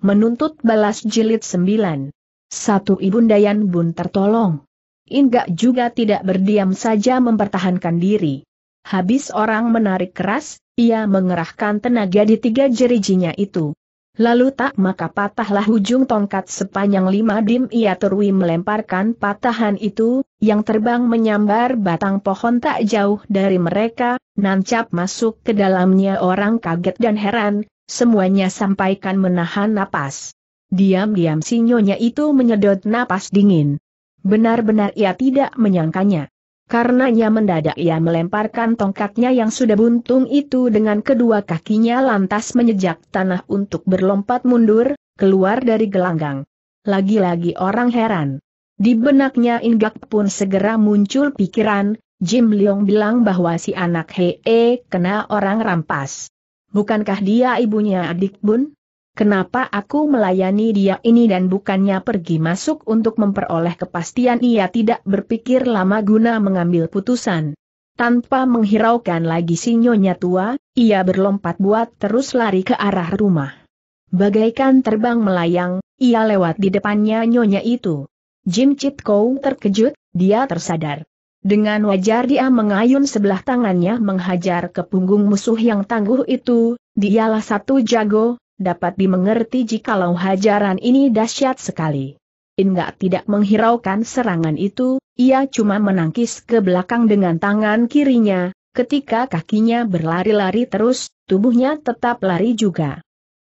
menuntut balas jilid 9. Satu Ibunda Yan Bun tertolong. Inggak juga tidak berdiam saja mempertahankan diri. Habis orang menarik keras, ia mengerahkan tenaga di tiga jerijinya itu. Lalu tak maka patahlah ujung tongkat sepanjang lima dim ia terui melemparkan patahan itu, yang terbang menyambar batang pohon tak jauh dari mereka, nancap masuk ke dalamnya orang kaget dan heran, semuanya sampaikan menahan napas. Diam-diam si nyonya itu menyedot napas dingin. Benar-benar ia tidak menyangkanya. Karenanya mendadak ia melemparkan tongkatnya yang sudah buntung itu dengan kedua kakinya lantas menyejak tanah untuk berlompat mundur, keluar dari gelanggang. Lagi-lagi orang heran. Di benaknya Inggak pun segera muncul pikiran, Jim Leong bilang bahwa si anak Hee kena orang rampas. Bukankah dia ibunya adik bun? Kenapa aku melayani dia ini dan bukannya pergi masuk untuk memperoleh kepastian ia tidak berpikir lama guna mengambil putusan. Tanpa menghiraukan lagi si nyonya tua, ia berlompat buat terus lari ke arah rumah. Bagaikan terbang melayang, ia lewat di depannya nyonya itu. Jim Chit Kou terkejut, dia tersadar. Dengan wajar dia mengayun sebelah tangannya menghajar ke punggung musuh yang tangguh itu, dialah satu jago, dapat dimengerti jikalau hajaran ini dahsyat sekali. Inggak tidak menghiraukan serangan itu, ia cuma menangkis ke belakang dengan tangan kirinya, ketika kakinya berlari-lari terus, tubuhnya tetap lari juga.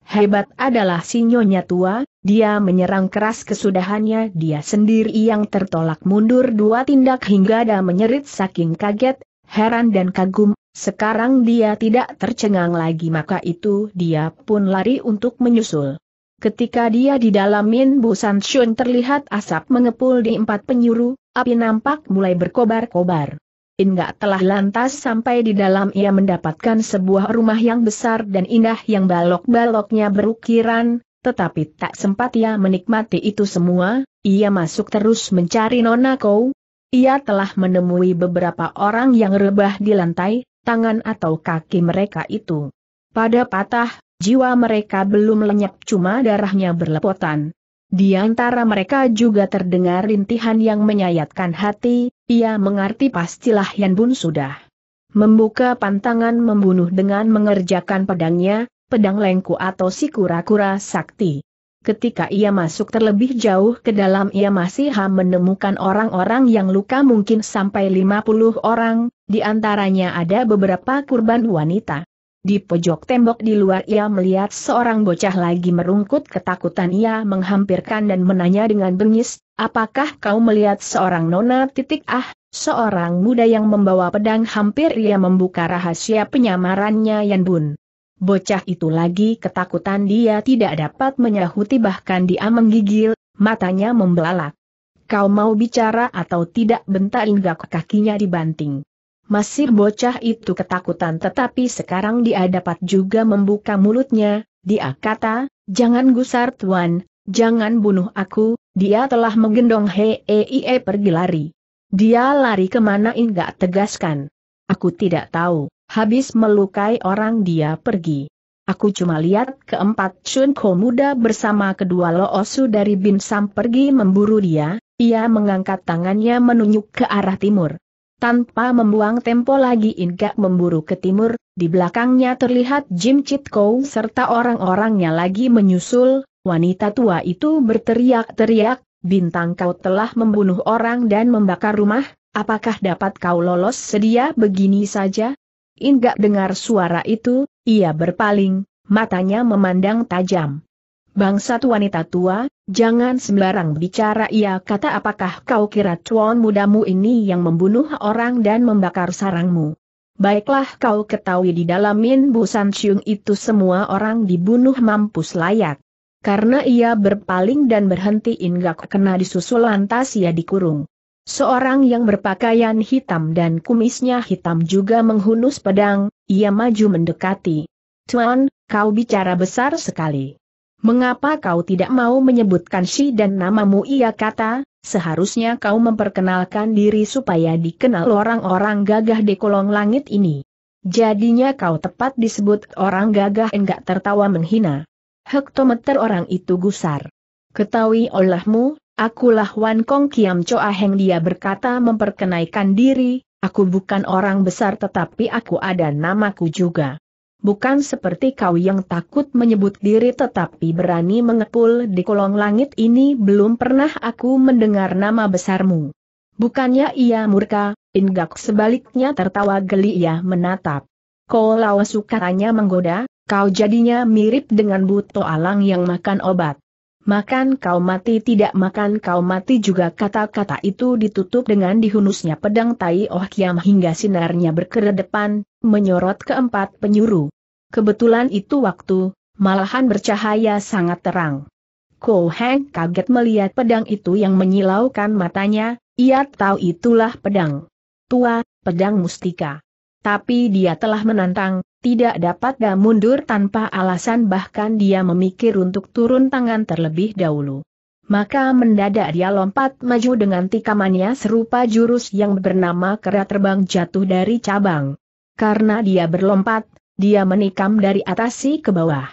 Hebat adalah si nyonya tua, dia menyerang keras kesudahannya dia sendiri yang tertolak mundur dua tindak hingga ada menyerit saking kaget, heran dan kagum, sekarang dia tidak tercengang lagi maka itu dia pun lari untuk menyusul. Ketika dia di dalam Min Busan Shun terlihat asap mengepul di empat penyuru, api nampak mulai berkobar-kobar. Inggak telah lantas sampai di dalam ia mendapatkan sebuah rumah yang besar dan indah yang balok-baloknya berukiran, tetapi tak sempat ia menikmati itu semua, ia masuk terus mencari Nona Kou. Ia telah menemui beberapa orang yang rebah di lantai, tangan atau kaki mereka itu. Pada patah, jiwa mereka belum lenyap cuma darahnya berlepotan. Di antara mereka juga terdengar rintihan yang menyayatkan hati, ia mengerti pastilah Yan Bun sudah membuka pantangan membunuh dengan mengerjakan pedangnya, pedang lengku atau si kura-kura sakti. Ketika ia masuk terlebih jauh ke dalam ia masih menemukan orang-orang yang luka mungkin sampai 50 orang, di antaranya ada beberapa kurban wanita. Di pojok tembok di luar ia melihat seorang bocah lagi merungkut ketakutan ia menghampirkan dan menanya dengan bengis, apakah kau melihat seorang nona titik ah, seorang muda yang membawa pedang hampir ia membuka rahasia penyamarannya Yan Bun. Bocah itu lagi ketakutan dia tidak dapat menyahuti bahkan dia menggigil, matanya membelalak. Kau mau bicara atau tidak bentar hingga kakinya dibanting. Masih bocah itu ketakutan tetapi sekarang dia dapat juga membuka mulutnya, dia kata, jangan gusar tuan, jangan bunuh aku, dia telah menggendong Hei pergi lari. Dia lari ke mana enggak tegaskan. Aku tidak tahu. Habis melukai orang dia pergi. Aku cuma lihat keempat Chun Ko muda bersama kedua Loosu dari Bin Sam pergi memburu dia, ia mengangkat tangannya menunjuk ke arah timur. Tanpa membuang tempo lagi Inga memburu ke timur, di belakangnya terlihat Jim Chit Kou serta orang-orangnya lagi menyusul, wanita tua itu berteriak-teriak, bintang kau telah membunuh orang dan membakar rumah, apakah dapat kau lolos sedia begini saja? Inggak dengar suara itu, ia berpaling, matanya memandang tajam. Bangsat wanita tua, jangan sembarang bicara ia kata apakah kau kira tuan mudamu ini yang membunuh orang dan membakar sarangmu. Baiklah kau ketahui di dalam Min Busan Siung itu semua orang dibunuh mampus layak. Karena ia berpaling dan berhenti inggak kena disusul lantas ia dikurung. Seorang yang berpakaian hitam dan kumisnya hitam juga menghunus pedang, ia maju mendekati. Tuan, kau bicara besar sekali. Mengapa kau tidak mau menyebutkan si dan namamu ia kata, seharusnya kau memperkenalkan diri supaya dikenal orang-orang gagah di kolong langit ini. Jadinya kau tepat disebut orang gagah enggak tertawa menghina. Hektometer orang itu gusar. Ketahui olehmu, akulah Wan Kong Kiam Choa Heng dia berkata memperkenaikan diri, aku bukan orang besar tetapi aku ada namaku juga. Bukan seperti kau yang takut menyebut diri tetapi berani mengepul di kolong langit ini belum pernah aku mendengar nama besarmu. Bukannya ia murka, Inggak sebaliknya tertawa geli ia menatap. Kalau sukaranya menggoda, kau jadinya mirip dengan buto alang yang makan obat. Makan kau mati tidak makan kau mati juga kata-kata itu ditutup dengan dihunusnya pedang Tai Oh Kiam hingga sinarnya berkeredepan, menyorot keempat penyuru. Kebetulan itu waktu, malahan bercahaya sangat terang. Ko Heng kaget melihat pedang itu yang menyilaukan matanya, ia tahu itulah pedang. Tua, pedang mustika. Tapi dia telah menantang, tidak dapat dah mundur tanpa alasan bahkan dia memikir untuk turun tangan terlebih dahulu. Maka mendadak dia lompat maju dengan tikamannya serupa jurus yang bernama kera terbang jatuh dari cabang. Karena dia berlompat, dia menikam dari atas si ke bawah.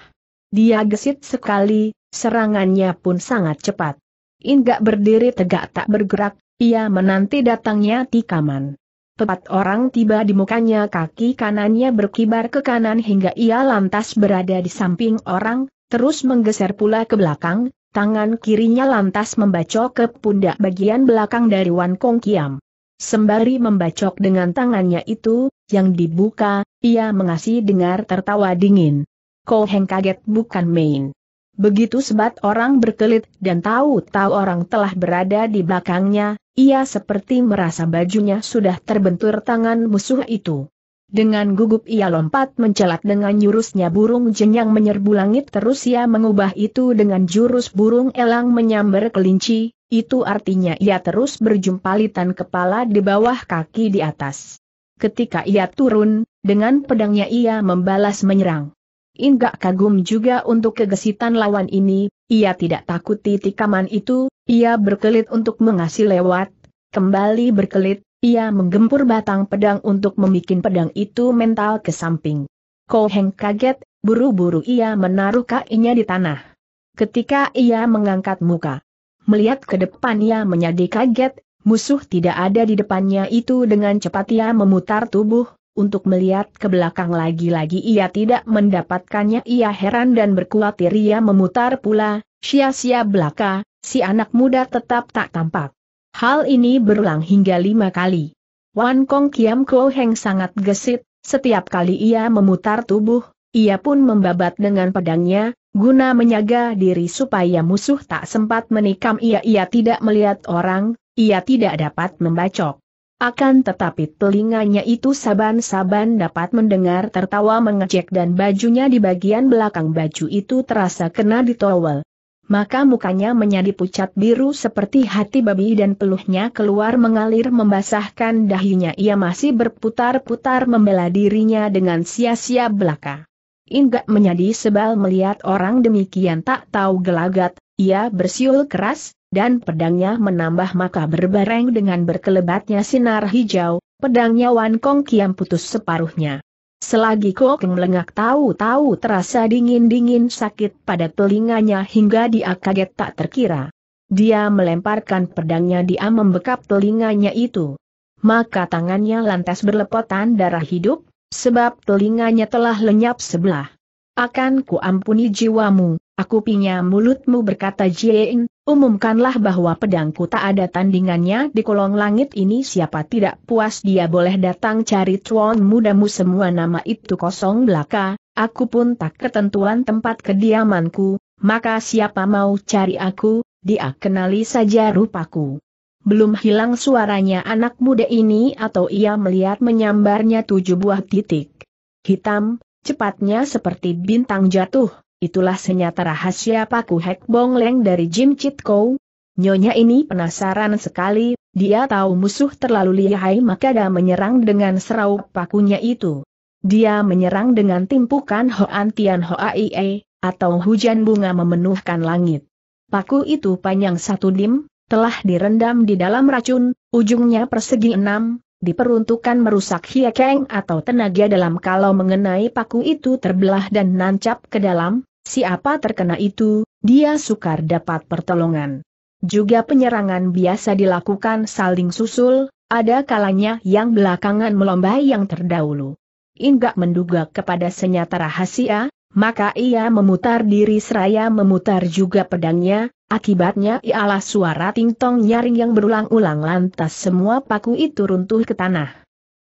Dia gesit sekali, serangannya pun sangat cepat. Inggak berdiri tegak tak bergerak, ia menanti datangnya tikaman. Tepat orang tiba di mukanya kaki kanannya berkibar ke kanan hingga ia lantas berada di samping orang, terus menggeser pula ke belakang, tangan kirinya lantas membacok ke pundak bagian belakang dari Wan Kong Kiam. Sembari membacok dengan tangannya itu, yang dibuka, ia mengasih dengar tertawa dingin. Ko Heng kaget bukan main. Begitu sebat orang berkelit dan tahu-tahu orang telah berada di belakangnya, ia seperti merasa bajunya sudah terbentur tangan musuh itu. Dengan gugup ia lompat mencelat dengan jurusnya burung jenyang menyerbu langit terus ia mengubah itu dengan jurus burung elang menyambar kelinci, itu artinya ia terus berjumpalitan kepala di bawah kaki di atas. Ketika ia turun, dengan pedangnya ia membalas menyerang. Inggak kagum juga untuk kegesitan lawan ini, ia tidak takuti tikaman itu, ia berkelit untuk mengasih lewat, kembali berkelit, ia menggempur batang pedang untuk membuat pedang itu mental ke samping. Ko Heng kaget, buru-buru ia menaruh kakinya di tanah. Ketika ia mengangkat muka, melihat ke depan ia menjadi kaget, musuh tidak ada di depannya itu dengan cepat ia memutar tubuh, untuk melihat ke belakang lagi-lagi ia tidak mendapatkannya ia heran dan berkhawatir ia memutar pula, sia-sia belaka, si anak muda tetap tak tampak. Hal ini berulang hingga lima kali. Wan Kong Kiam Ko Heng sangat gesit, setiap kali ia memutar tubuh, ia pun membabat dengan pedangnya, guna menjaga diri supaya musuh tak sempat menikam ia ia tidak melihat orang, ia tidak dapat membacok. Akan tetapi telinganya itu saban-saban dapat mendengar tertawa mengecek dan bajunya di bagian belakang baju itu terasa kena ditowel. Maka mukanya menjadi pucat biru seperti hati babi dan peluhnya keluar mengalir membasahkan dahinya. Ia masih berputar-putar membela dirinya dengan sia-sia belaka. Inggak menjadi sebal melihat orang demikian tak tahu gelagat, ia bersiul keras, dan pedangnya menambah maka berbareng dengan berkelebatnya sinar hijau, pedangnya Wan Kong Kiam putus separuhnya. Selagi Kokeng melengak tahu-tahu terasa dingin-dingin sakit pada telinganya hingga dia kaget tak terkira. Dia melemparkan pedangnya dia membekap telinganya itu. Maka tangannya lantas berlepotan darah hidup, sebab telinganya telah lenyap sebelah. Akan ku ampuni jiwamu, aku pinya mulutmu berkata Jien, Umumkanlah bahwa pedangku tak ada tandingannya di kolong langit ini. Siapa tidak puas dia boleh datang cari tuan mudamu. Semua nama itu kosong belaka, aku pun tak ketentuan tempat kediamanku, maka siapa mau cari aku, dia kenali saja rupaku. Belum hilang suaranya anak muda ini atau ia melihat menyambarnya tujuh buah titik. Hitam, cepatnya seperti bintang jatuh, itulah senjata rahasia Paku Hek Bong Leng dari Jim Chit Kou. Nyonya ini penasaran sekali, dia tahu musuh terlalu lihai maka dia menyerang dengan serau pakunya itu. Dia menyerang dengan timpukan Hoan Tian Hoa Ie, atau hujan bunga memenuhkan langit. Paku itu panjang satu dim, telah direndam di dalam racun, ujungnya persegi enam, diperuntukkan merusak hiekeng atau tenaga dalam kalau mengenai paku itu terbelah dan nancap ke dalam, siapa terkena itu, dia sukar dapat pertolongan. Juga penyerangan biasa dilakukan saling susul, ada kalanya yang belakangan melombai yang terdahulu. Inggak menduga kepada senjata rahasia, maka ia memutar diri seraya memutar juga pedangnya, akibatnya ialah suara tingtong nyaring yang berulang-ulang lantas semua paku itu runtuh ke tanah.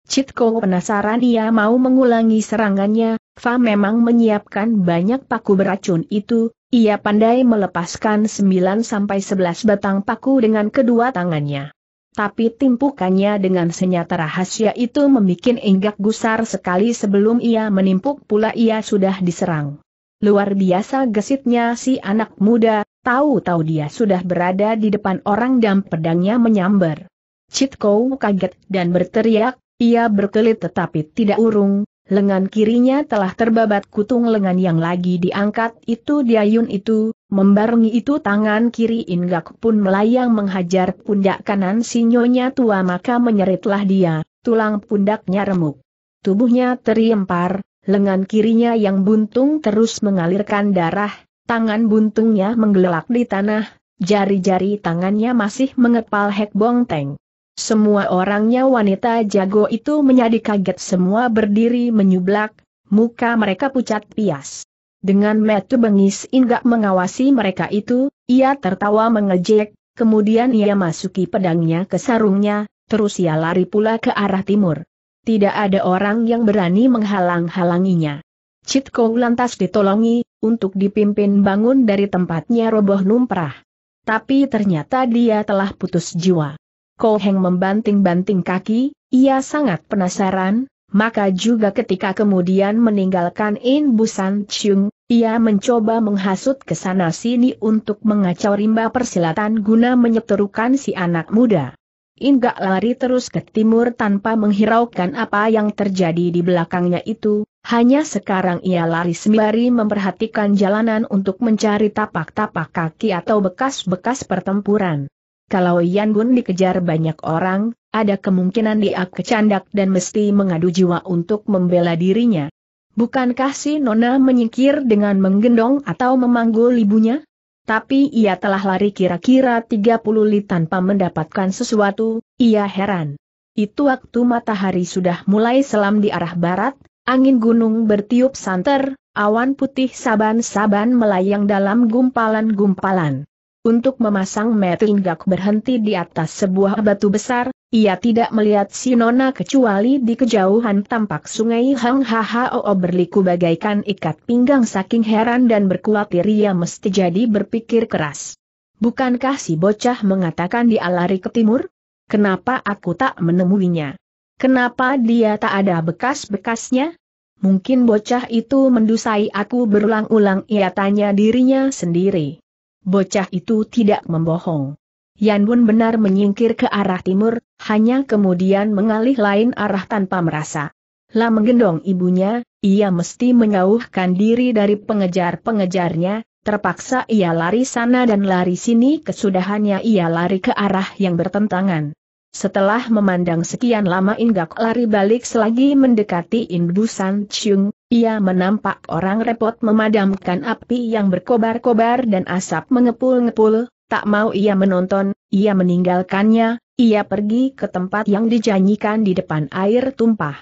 Citko penasaran ia mau mengulangi serangannya, Fa memang menyiapkan banyak paku beracun itu, ia pandai melepaskan 9 sampai 11 batang paku dengan kedua tangannya. Tapi timpukannya dengan senjata rahasia itu membuat enggak gusar sekali sebelum ia menimpuk pula ia sudah diserang. Luar biasa gesitnya si anak muda, tahu-tahu dia sudah berada di depan orang dan pedangnya menyambar. Citko kaget dan berteriak, ia berkelit tetapi tidak urung, lengan kirinya telah terbabat kutung lengan yang lagi diangkat itu diayun itu, membarengi itu tangan kiri Inggak pun melayang menghajar pundak kanan si nyonya tua maka menyeritlah dia, tulang pundaknya remuk. Tubuhnya teriempar, lengan kirinya yang buntung terus mengalirkan darah, tangan buntungnya menggelak di tanah, jari-jari tangannya masih mengepal hek bonteng. Semua orangnya wanita jago itu menjadi kaget semua berdiri menyublak, muka mereka pucat pias. Dengan metu bengis Inggak mengawasi mereka itu, ia tertawa mengejek, kemudian ia masuki pedangnya ke sarungnya, terus ia lari pula ke arah timur. Tidak ada orang yang berani menghalang-halanginya. Citko lantas ditolongi, untuk dipimpin bangun dari tempatnya roboh numprah. Tapi ternyata dia telah putus jiwa. Ko Heng membanting-banting kaki, ia sangat penasaran, maka juga ketika kemudian meninggalkan In Busan Chung, ia mencoba menghasut ke sana sini untuk mengacau rimba persilatan guna menyeterukan si anak muda. Inggak lari terus ke timur tanpa menghiraukan apa yang terjadi di belakangnya itu, hanya sekarang ia lari sembari memperhatikan jalanan untuk mencari tapak-tapak kaki atau bekas-bekas pertempuran. Kalau Yan Bun dikejar banyak orang, ada kemungkinan dia kecandak dan mesti mengadu jiwa untuk membela dirinya. Bukankah si Nona menyingkir dengan menggendong atau memanggul ibunya? Tapi ia telah lari kira-kira 30 li tanpa mendapatkan sesuatu, ia heran. Itu waktu matahari sudah mulai selam di arah barat, angin gunung bertiup santer, awan putih saban-saban melayang dalam gumpalan-gumpalan. Untuk memasang Metinggak berhenti di atas sebuah batu besar, ia tidak melihat si Nona kecuali di kejauhan tampak sungai Hang Hao berliku bagaikan ikat pinggang saking heran dan berkhawatir ia mesti jadi berpikir keras. Bukankah si bocah mengatakan dia lari ke timur? Kenapa aku tak menemuinya? Kenapa dia tak ada bekas-bekasnya? Mungkin bocah itu mendusai aku berulang-ulang ia tanya dirinya sendiri bocah itu tidak membohong. Yan Bun benar menyingkir ke arah timur, hanya kemudian mengalih lain arah tanpa merasa. Lah menggendong ibunya, ia mesti menjauhkan diri dari pengejar-pengejarnya, terpaksa ia lari sana dan lari sini kesudahannya ia lari ke arah yang bertentangan. Setelah memandang sekian lama Inggak lari balik selagi mendekati Inbusan Chung, ia menampak orang repot memadamkan api yang berkobar-kobar dan asap mengepul-ngepul, tak mau ia menonton, ia meninggalkannya, ia pergi ke tempat yang dijanjikan di depan air tumpah.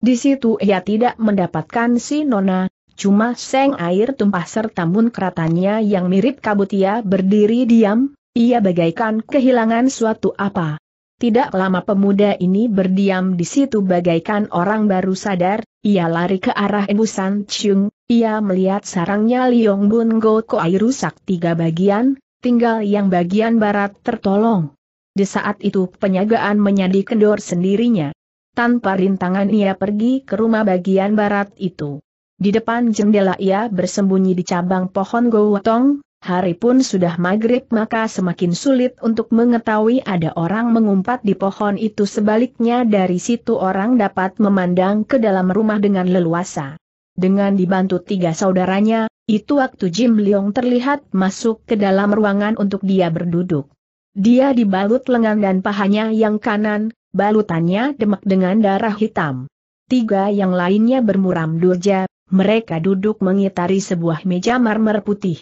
Di situ ia tidak mendapatkan si Nona, cuma seng air tumpah serta munkeratannya yang mirip kabut ia berdiri diam, ia bagaikan kehilangan suatu apa. Tidak lama pemuda ini berdiam di situ bagaikan orang baru sadar, ia lari ke arah Ebusan Chung, ia melihat sarangnya Liong Bun Go Koai rusak tiga bagian, tinggal yang bagian barat tertolong. Di saat itu penyagaan menjadi kendor sendirinya. Tanpa rintangan ia pergi ke rumah bagian barat itu. Di depan jendela ia bersembunyi di cabang pohon gowotong, Hari pun sudah maghrib maka semakin sulit untuk mengetahui ada orang mengumpat di pohon itu sebaliknya dari situ orang dapat memandang ke dalam rumah dengan leluasa. Dengan dibantu tiga saudaranya, itu waktu Jim Leong terlihat masuk ke dalam ruangan untuk dia berduduk. Dia dibalut lengan dan pahanya yang kanan, balutannya demak dengan darah hitam. Tiga yang lainnya bermuram doja, mereka duduk mengitari sebuah meja marmer putih.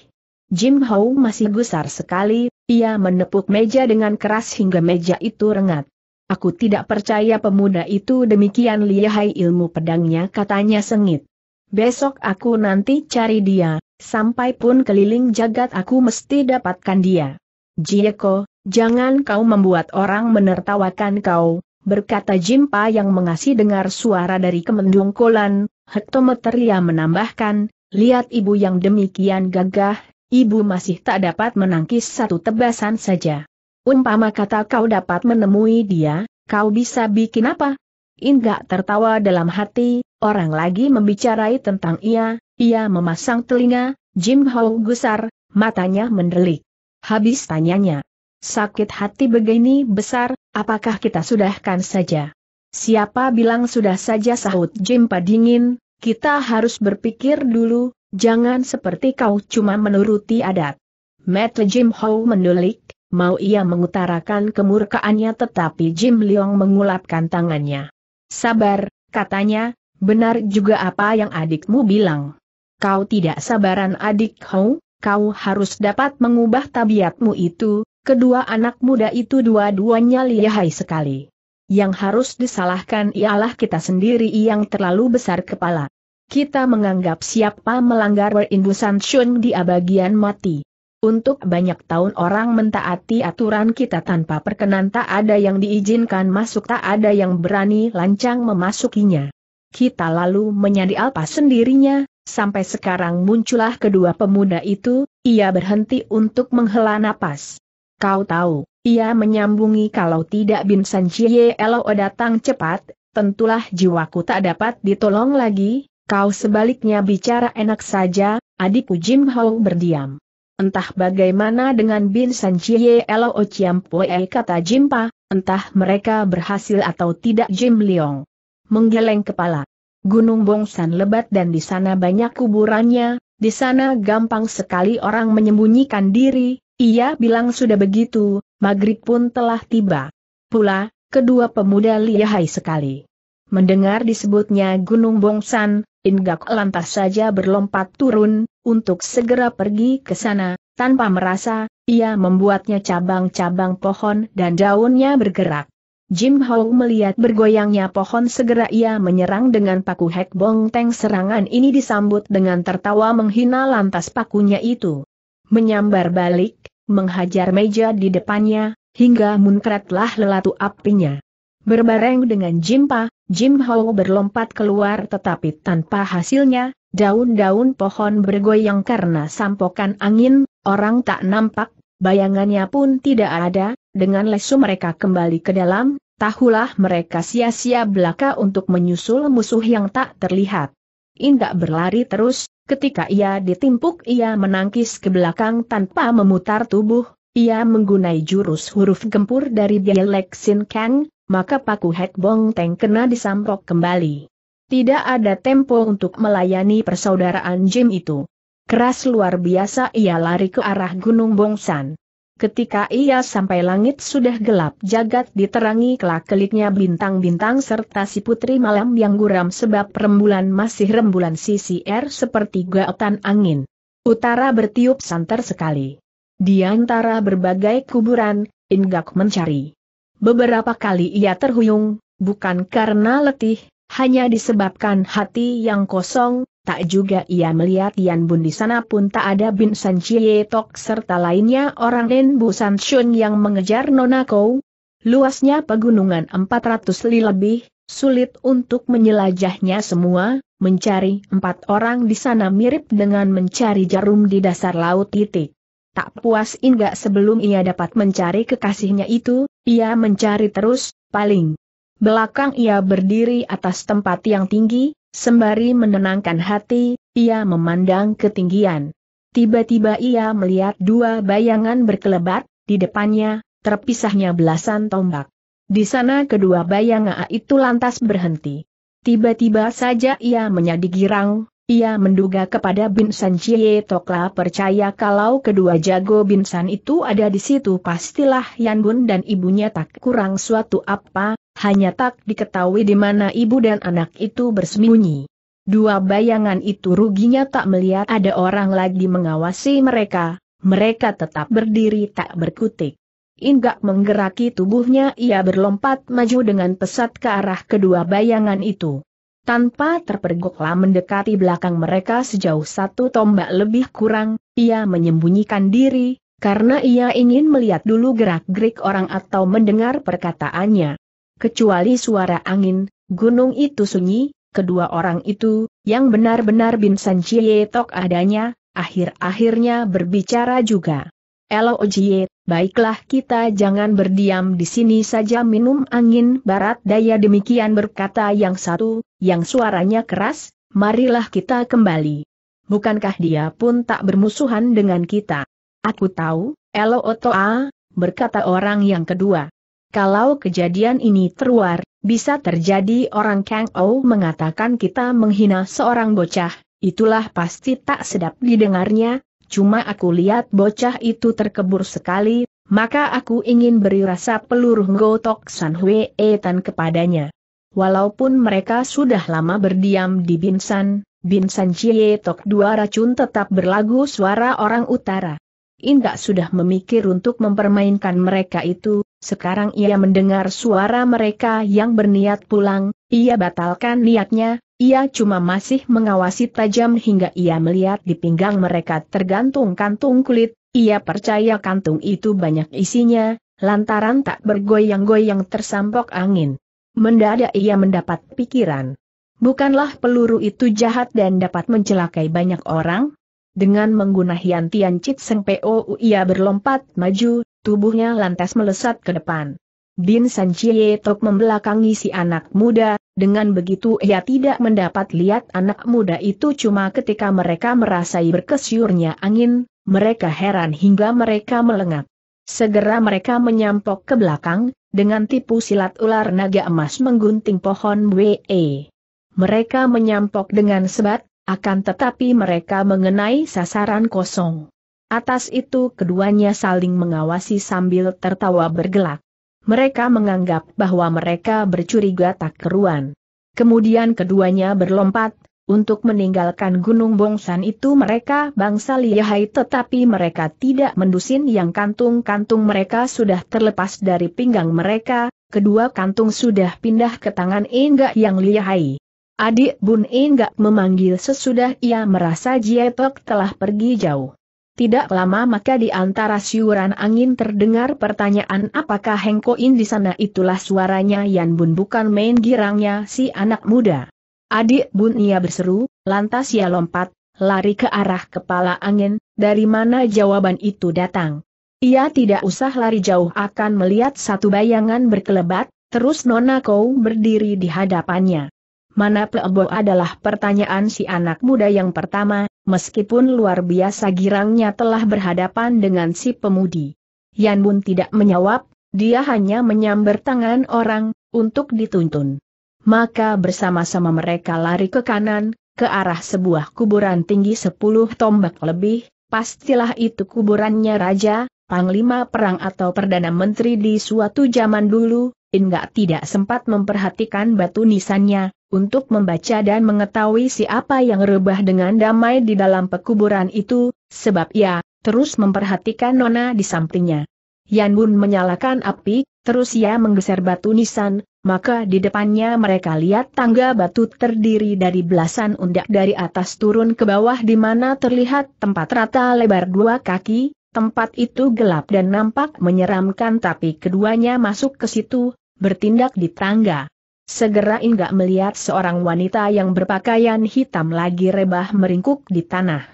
Jim Hou masih gusar sekali, ia menepuk meja dengan keras hingga meja itu rengat. Aku tidak percaya pemuda itu demikian lihai ilmu pedangnya katanya sengit. Besok aku nanti cari dia, sampai pun keliling jagat aku mesti dapatkan dia. Jieko, jangan kau membuat orang menertawakan kau, berkata Jimpa yang mengasih dengar suara dari kemendung kolan, hektometer ia menambahkan, lihat ibu yang demikian gagah, ibu masih tak dapat menangkis satu tebasan saja. Umpama kata kau dapat menemui dia, kau bisa bikin apa? Inggak tertawa dalam hati, orang lagi membicarai tentang ia, ia memasang telinga, Jim Hou gusar, matanya mendelik. Habis tanyanya. Sakit hati begini besar, apakah kita sudahkan saja? Siapa bilang sudah saja sahut Jimpa dingin, kita harus berpikir dulu, jangan seperti kau cuma menuruti adat. Mata Jim Hou mendulik, mau ia mengutarakan kemurkaannya tetapi Jim Leong mengulapkan tangannya. Sabar, katanya, benar juga apa yang adikmu bilang. Kau tidak sabaran adik Hou, kau harus dapat mengubah tabiatmu itu, kedua anak muda itu dua-duanya lihai sekali. Yang harus disalahkan ialah kita sendiri yang terlalu besar kepala. Kita menganggap siapa melanggar werindusan Shun di bagian mati. Untuk banyak tahun orang mentaati aturan kita tanpa perkenan tak ada yang diizinkan masuk tak ada yang berani lancang memasukinya. Kita lalu menyadi apa sendirinya, Sampai sekarang muncullah kedua pemuda itu, ia berhenti untuk menghela napas. Kau tahu, ia menyambungi kalau tidak Bin San Elo datang cepat, tentulah jiwaku tak dapat ditolong lagi, kau sebaliknya bicara enak saja, adikku Jim Hou berdiam. Entah bagaimana dengan Bin San Elo Poe kata Jimpa, entah mereka berhasil atau tidak Jim Leong. Menggeleng kepala. Gunung Bongsan lebat dan di sana banyak kuburannya, di sana gampang sekali orang menyembunyikan diri, ia bilang sudah begitu, maghrib pun telah tiba. Pula, kedua pemuda lihai sekali. Mendengar disebutnya Gunung Bongsan, Inggak lantas saja berlompat turun, untuk segera pergi ke sana, tanpa merasa, ia membuatnya cabang-cabang pohon dan daunnya bergerak. Jim Hou melihat bergoyangnya pohon segera ia menyerang dengan paku Hek Bong Teng serangan ini disambut dengan tertawa menghina lantas pakunya itu. Menyambar balik, menghajar meja di depannya, hingga munkratlah lelatu apinya. Berbareng dengan Jimpa, Jim Hou berlompat keluar tetapi tanpa hasilnya, daun-daun pohon bergoyang karena sampokan angin, orang tak nampak, bayangannya pun tidak ada, dengan lesu mereka kembali ke dalam, tahulah mereka sia-sia belaka untuk menyusul musuh yang tak terlihat. Indak berlari terus, ketika ia ditimpuk ia menangkis ke belakang tanpa memutar tubuh, ia menggunai jurus huruf gempur dari Bielek Sin Kang, maka paku Hek Bong Teng kena disampok kembali. Tidak ada tempo untuk melayani persaudaraan Jim itu. Keras luar biasa ia lari ke arah Gunung Bongsan. Ketika ia sampai langit sudah gelap jagat diterangi kelak-keliknya bintang-bintang serta si putri malam yang guram sebab rembulan masih rembulan CCR seperti gaotan angin. Utara bertiup santer sekali. Di antara berbagai kuburan, Inggak mencari. Beberapa kali ia terhuyung, bukan karena letih, hanya disebabkan hati yang kosong, tak juga ia melihat Yan Bun di sana pun tak ada Bin San Chie Tok serta lainnya orang Lin Bu San Shun yang mengejar Nona Kou. Luasnya pegunungan 400 li lebih, sulit untuk menjelajahnya semua, mencari empat orang di sana mirip dengan mencari jarum di dasar laut titik. Tak puas hingga sebelum ia dapat mencari kekasihnya itu, ia mencari terus, paling. Belakang ia berdiri atas tempat yang tinggi, Sembari menenangkan hati, ia memandang ketinggian. Tiba-tiba ia melihat dua bayangan berkelebat, di depannya, terpisahnya belasan tombak. Di sana kedua bayangan itu lantas berhenti. Tiba-tiba saja ia menjadi girang, ia menduga kepada Bin San Chie Tokla percaya kalau kedua jago Bin San itu ada di situ pastilah Yan Bun dan ibunya tak kurang suatu apa, hanya tak diketahui di mana ibu dan anak itu bersembunyi. Dua bayangan itu ruginya tak melihat ada orang lagi mengawasi mereka, mereka tetap berdiri tak berkutik. Inggak menggeraki tubuhnya ia berlompat maju dengan pesat ke arah kedua bayangan itu. Tanpa terpergoklah mendekati belakang mereka sejauh satu tombak lebih kurang, ia menyembunyikan diri, karena ia ingin melihat dulu gerak-gerik orang atau mendengar perkataannya. Kecuali suara angin, gunung itu sunyi, kedua orang itu, yang benar-benar Bin Sanjie Tok adanya, akhir-akhirnya berbicara juga. Elo Ojie, baiklah kita jangan berdiam di sini saja minum angin barat daya demikian berkata yang satu, yang suaranya keras, marilah kita kembali. Bukankah dia pun tak bermusuhan dengan kita? Aku tahu, Elo Otoa, berkata orang yang kedua. Kalau kejadian ini terluar, bisa terjadi orang Kang Ou mengatakan kita menghina seorang bocah, itulah pasti tak sedap didengarnya, cuma aku lihat bocah itu terkebur sekali, maka aku ingin beri rasa peluru ngotok San Hui Etan kepadanya. Walaupun mereka sudah lama berdiam di Binsan, Binsan Chie Tok dua racun tetap berlagu suara orang utara. Indak sudah memikir untuk mempermainkan mereka itu, sekarang ia mendengar suara mereka yang berniat pulang, ia batalkan niatnya, ia cuma masih mengawasi tajam hingga ia melihat di pinggang mereka tergantung kantung kulit, ia percaya kantung itu banyak isinya, lantaran tak bergoyang-goyang tersampok angin. Mendadak ia mendapat pikiran. Bukanlah peluru itu jahat dan dapat mencelakai banyak orang? Dengan menggunakan Tian Chit Seng Po ia berlompat maju, tubuhnya lantas melesat ke depan. Bin San Chie Tok membelakangi si anak muda, dengan begitu ia tidak mendapat lihat anak muda itu cuma ketika mereka merasai berkesyurnya angin, mereka heran hingga mereka melengak. Segera mereka menyampok ke belakang, dengan tipu silat ular naga emas menggunting pohon WE. Mereka menyampok dengan sebat, akan tetapi mereka mengenai sasaran kosong. Atas itu keduanya saling mengawasi sambil tertawa bergelak. Mereka menganggap bahwa mereka bercuriga tak keruan. Kemudian keduanya berlompat, untuk meninggalkan Gunung Bongsan itu mereka bangsa lihai tetapi mereka tidak mendusin yang kantung-kantung mereka sudah terlepas dari pinggang mereka, kedua kantung sudah pindah ke tangan Enggak yang lihai. Adik Bun enggak memanggil sesudah ia merasa Jietok telah pergi jauh. Tidak lama maka di antara siuran angin terdengar pertanyaan apakah Hengkoin di sana itulah suaranya Yan Bun bukan main girangnya si anak muda. Adik Bun ia berseru, lantas ia lompat, lari ke arah kepala angin, dari mana jawaban itu datang. Ia tidak usah lari jauh akan melihat satu bayangan berkelebat, terus Nona Kou berdiri di hadapannya. Mana plebo adalah pertanyaan si anak muda yang pertama, meskipun luar biasa girangnya telah berhadapan dengan si pemudi. Yan Bun tidak menjawab, dia hanya menyambar tangan orang, untuk dituntun. Maka bersama-sama mereka lari ke kanan, ke arah sebuah kuburan tinggi sepuluh tombak lebih, pastilah itu kuburannya raja, panglima perang atau perdana menteri di suatu zaman dulu, Inggak tidak sempat memperhatikan batu nisannya, untuk membaca dan mengetahui siapa yang rebah dengan damai di dalam pekuburan itu, sebab ia terus memperhatikan Nona di sampingnya. Yan Bun menyalakan api, terus ia menggeser batu nisan, maka di depannya mereka lihat tangga batu terdiri dari belasan undak dari atas turun ke bawah di mana terlihat tempat rata lebar dua kaki, tempat itu gelap dan nampak menyeramkan tapi keduanya masuk ke situ, bertindak di tangga. Segera Inggak melihat seorang wanita yang berpakaian hitam lagi rebah meringkuk di tanah.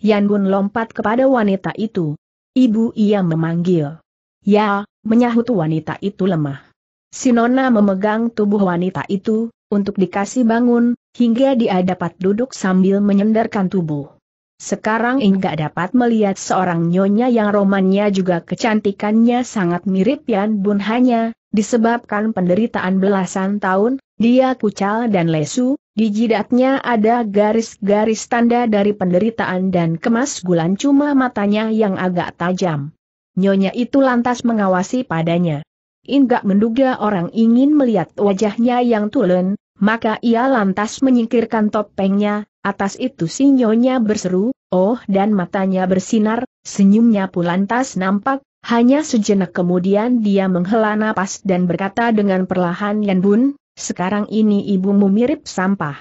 Yan Bun lompat kepada wanita itu. Ibu ia memanggil. Ya, menyahut wanita itu lemah. Sinona memegang tubuh wanita itu, untuk dikasih bangun, hingga dia dapat duduk sambil menyendarkan tubuh. Sekarang Inggak dapat melihat seorang nyonya yang romannya juga kecantikannya sangat mirip Yan Bun hanya, disebabkan penderitaan belasan tahun, dia kucal dan lesu, di jidatnya ada garis-garis tanda dari penderitaan dan kemas gulan cuma matanya yang agak tajam. Nyonya itu lantas mengawasi padanya. Inggak menduga orang ingin melihat wajahnya yang tulen, maka ia lantas menyingkirkan topengnya, atas itu si nyonya berseru, oh dan matanya bersinar, senyumnya pun lantas nampak, hanya sejenak kemudian dia menghela napas dan berkata dengan perlahan Yan Bun, sekarang ini ibumu mirip sampah.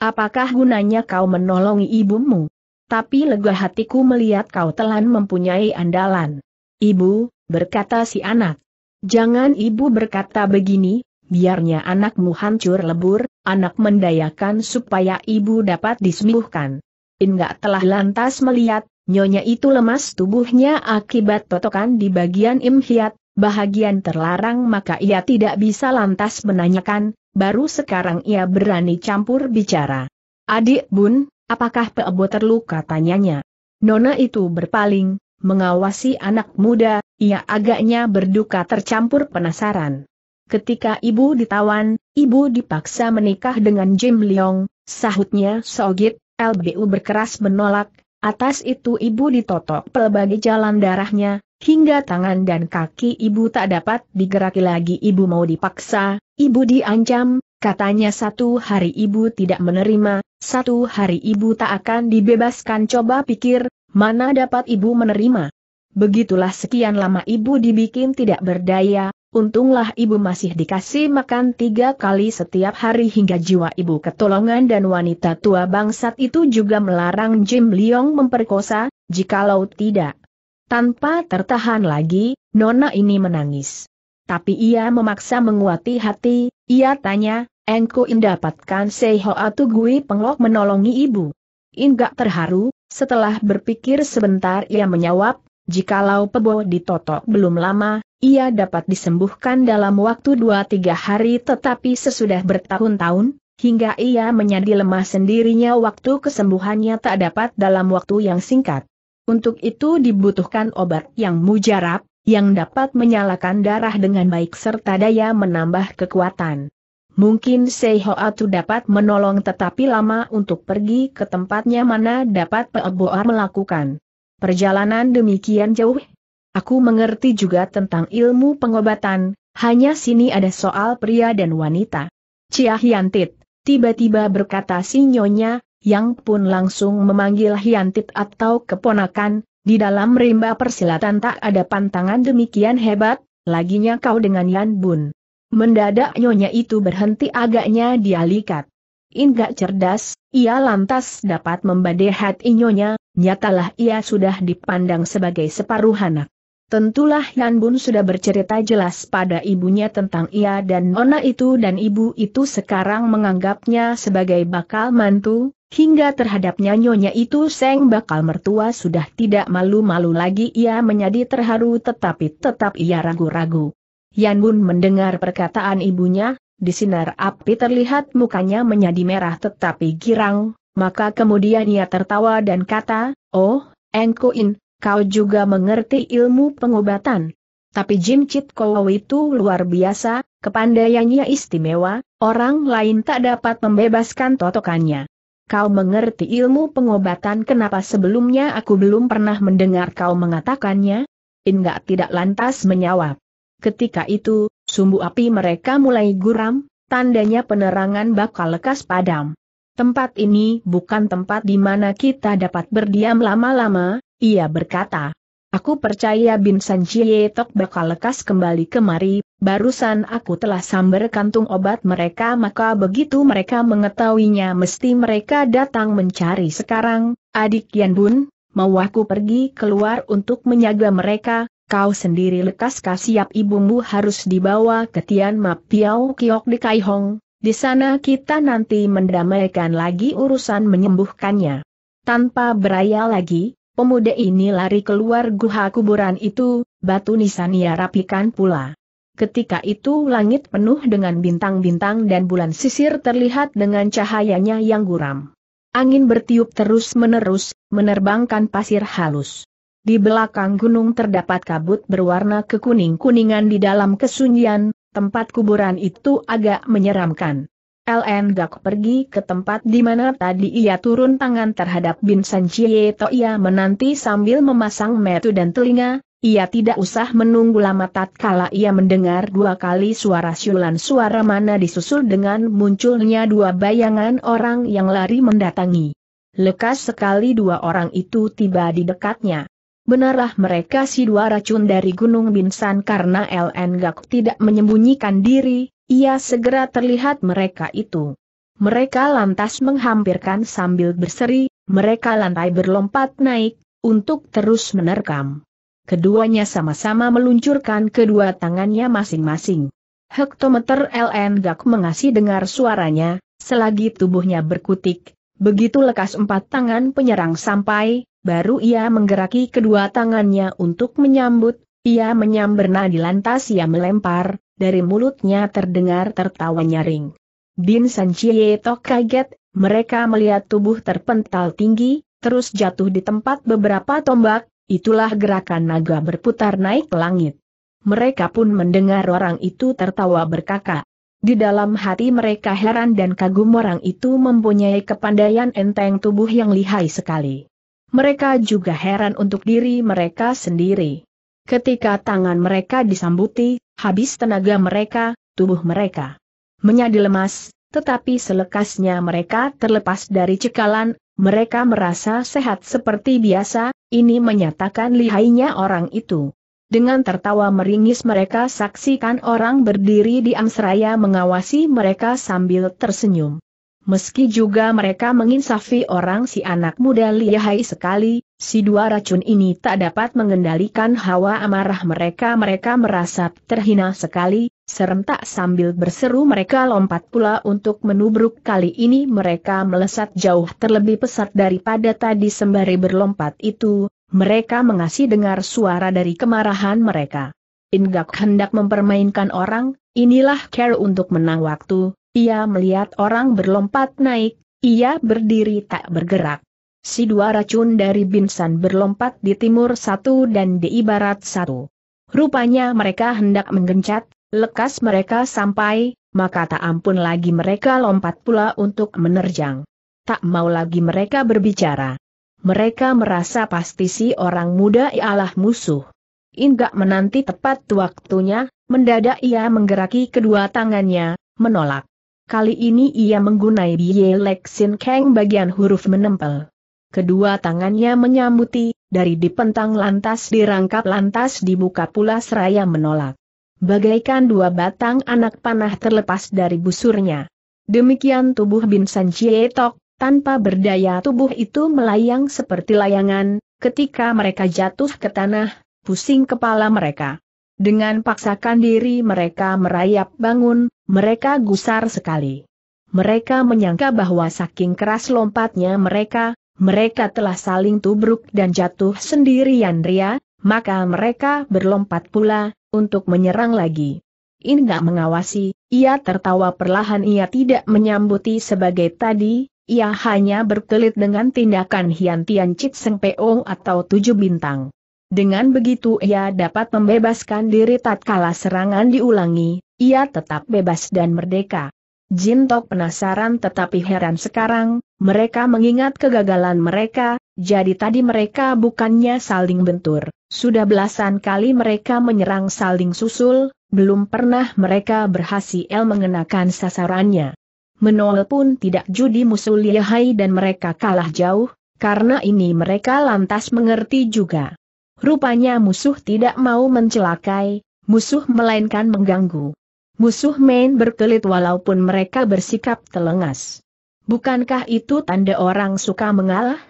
Apakah gunanya kau menolongi ibumu? Tapi lega hatiku melihat kau telah mempunyai andalan. Ibu, berkata si anak. Jangan ibu berkata begini, biarnya anakmu hancur lebur, anak mendayakan supaya ibu dapat disembuhkan. Inggak telah lantas melihat, nyonya itu lemas tubuhnya akibat totokan di bagian imhiat, bahagian terlarang maka ia tidak bisa lantas menanyakan, baru sekarang ia berani campur bicara. Adik bun, apakah Pebo terluka tanyanya. Nona itu berpaling, mengawasi anak muda, ia agaknya berduka tercampur penasaran. Ketika ibu ditawan, ibu dipaksa menikah dengan Jim Leong, sahutnya Sogit, LBU berkeras menolak, atas itu ibu ditotok pelbagai jalan darahnya, hingga tangan dan kaki ibu tak dapat digeraki lagi ibu mau dipaksa, Ibu diancam, katanya satu hari ibu tidak menerima, satu hari ibu tak akan dibebaskan coba pikir, mana dapat ibu menerima. Begitulah sekian lama ibu dibikin tidak berdaya, untunglah ibu masih dikasih makan tiga kali setiap hari hingga jiwa ibu ketolongan dan wanita tua bangsat itu juga melarang Jim Leong memperkosa, jikalau tidak. Tanpa tertahan lagi, Nona ini menangis. Tapi ia memaksa menguati hati, ia tanya, engkau indapatkan sehoa gui penglok menolongi ibu. Inggak terharu, setelah berpikir sebentar ia menjawab, jikalau pebo ditotok belum lama, ia dapat disembuhkan dalam waktu dua tiga hari tetapi sesudah bertahun-tahun, hingga ia menjadi lemah sendirinya waktu kesembuhannya tak dapat dalam waktu yang singkat. Untuk itu dibutuhkan obat yang mujarab, yang dapat menyalakan darah dengan baik serta daya menambah kekuatan. Mungkin Seihoatu dapat menolong tetapi lama untuk pergi ke tempatnya mana dapat Peoboar melakukan. Perjalanan demikian jauh. Aku mengerti juga tentang ilmu pengobatan, hanya sini ada soal pria dan wanita. Cia Hiantit, tiba-tiba berkata si Nyonya, yang pun langsung memanggil Hiantit atau keponakan, di dalam rimba persilatan tak ada pantangan demikian hebat, laginya kau dengan Yan Bun. Mendadak nyonya itu berhenti agaknya dialikat. Inggak cerdas, ia lantas dapat membadai hati nyonya, nyatalah ia sudah dipandang sebagai separuh anak. Tentulah Yan Bun sudah bercerita jelas pada ibunya tentang ia dan nona itu dan ibu itu sekarang menganggapnya sebagai bakal mantu, Hingga terhadapnya nyonya itu Seng bakal mertua sudah tidak malu-malu lagi ia menjadi terharu tetapi tetap ia ragu-ragu. Yan Bun mendengar perkataan ibunya, di sinar api terlihat mukanya menjadi merah tetapi girang, maka kemudian ia tertawa dan kata, Oh, Engkuin, kau juga mengerti ilmu pengobatan. Tapi Jim Chit itu luar biasa, kepandaiannya istimewa, orang lain tak dapat membebaskan totokannya kau mengerti ilmu pengobatan kenapa sebelumnya aku belum pernah mendengar kau mengatakannya? Inggak tidak lantas menjawab. Ketika itu, sumbu api mereka mulai guram, tandanya penerangan bakal lekas padam. Tempat ini bukan tempat di mana kita dapat berdiam lama-lama, ia berkata. Aku percaya Bin San Tok bakal lekas kembali kemari, barusan aku telah sambar kantung obat mereka maka begitu mereka mengetahuinya mesti mereka datang mencari sekarang, adik Yan Bun, mau aku pergi keluar untuk menjaga mereka, kau sendiri lekas kasiap ibumu harus dibawa ke Tian Ma Piao Kiok di Kaihong, di sana kita nanti mendamaikan lagi urusan menyembuhkannya. Tanpa beraya lagi, Pemuda ini lari keluar guha kuburan itu, batu nisan ia rapikan pula. Ketika itu langit penuh dengan bintang-bintang dan bulan sisir terlihat dengan cahayanya yang guram. Angin bertiup terus-menerus, menerbangkan pasir halus. Di belakang gunung terdapat kabut berwarna kekuning-kuningan di dalam kesunyian, tempat kuburan itu agak menyeramkan. LN Gak pergi ke tempat di mana tadi ia turun tangan terhadap Bin Sanjieto ia menanti sambil memasang metu dan telinga, ia tidak usah menunggu lama tatkala ia mendengar dua kali suara siulan suara mana disusul dengan munculnya dua bayangan orang yang lari mendatangi. Lekas sekali dua orang itu tiba di dekatnya. Benarlah mereka si dua racun dari Gunung Binsan karena LN Gak tidak menyembunyikan diri, ia segera terlihat mereka itu. Mereka lantas menghampirkan sambil berseri, mereka lantai berlompat naik, untuk terus menerkam. Keduanya sama-sama meluncurkan kedua tangannya masing-masing. Hektometer LN Gak mengasih dengar suaranya, selagi tubuhnya berkutik, begitu lekas empat tangan penyerang sampai, baru ia menggeraki kedua tangannya untuk menyambut, ia menyamberna di lantas ia melempar, dari mulutnya terdengar tertawa nyaring. Bin Sanchieto kaget, mereka melihat tubuh terpental tinggi, terus jatuh di tempat beberapa tombak, itulah gerakan naga berputar naik ke langit. Mereka pun mendengar orang itu tertawa berkakak. Di dalam hati mereka heran dan kagum orang itu mempunyai kepandaian enteng tubuh yang lihai sekali. Mereka juga heran untuk diri mereka sendiri. Ketika tangan mereka disambuti, habis tenaga mereka, tubuh mereka menjadi lemas, tetapi selekasnya mereka terlepas dari cekalan, mereka merasa sehat seperti biasa, ini menyatakan lihainya orang itu. Dengan tertawa meringis mereka saksikan orang berdiri di amseraya mengawasi mereka sambil tersenyum. Meski juga mereka menginsafi orang si anak muda lihai sekali, si dua racun ini tak dapat mengendalikan hawa amarah mereka. Mereka merasa terhina sekali, serentak sambil berseru mereka lompat pula untuk menubruk kali ini mereka melesat jauh terlebih pesat daripada tadi sembari berlompat itu, mereka mengasih dengar suara dari kemarahan mereka. Inggak hendak mempermainkan orang, inilah care untuk menang waktu, ia melihat orang berlompat naik, ia berdiri tak bergerak. Si dua racun dari Binsan berlompat di timur satu dan di barat satu. Rupanya mereka hendak menggencat, lekas mereka sampai, maka tak ampun lagi mereka lompat pula untuk menerjang. Tak mau lagi mereka berbicara. Mereka merasa pasti si orang muda ialah musuh. Inggak menanti tepat waktunya, mendadak ia menggeraki kedua tangannya, menolak. Kali ini ia menggunai Bie Lexin Kang bagian huruf menempel. Kedua tangannya menyambuti, dari dipentang lantas dirangkap lantas dibuka pula seraya menolak. Bagaikan dua batang anak panah terlepas dari busurnya. Demikian tubuh Bin Sanchietok, tanpa berdaya tubuh itu melayang seperti layangan, ketika mereka jatuh ke tanah, pusing kepala mereka. Dengan paksakan diri mereka merayap bangun, mereka gusar sekali. Mereka menyangka bahwa saking keras lompatnya mereka, mereka telah saling tubruk dan jatuh sendirian ria, maka mereka berlompat pula, untuk menyerang lagi. Indah mengawasi, ia tertawa perlahan ia tidak menyambuti sebagai tadi, ia hanya berkelit dengan tindakan Hian Tian Chit Seng Peong atau tujuh bintang. Dengan begitu ia dapat membebaskan diri tatkala serangan diulangi, ia tetap bebas dan merdeka. Jin Tok penasaran tetapi heran sekarang, mereka mengingat kegagalan mereka, jadi tadi mereka bukannya saling bentur, sudah belasan kali mereka menyerang saling susul, belum pernah mereka berhasil mengenakan sasarannya. Menol pun tidak judi musuh lihai dan mereka kalah jauh, karena ini mereka lantas mengerti juga. Rupanya musuh tidak mau mencelakai, musuh melainkan mengganggu. Musuh main berkelit walaupun mereka bersikap telengas. Bukankah itu tanda orang suka mengalah?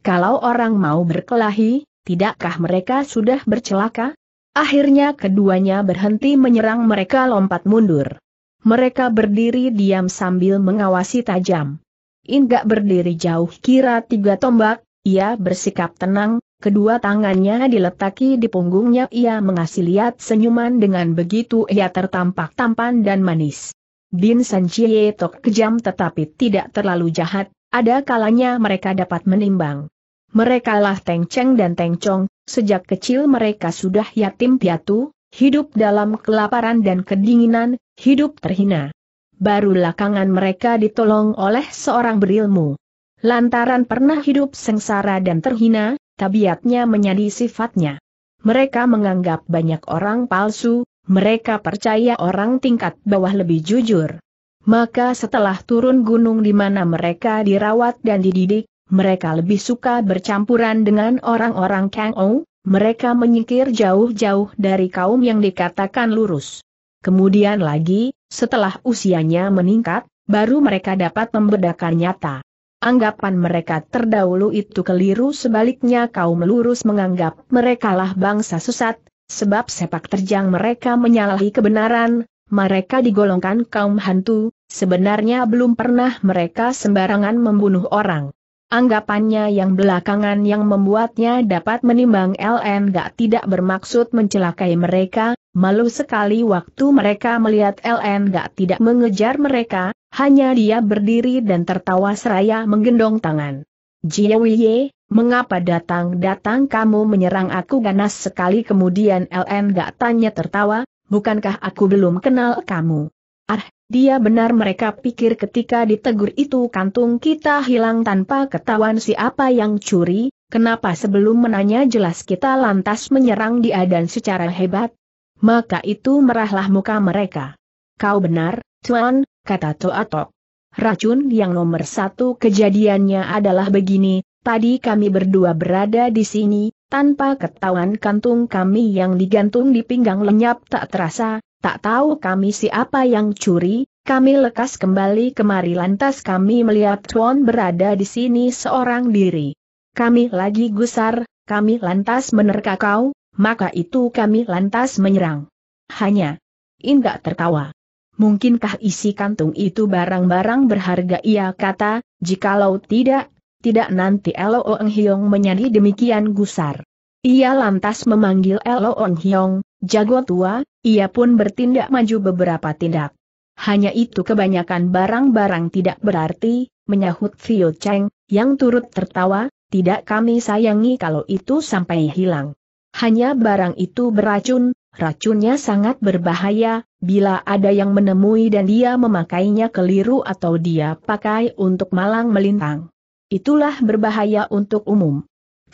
Kalau orang mau berkelahi, tidakkah mereka sudah bercelaka? Akhirnya keduanya berhenti menyerang mereka lompat mundur. Mereka berdiri diam sambil mengawasi tajam. Inggak berdiri jauh kira tiga tombak, ia bersikap tenang, kedua tangannya diletaki di punggungnya ia mengasih lihat senyuman dengan begitu ia tertampak tampan dan manis. Bin Sanchie Tok kejam tetapi tidak terlalu jahat, ada kalanya mereka dapat menimbang. Mereka lah Teng Cheng dan Teng Chong, sejak kecil mereka sudah yatim piatu, hidup dalam kelaparan dan kedinginan, hidup terhina. Baru belakangan mereka ditolong oleh seorang berilmu. Lantaran pernah hidup sengsara dan terhina, tabiatnya menjadi sifatnya. mereka menganggap banyak orang palsu, mereka percaya orang tingkat bawah lebih jujur. Maka setelah turun gunung di mana mereka dirawat dan dididik, mereka lebih suka bercampuran dengan orang-orang Kang Ou, mereka menyingkir jauh-jauh dari kaum yang dikatakan lurus. Kemudian lagi, setelah usianya meningkat, baru mereka dapat membedakan nyata anggapan mereka terdahulu itu keliru sebaliknya kaum lurus menganggap merekalah bangsa sesat, sebab sepak terjang mereka menyalahi kebenaran, mereka digolongkan kaum hantu, sebenarnya belum pernah mereka sembarangan membunuh orang. Anggapannya yang belakangan yang membuatnya dapat menimbang LN gak tidak bermaksud mencelakai mereka, malu sekali waktu mereka melihat LN gak tidak mengejar mereka, hanya dia berdiri dan tertawa seraya menggendong tangan. Jiewiye, mengapa datang-datang kamu menyerang aku ganas sekali kemudian LN gak tanya tertawa, bukankah aku belum kenal kamu? Ah, dia benar mereka pikir ketika ditegur itu kantung kita hilang tanpa ketahuan siapa yang curi, kenapa sebelum menanya jelas kita lantas menyerang dia dan secara hebat? Maka itu merahlah muka mereka. Kau benar, Tuan, kata Toatok. Racun yang nomor satu kejadiannya adalah begini, tadi kami berdua berada di sini, tanpa ketahuan kantung kami yang digantung di pinggang lenyap tak terasa, tak tahu kami siapa yang curi, kami lekas kembali kemari lantas kami melihat Tuan berada di sini seorang diri. Kami lagi gusar, kami lantas menerka kau, maka itu kami lantas menyerang. Hanya, Inggak tertawa. Mungkinkah isi kantung itu barang-barang berharga ia kata, jikalau tidak, tidak nanti Elo Ong Hyong menjadi demikian gusar. Ia lantas memanggil Elo Ong Hyong, jago tua, ia pun bertindak maju beberapa tindak. Hanya itu kebanyakan barang-barang tidak berarti, menyahut Vio Cheng, yang turut tertawa, tidak kami sayangi kalau itu sampai hilang. Hanya barang itu beracun, racunnya sangat berbahaya, bila ada yang menemui dan dia memakainya keliru atau dia pakai untuk malang melintang. Itulah berbahaya untuk umum.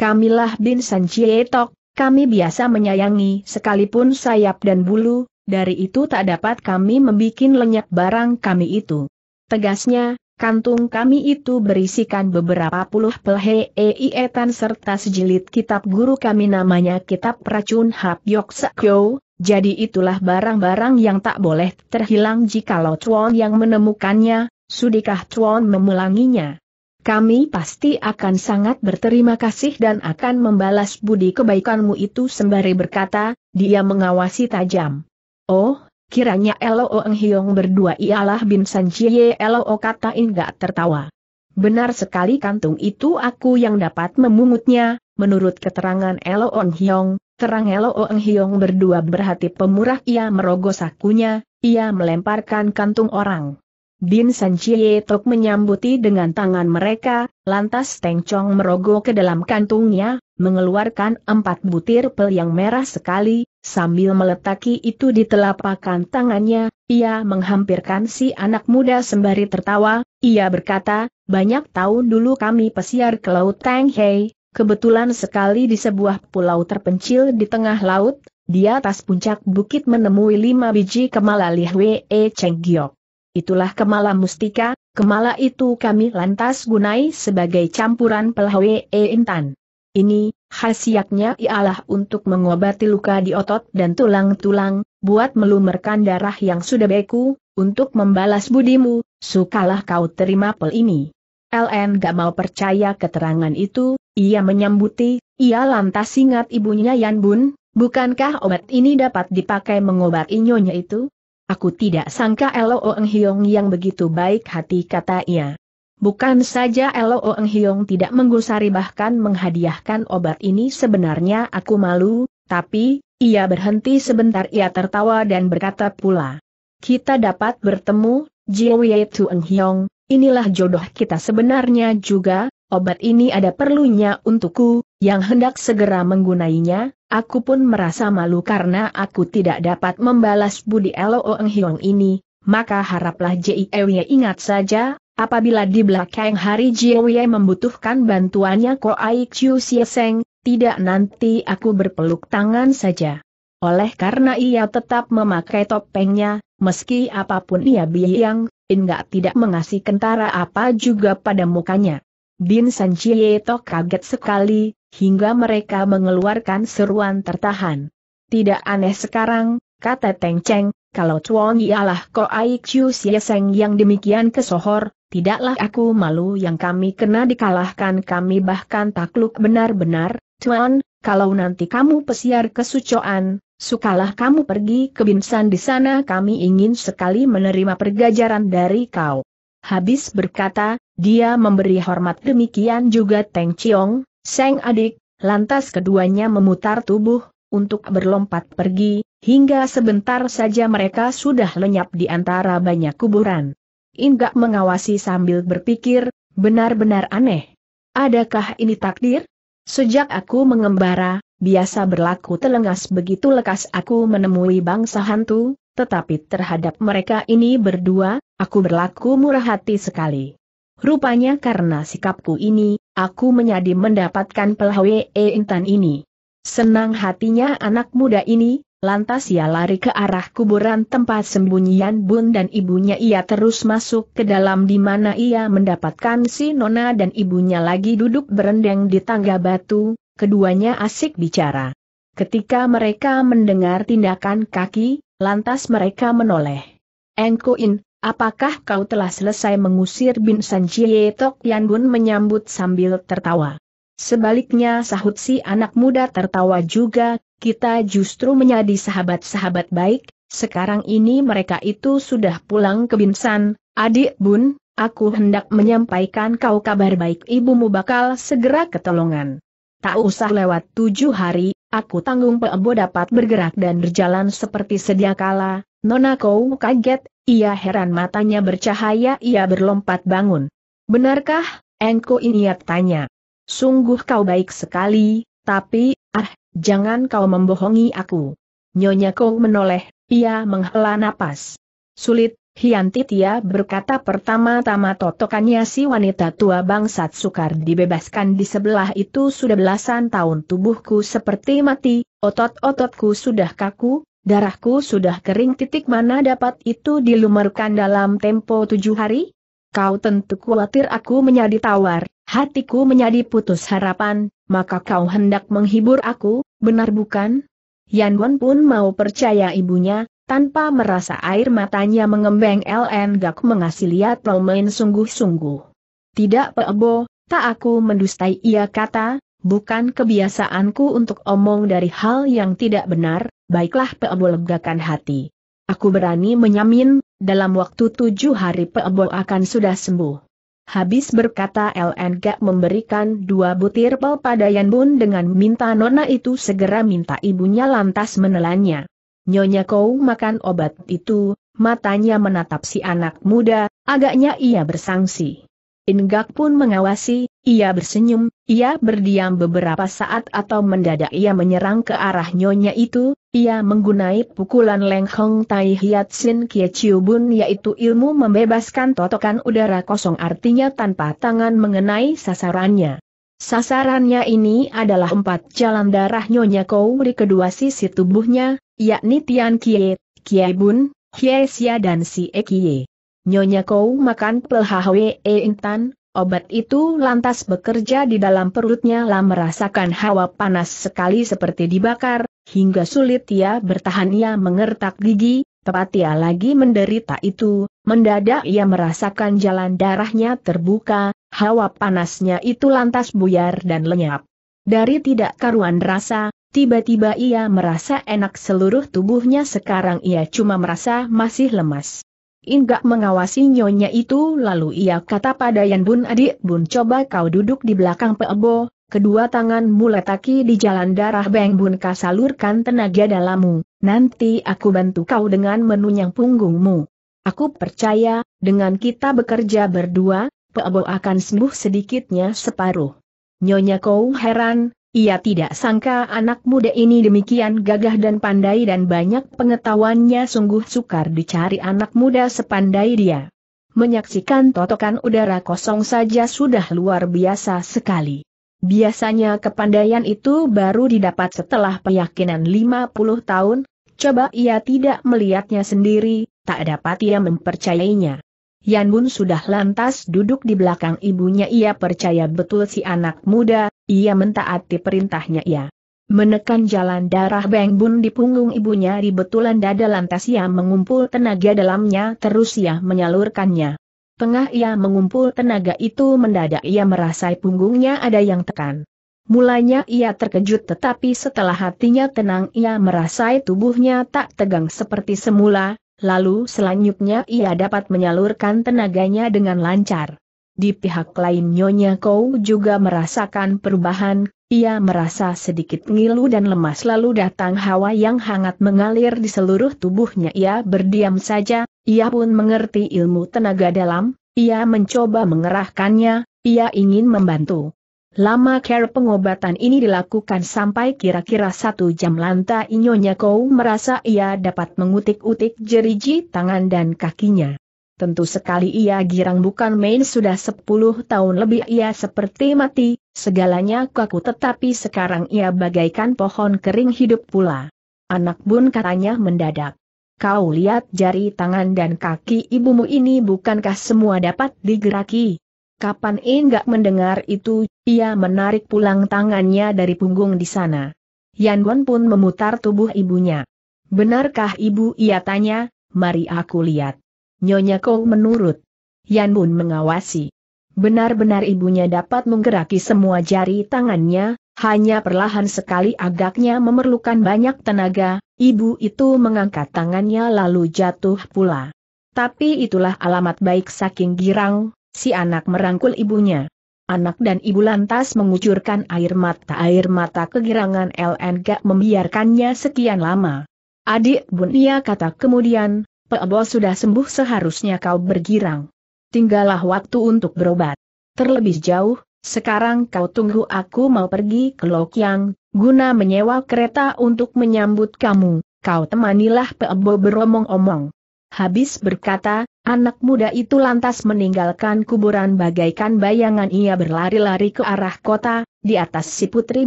Kamilah bin Sancietok, kami biasa menyayangi sekalipun sayap dan bulu, dari itu tak dapat kami membikin lenyap barang kami itu. Tegasnya, Kantung kami itu berisikan beberapa puluh pelheietan serta sejilid kitab guru kami namanya Kitab Racun Hap Yok Sakyo, jadi itulah barang-barang yang tak boleh terhilang jikalau Chuan yang menemukannya, sudikah Chuan memulanginya. Kami pasti akan sangat berterima kasih dan akan membalas budi kebaikanmu itu sembari berkata, dia mengawasi tajam. Oh, Kiranya Elo Eng Hiong berdua ialah bin Sanjie Elo kata enggak tertawa. Benar sekali kantung itu aku yang dapat memungutnya, menurut keterangan Elo Eng Hiong, terang Elo Eng Hiong berdua berhati pemurah ia merogoh sakunya, ia melemparkan kantung orang. Bin Sanjie Tok menyambuti dengan tangan mereka, lantas Teng Chong merogoh ke dalam kantungnya, mengeluarkan empat butir pel yang merah sekali, sambil meletaki itu di telapakan tangannya, ia menghampirkan si anak muda sembari tertawa, ia berkata, banyak tahun dulu kami pesiar ke Laut Tang Hei, kebetulan sekali di sebuah pulau terpencil di tengah laut, di atas puncak bukit menemui lima biji kemala lihwe e Cheng Giok. Itulah kemala mustika, kemala itu kami lantas gunai sebagai campuran pelahwe e intan. Ini, khasiatnya ialah untuk mengobati luka di otot dan tulang-tulang, buat melumerkan darah yang sudah beku, untuk membalas budimu, sukalah kau terima pel ini. LN gak mau percaya keterangan itu, ia menyambuti, ia lantas ingat ibunya Yan Bun, bukankah obat ini dapat dipakai mengobati nyonya itu? Aku tidak sangka Elo Eng Hiong yang begitu baik hati kata ia. Bukan saja Elo Eng Hiong tidak menggusari bahkan menghadiahkan obat ini sebenarnya aku malu, tapi, ia berhenti sebentar ia tertawa dan berkata pula. Kita dapat bertemu, Jiewie Tu Eng Hiong, inilah jodoh kita sebenarnya juga, obat ini ada perlunya untukku, yang hendak segera menggunainya, aku pun merasa malu karena aku tidak dapat membalas budi Elo Eng Hiong ini, maka haraplah Jiewie ingat saja, Apabila di belakang hari Jiewie membutuhkan bantuannya Ko Ai Chiu Sieseng, tidak nanti aku berpeluk tangan saja. Oleh karena ia tetap memakai topengnya, meski apa pun ia biang, enggak tidak mengasih kentara apa juga pada mukanya. Bin Sanjieto kaget sekali, hingga mereka mengeluarkan seruan tertahan. Tidak aneh sekarang, kata Teng Cheng, kalau Chuan ialah Ko Ai Chiu Sieseng yang demikian kesohor, tidaklah aku malu yang kami kena dikalahkan kami bahkan takluk benar-benar, Tuan, kalau nanti kamu pesiar kesucoan, sukalah kamu pergi ke Binsan di sana kami ingin sekali menerima pergajaran dari kau. Habis berkata, dia memberi hormat demikian juga Teng Chiong, Seng adik, lantas keduanya memutar tubuh, untuk berlompat pergi, hingga sebentar saja mereka sudah lenyap di antara banyak kuburan. Inggak mengawasi sambil berpikir, benar-benar aneh. Adakah ini takdir? Sejak aku mengembara, biasa berlaku telengas begitu lekas aku menemui bangsa hantu, tetapi terhadap mereka ini berdua, aku berlaku murah hati sekali. Rupanya karena sikapku ini, aku menjadi mendapatkan pelahwe intan ini. Senang hatinya anak muda ini, lantas ia lari ke arah kuburan tempat sembunyian bun dan ibunya ia terus masuk ke dalam di mana ia mendapatkan si Nona dan ibunya lagi duduk berendeng di tangga batu, keduanya asik bicara. Ketika mereka mendengar tindakan kaki, lantas mereka menoleh. Engkuin, apakah kau telah selesai mengusir Bin Sanjie Tok Yan Bun menyambut sambil tertawa. Sebaliknya sahut si anak muda tertawa juga, kita justru menjadi sahabat-sahabat baik, sekarang ini mereka itu sudah pulang ke Binsan, adik bun, aku hendak menyampaikan kau kabar baik ibumu bakal segera ketolongan. Tak usah lewat tujuh hari, aku tanggung Pebo dapat bergerak dan berjalan seperti sedia kala, Nona kau kaget, ia heran matanya bercahaya ia berlompat bangun. Benarkah, Engko ini tanya. Sungguh kau baik sekali, tapi, ah, jangan kau membohongi aku. Nyonya Kong menoleh, ia menghela napas. Sulit, Hianti Tia berkata pertama-tama totokannya si wanita tua bangsat sukar dibebaskan di sebelah itu sudah belasan tahun tubuhku seperti mati, otot-ototku sudah kaku, darahku sudah kering titik mana dapat itu dilumerkan dalam tempo tujuh hari? Kau tentu khawatir aku menjadi tawar, hatiku menjadi putus harapan, maka kau hendak menghibur aku, benar bukan? Yan Wan pun mau percaya ibunya, tanpa merasa air matanya mengembang LN Gak mengasih lihat main sungguh-sungguh. Tidak Pebo, tak aku mendustai ia kata, bukan kebiasaanku untuk omong dari hal yang tidak benar, baiklah Pebo legakan hati. Aku berani menyamin, dalam waktu tujuh hari Pebo akan sudah sembuh. Habis berkata LN gak memberikan dua butir pil pada Yan Bun dengan minta nona itu segera minta ibunya lantas menelannya. Nyonya kau makan obat itu, matanya menatap si anak muda, agaknya ia bersangsi. Inggak pun mengawasi, ia bersenyum, ia berdiam beberapa saat atau mendadak ia menyerang ke arah nyonya itu, ia menggunai pukulan Leng Hong Tai Hiat Sin Kie Chiu Bun yaitu ilmu membebaskan totokan udara kosong artinya tanpa tangan mengenai sasarannya. Sasarannya ini adalah empat jalan darah nyonya Kou di kedua sisi tubuhnya, yakni Tian Kie, Kie Bun, Hie Xia dan Si E Kie. Nyonya Kou makan pelhahwe intan, obat itu lantas bekerja di dalam perutnya lah merasakan hawa panas sekali seperti dibakar, hingga sulit ia bertahan ia mengertak gigi, tepat ia lagi menderita itu, mendadak ia merasakan jalan darahnya terbuka, hawa panasnya itu lantas buyar dan lenyap. Dari tidak karuan rasa, tiba-tiba ia merasa enak seluruh tubuhnya sekarang ia cuma merasa masih lemas. Inggak mengawasi nyonya itu lalu ia kata pada Yan Bun adik Bun coba kau duduk di belakang Pebo, kedua tangan letaki di jalan darah Beng Bun kasalurkan tenaga dalammu, nanti aku bantu kau dengan menunyang punggungmu. Aku percaya, dengan kita bekerja berdua, Pebo akan sembuh sedikitnya separuh. Nyonya kau heran, ia tidak sangka anak muda ini demikian gagah dan pandai dan banyak pengetahuannya sungguh sukar dicari anak muda sepandai dia. Menyaksikan totokan udara kosong saja sudah luar biasa sekali. Biasanya kepandaian itu baru didapat setelah keyakinan 50 tahun, coba ia tidak melihatnya sendiri, tak dapat ia mempercayainya. Yan Bun sudah lantas duduk di belakang ibunya ia percaya betul si anak muda, ia mentaati perintahnya ia. Menekan jalan darah Beng Bun di punggung ibunya di betulan dada lantas ia mengumpul tenaga dalamnya terus ia menyalurkannya. Tengah ia mengumpul tenaga itu mendadak ia merasa punggungnya ada yang tekan. Mulanya ia terkejut tetapi setelah hatinya tenang ia merasa tubuhnya tak tegang seperti semula, lalu selanjutnya ia dapat menyalurkan tenaganya dengan lancar. Di pihak lain Nyonya Kou juga merasakan perubahan, ia merasa sedikit ngilu dan lemas lalu datang hawa yang hangat mengalir di seluruh tubuhnya. Ia berdiam saja, ia pun mengerti ilmu tenaga dalam, ia mencoba mengerahkannya, ia ingin membantu. Lama care pengobatan ini dilakukan sampai kira-kira satu jam lantai Nyonya Kou merasa ia dapat mengutik-utik jeriji tangan dan kakinya. Tentu sekali ia girang bukan main sudah sepuluh tahun lebih ia seperti mati, segalanya kaku tetapi sekarang ia bagaikan pohon kering hidup pula. Anak bun katanya mendadak. Kau lihat jari tangan dan kaki ibumu ini bukankah semua dapat digeraki? Kapan enggak mendengar itu, ia menarik pulang tangannya dari punggung di sana. Yan Wan pun memutar tubuh ibunya. Benarkah ibu ia tanya, mari aku lihat. Nyonya Kou menurut. Yan Bun mengawasi. Benar-benar ibunya dapat menggeraki semua jari tangannya, hanya perlahan sekali agaknya memerlukan banyak tenaga, ibu itu mengangkat tangannya lalu jatuh pula. Tapi itulah alamat baik saking girang, si anak merangkul ibunya. Anak dan ibu lantas mengucurkan air mata air mata kegirangan LN gak membiarkannya sekian lama. Adik bun ia kata kemudian, Pebo sudah sembuh seharusnya kau bergirang. Tinggallah waktu untuk berobat. Terlebih jauh, sekarang kau tunggu aku mau pergi ke Lokyang, guna menyewa kereta untuk menyambut kamu, kau temanilah Pebo beromong-omong. Habis berkata, anak muda itu lantas meninggalkan kuburan bagaikan bayangan ia berlari-lari ke arah kota, di atas si putri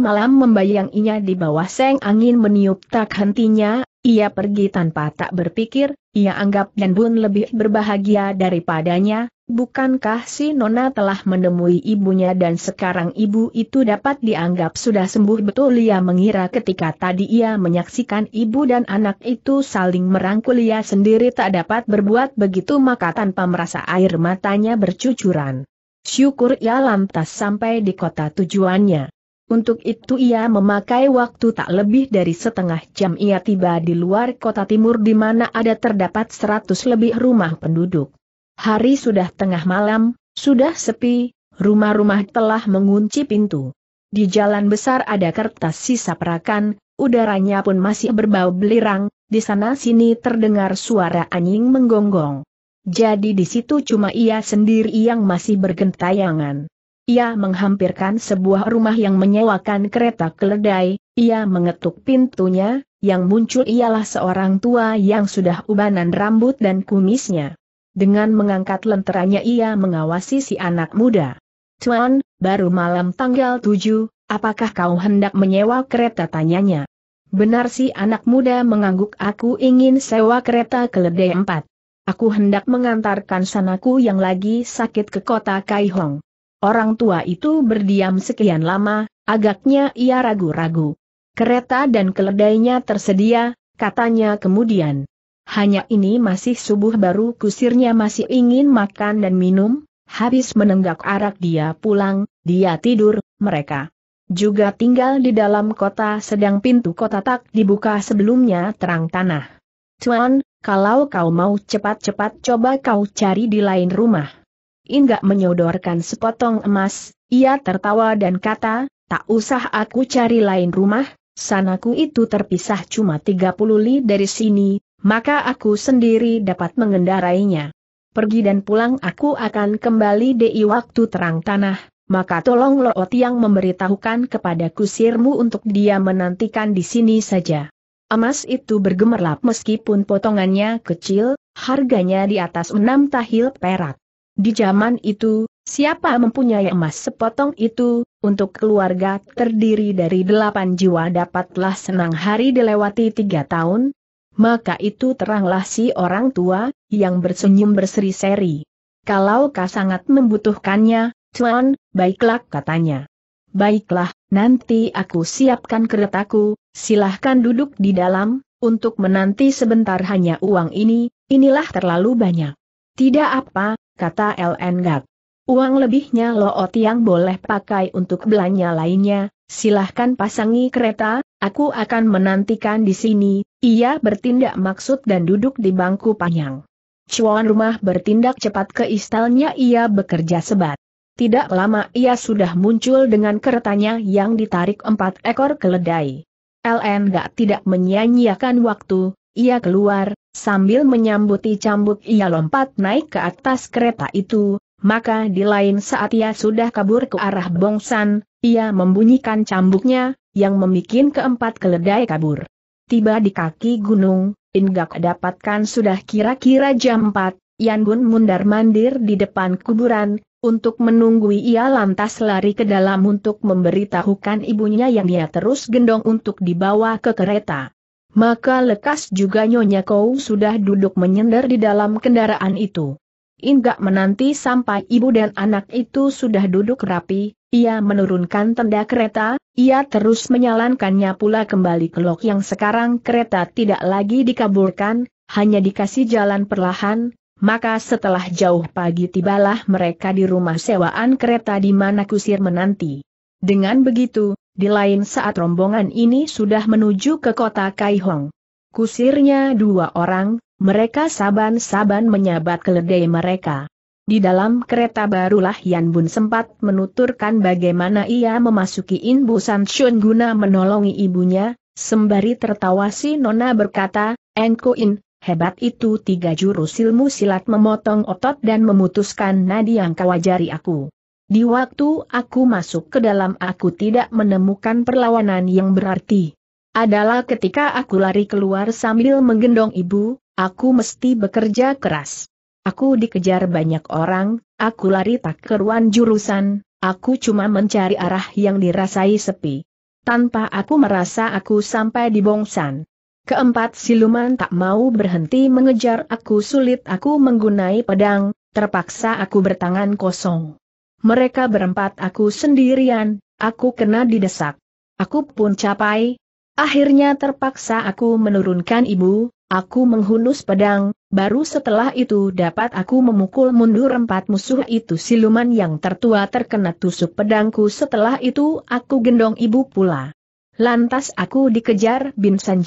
malam membayanginya di bawah seng angin meniup tak hentinya, ia pergi tanpa tak berpikir, ia anggap dan Bun lebih berbahagia daripadanya, bukankah si Nona telah menemui ibunya dan sekarang ibu itu dapat dianggap sudah sembuh betul ia mengira ketika tadi ia menyaksikan ibu dan anak itu saling merangkul ia sendiri tak dapat berbuat begitu maka tanpa merasa air matanya bercucuran. Syukur ia lantas sampai di kota tujuannya. Untuk itu ia memakai waktu tak lebih dari setengah jam ia tiba di luar kota timur di mana ada terdapat seratus lebih rumah penduduk. Hari sudah tengah malam, sudah sepi, rumah-rumah telah mengunci pintu. Di jalan besar ada kertas sisa perakan, udaranya pun masih berbau belirang, di sana-sini terdengar suara anjing menggonggong. Jadi di situ cuma ia sendiri yang masih bergentayangan. Ia menghampirkan sebuah rumah yang menyewakan kereta keledai, ia mengetuk pintunya, yang muncul ialah seorang tua yang sudah ubanan rambut dan kumisnya. Dengan mengangkat lenteranya ia mengawasi si anak muda. Tuan, baru malam tanggal 7, apakah kau hendak menyewa kereta tanyanya? Benar si anak muda mengangguk aku ingin sewa kereta keledai empat. Aku hendak mengantarkan sanaku yang lagi sakit ke kota Kaihong. Orang tua itu berdiam sekian lama, agaknya ia ragu-ragu. Kereta dan keledainya tersedia, katanya kemudian. Hanya ini masih subuh baru kusirnya masih ingin makan dan minum, habis menenggak arak dia pulang, dia tidur, mereka juga tinggal di dalam kota sedang pintu kota tak dibuka sebelumnya terang tanah. Tuan, kalau kau mau cepat-cepat coba kau cari di lain rumah. Inggak menyodorkan sepotong emas, ia tertawa dan kata, tak usah aku cari lain rumah, sanaku itu terpisah cuma 30 li dari sini, maka aku sendiri dapat mengendarainya. Pergi dan pulang aku akan kembali di waktu terang tanah, maka tolong Loot yang memberitahukan kepada kusirmu untuk dia menantikan di sini saja. Emas itu bergemerlap meskipun potongannya kecil, harganya di atas enam tahil perak. Di zaman itu, Siapa mempunyai emas sepotong itu, untuk keluarga terdiri dari delapan jiwa dapatlah senang hari dilewati tiga tahun? Maka itu teranglah si orang tua, yang bersenyum berseri-seri. Kalau kau sangat membutuhkannya, Tuan, baiklah katanya. Baiklah, nanti aku siapkan keretaku, silahkan duduk di dalam, untuk menanti sebentar hanya uang ini, inilah terlalu banyak. Tidak apa, kata LN Gak. Uang lebihnya Loot yang boleh pakai untuk belanja lainnya, silahkan pasangi kereta, aku akan menantikan di sini, ia bertindak maksud dan duduk di bangku panjang. Cuan rumah bertindak cepat ke istalnya ia bekerja sebat. Tidak lama ia sudah muncul dengan keretanya yang ditarik empat ekor keledai. LN gak tidak menyia-nyiakan waktu, ia keluar, sambil menyambuti cambuk ia lompat naik ke atas kereta itu, maka di lain saat ia sudah kabur ke arah Bongsan, ia membunyikan cambuknya, yang membikin keempat keledai kabur. Tiba di kaki gunung, Inggak dapatkan sudah kira-kira jam 4, Yan Bun mundar-mandir di depan kuburan, untuk menunggui ia lantas lari ke dalam untuk memberitahukan ibunya yang dia terus gendong untuk dibawa ke kereta. Maka lekas juga Nyonya Kou sudah duduk menyender di dalam kendaraan itu. Inggak menanti sampai ibu dan anak itu sudah duduk rapi, ia menurunkan tenda kereta, ia terus menyalankannya pula kembali ke lok yang sekarang kereta tidak lagi dikaburkan, hanya dikasih jalan perlahan, maka setelah jauh pagi tibalah mereka di rumah sewaan kereta di mana kusir menanti. Dengan begitu, di lain saat rombongan ini sudah menuju ke kota Kaihong. Kusirnya dua orang, mereka saban-saban menyabat keledai mereka. Di dalam kereta barulah Yan Bun sempat menuturkan bagaimana ia memasuki Inbusan Shun guna menolongi ibunya, sembari tertawa si Nona berkata, Engko In, hebat itu tiga jurus ilmu silat memotong otot dan memutuskan nadi yang kawajari aku. Di waktu aku masuk ke dalam aku tidak menemukan perlawanan yang berarti. Adalah ketika aku lari keluar sambil menggendong ibu, Aku mesti bekerja keras. Aku dikejar banyak orang, aku lari tak keruan jurusan, aku cuma mencari arah yang dirasai sepi. Tanpa aku merasa aku sampai di Bongsan. Keempat siluman tak mau berhenti mengejar aku sulit aku menggunai pedang, terpaksa aku bertangan kosong. Mereka berempat aku sendirian, aku kena didesak. Aku pun capai. Akhirnya terpaksa aku menurunkan ibu, Aku menghunus pedang, baru setelah itu dapat aku memukul mundur empat musuh itu siluman yang tertua terkena tusuk pedangku setelah itu aku gendong ibu pula. Lantas aku dikejar Bin San.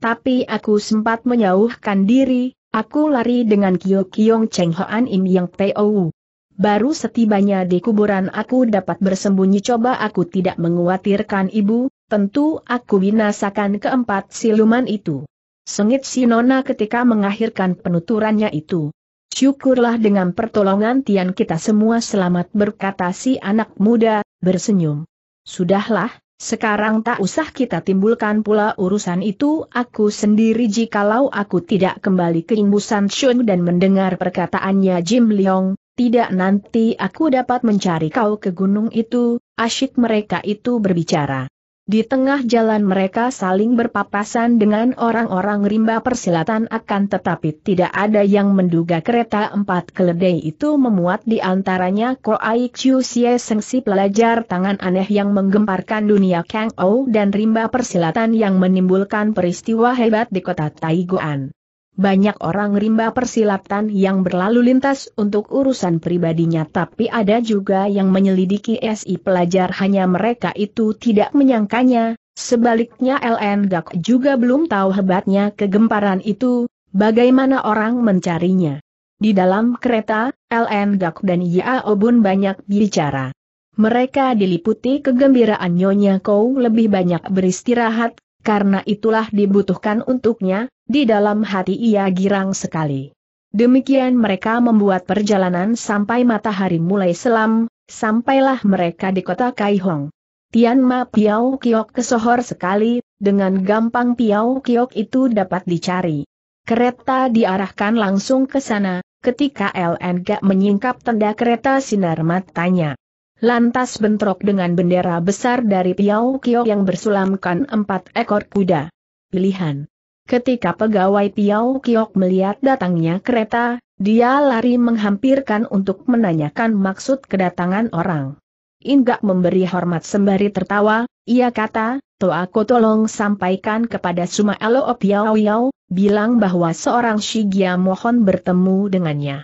Tapi aku sempat menyauhkan diri, aku lari dengan Kyo Kiong Cheng Hoan Im Yang Pou. Baru setibanya di kuburan aku dapat bersembunyi coba aku tidak menguatirkan ibu, tentu aku binasakan keempat siluman itu. Sengit si Nona ketika mengakhirkan penuturannya itu. Syukurlah dengan pertolongan Tian kita semua selamat berkata si anak muda, bersenyum. Sudahlah, sekarang tak usah kita timbulkan pula urusan itu aku sendiri jikalau aku tidak kembali ke Imbusan Shun dan mendengar perkataannya Jim Leong, tidak nanti aku dapat mencari kau ke gunung itu, asyik mereka itu berbicara. Di tengah jalan mereka saling berpapasan dengan orang-orang rimba persilatan akan tetapi tidak ada yang menduga kereta empat keledai itu memuat di antaranya Ko Ai Chiu Sie Sengsi pelajar tangan aneh yang menggemparkan dunia Kang Ou dan rimba persilatan yang menimbulkan peristiwa hebat di kota Taigoan. Banyak orang rimba persilatan yang berlalu lintas untuk urusan pribadinya tapi ada juga yang menyelidiki SI pelajar hanya mereka itu tidak menyangkanya, sebaliknya LN Gak juga belum tahu hebatnya kegemparan itu, bagaimana orang mencarinya. Di dalam kereta, LN Gak dan Yao Bun banyak bicara. Mereka diliputi kegembiraan Nyonya Kou lebih banyak beristirahat, karena itulah dibutuhkan untuknya, di dalam hati ia girang sekali. Demikian mereka membuat perjalanan sampai matahari mulai selam, sampailah mereka di kota Kaihong. Tian Ma Piao Kiok kesohor sekali, dengan gampang Piao Kiok itu dapat dicari. Kereta diarahkan langsung ke sana, ketika LN gak menyingkap tanda kereta sinar matanya. Lantas bentrok dengan bendera besar dari Piao Kio yang bersulamkan empat ekor kuda. Pilihan. Ketika pegawai Piao Kiok melihat datangnya kereta, dia lari menghampirkan untuk menanyakan maksud kedatangan orang. Inggak memberi hormat sembari tertawa, ia kata, To aku tolong sampaikan kepada Suma Elo Piao Yao, bilang bahwa seorang Shigia mohon bertemu dengannya.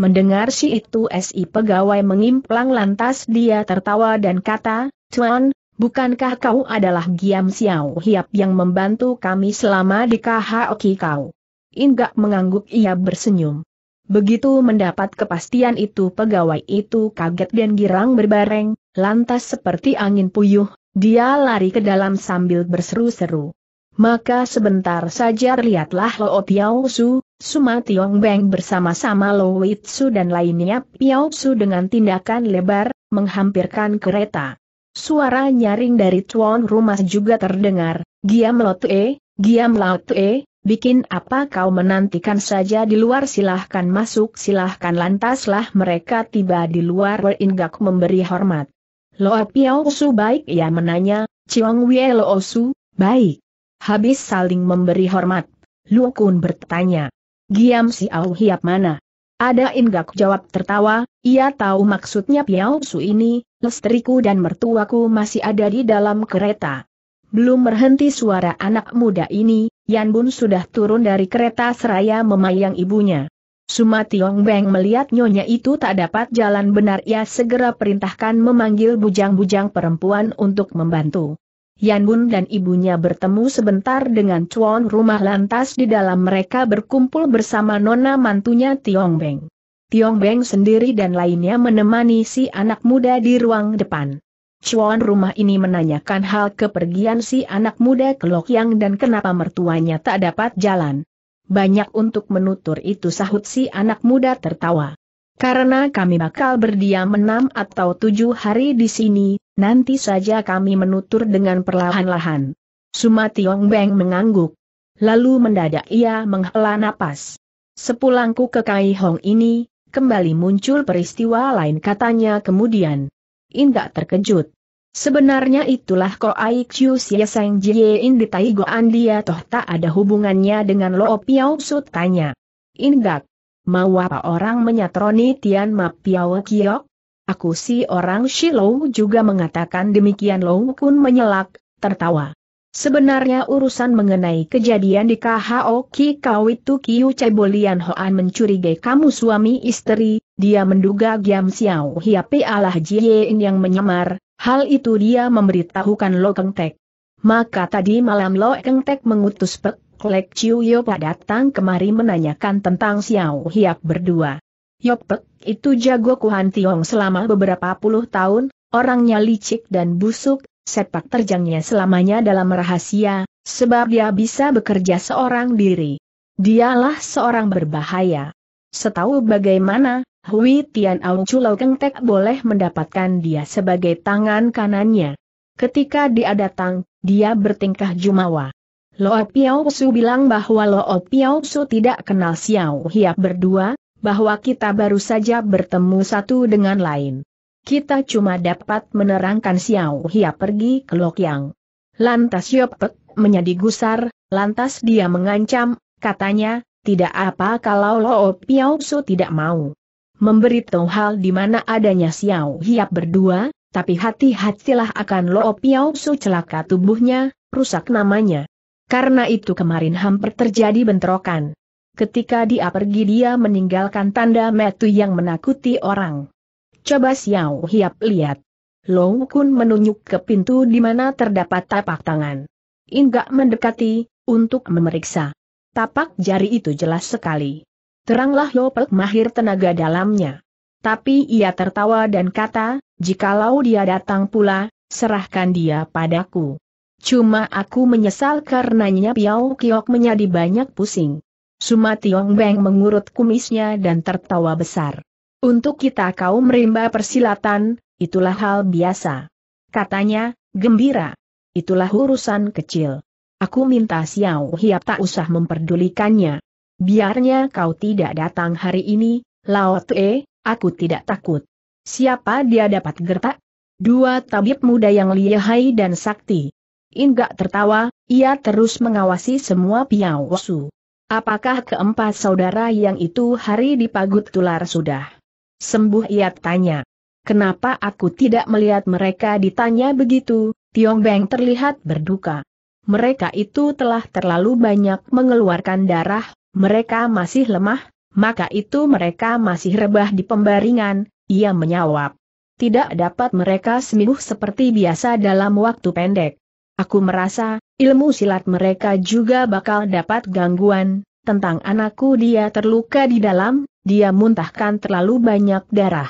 Mendengar si itu si pegawai mengimplang lantas dia tertawa dan kata, Tuan, bukankah kau adalah Giam Xiao Hiap yang membantu kami selama di KHOK kau? Inggak mengangguk ia bersenyum. Begitu mendapat kepastian itu pegawai itu kaget dan girang berbareng, lantas seperti angin puyuh, dia lari ke dalam sambil berseru-seru. Maka sebentar saja lihatlah Lo Piao Su, Suma Tiong Beng bersama-sama Lo Wit Su dan lainnya Piao Su dengan tindakan lebar, menghampirkan kereta. Suara nyaring dari tuan rumah juga terdengar, Giam Lo Tue, Giam Lo Tue, bikin apa kau menantikan saja di luar silahkan masuk silahkan lantaslah mereka tiba di luar Weringgak memberi hormat. Lo Piao Su baik ia menanya, Chiong Wei Lo Su, baik. Habis saling memberi hormat, Lu Kun bertanya, Giam Xiao Hiap mana? Ada Inggak jawab tertawa, ia tahu maksudnya Piao Su ini, lestriku dan mertuaku masih ada di dalam kereta. Belum berhenti suara anak muda ini, Yan Bun sudah turun dari kereta seraya memayang ibunya. Suma Tiong Beng melihat nyonya itu tak dapat jalan benar ia segera perintahkan memanggil bujang-bujang perempuan untuk membantu. Yan Bun dan ibunya bertemu sebentar dengan tuan rumah lantas di dalam mereka berkumpul bersama nona mantunya Tiong Beng. Tiong Beng sendiri dan lainnya menemani si anak muda di ruang depan. Cuan rumah ini menanyakan hal kepergian si anak muda ke Lokyang dan kenapa mertuanya tak dapat jalan banyak untuk menutur itu sahut si anak muda tertawa. Karena kami bakal berdiam enam atau tujuh hari di sini, nanti saja kami menutur dengan perlahan-lahan. Sumationg Beng mengangguk. Lalu mendadak ia menghela napas. Sepulangku ke Kaihong ini, kembali muncul peristiwa lain katanya kemudian. Indak terkejut. Sebenarnya itulah Ko Ai Chiu Sia Sang Jiein di Taigoan dia toh tak ada hubungannya dengan Lo Piao Su tanya. Inggak. Mau apa orang menyatroni Tian Ma Piao Kiok? Aku si orang Shilo juga mengatakan demikian Lo Kun menyelak, tertawa. Sebenarnya urusan mengenai kejadian di KHO Ki Kau itu Kiu Cebolian Hoan mencurigai kamu suami istri, dia menduga Giam Xiao Hiapi Allah Jiein yang menyamar, Hal itu dia memberitahukan Lo Keng Tek. Maka tadi malam Lo Keng Tek mengutus Pek Lek Chiu Yopa datang kemari menanyakan tentang Xiao Hiap berdua. Yopek itu jago Kuhan Tiong selama beberapa puluh tahun, orangnya licik dan busuk, sepak terjangnya selamanya dalam rahasia, sebab dia bisa bekerja seorang diri. Dialah seorang berbahaya. Setahu bagaimana, Hui Tian Au Chulau Keng Tek boleh mendapatkan dia sebagai tangan kanannya. Ketika dia datang, dia bertingkah jumawa. Lo Piao Su bilang bahwa Lo Piao Su tidak kenal Xiao Hiap berdua, bahwa kita baru saja bertemu satu dengan lain. Kita cuma dapat menerangkan Xiao Hiap pergi ke Lokyang. Lantas Yopek menjadi gusar, lantas dia mengancam, katanya, tidak apa kalau Lo Piao Su tidak mau memberitahu hal di mana adanya Xiao Hiap berdua, tapi hati-hatilah akan Lo Piao Su celaka tubuhnya, rusak namanya. Karena itu kemarin hampir terjadi bentrokan. Ketika dia pergi dia meninggalkan tanda metu yang menakuti orang. Coba Xiao Hiap lihat. Lo Kun menunjuk ke pintu di mana terdapat tapak tangan. Inggak mendekati, untuk memeriksa. Tapak jari itu jelas sekali. Teranglah Yopek mahir tenaga dalamnya. Tapi ia tertawa dan kata, jikalau dia datang pula, serahkan dia padaku. Cuma aku menyesal karenanya Piao Kiok menjadi banyak pusing. Suma Tiong Beng mengurut kumisnya dan tertawa besar. Untuk kita kaum rimba persilatan, itulah hal biasa. Katanya, gembira. Itulah urusan kecil. Aku minta Xiao Hiap tak usah memperdulikannya. biarnya kau tidak datang hari ini, Lao Tue, aku tidak takut. Siapa dia dapat gertak? Dua tabib muda yang lihai dan sakti. Inggak tertawa, ia terus mengawasi semua Piao Su. Apakah keempat saudara yang itu hari dipagut tular sudah? Sembuh ia tanya. Kenapa aku tidak melihat mereka ditanya begitu, Tiong Beng terlihat berduka. Mereka itu telah terlalu banyak mengeluarkan darah, mereka masih lemah, maka itu mereka masih rebah di pembaringan, ia menyawab. Tidak dapat mereka sembuh seperti biasa dalam waktu pendek. Aku merasa, ilmu silat mereka juga bakal dapat gangguan, tentang anakku dia terluka di dalam, dia muntahkan terlalu banyak darah.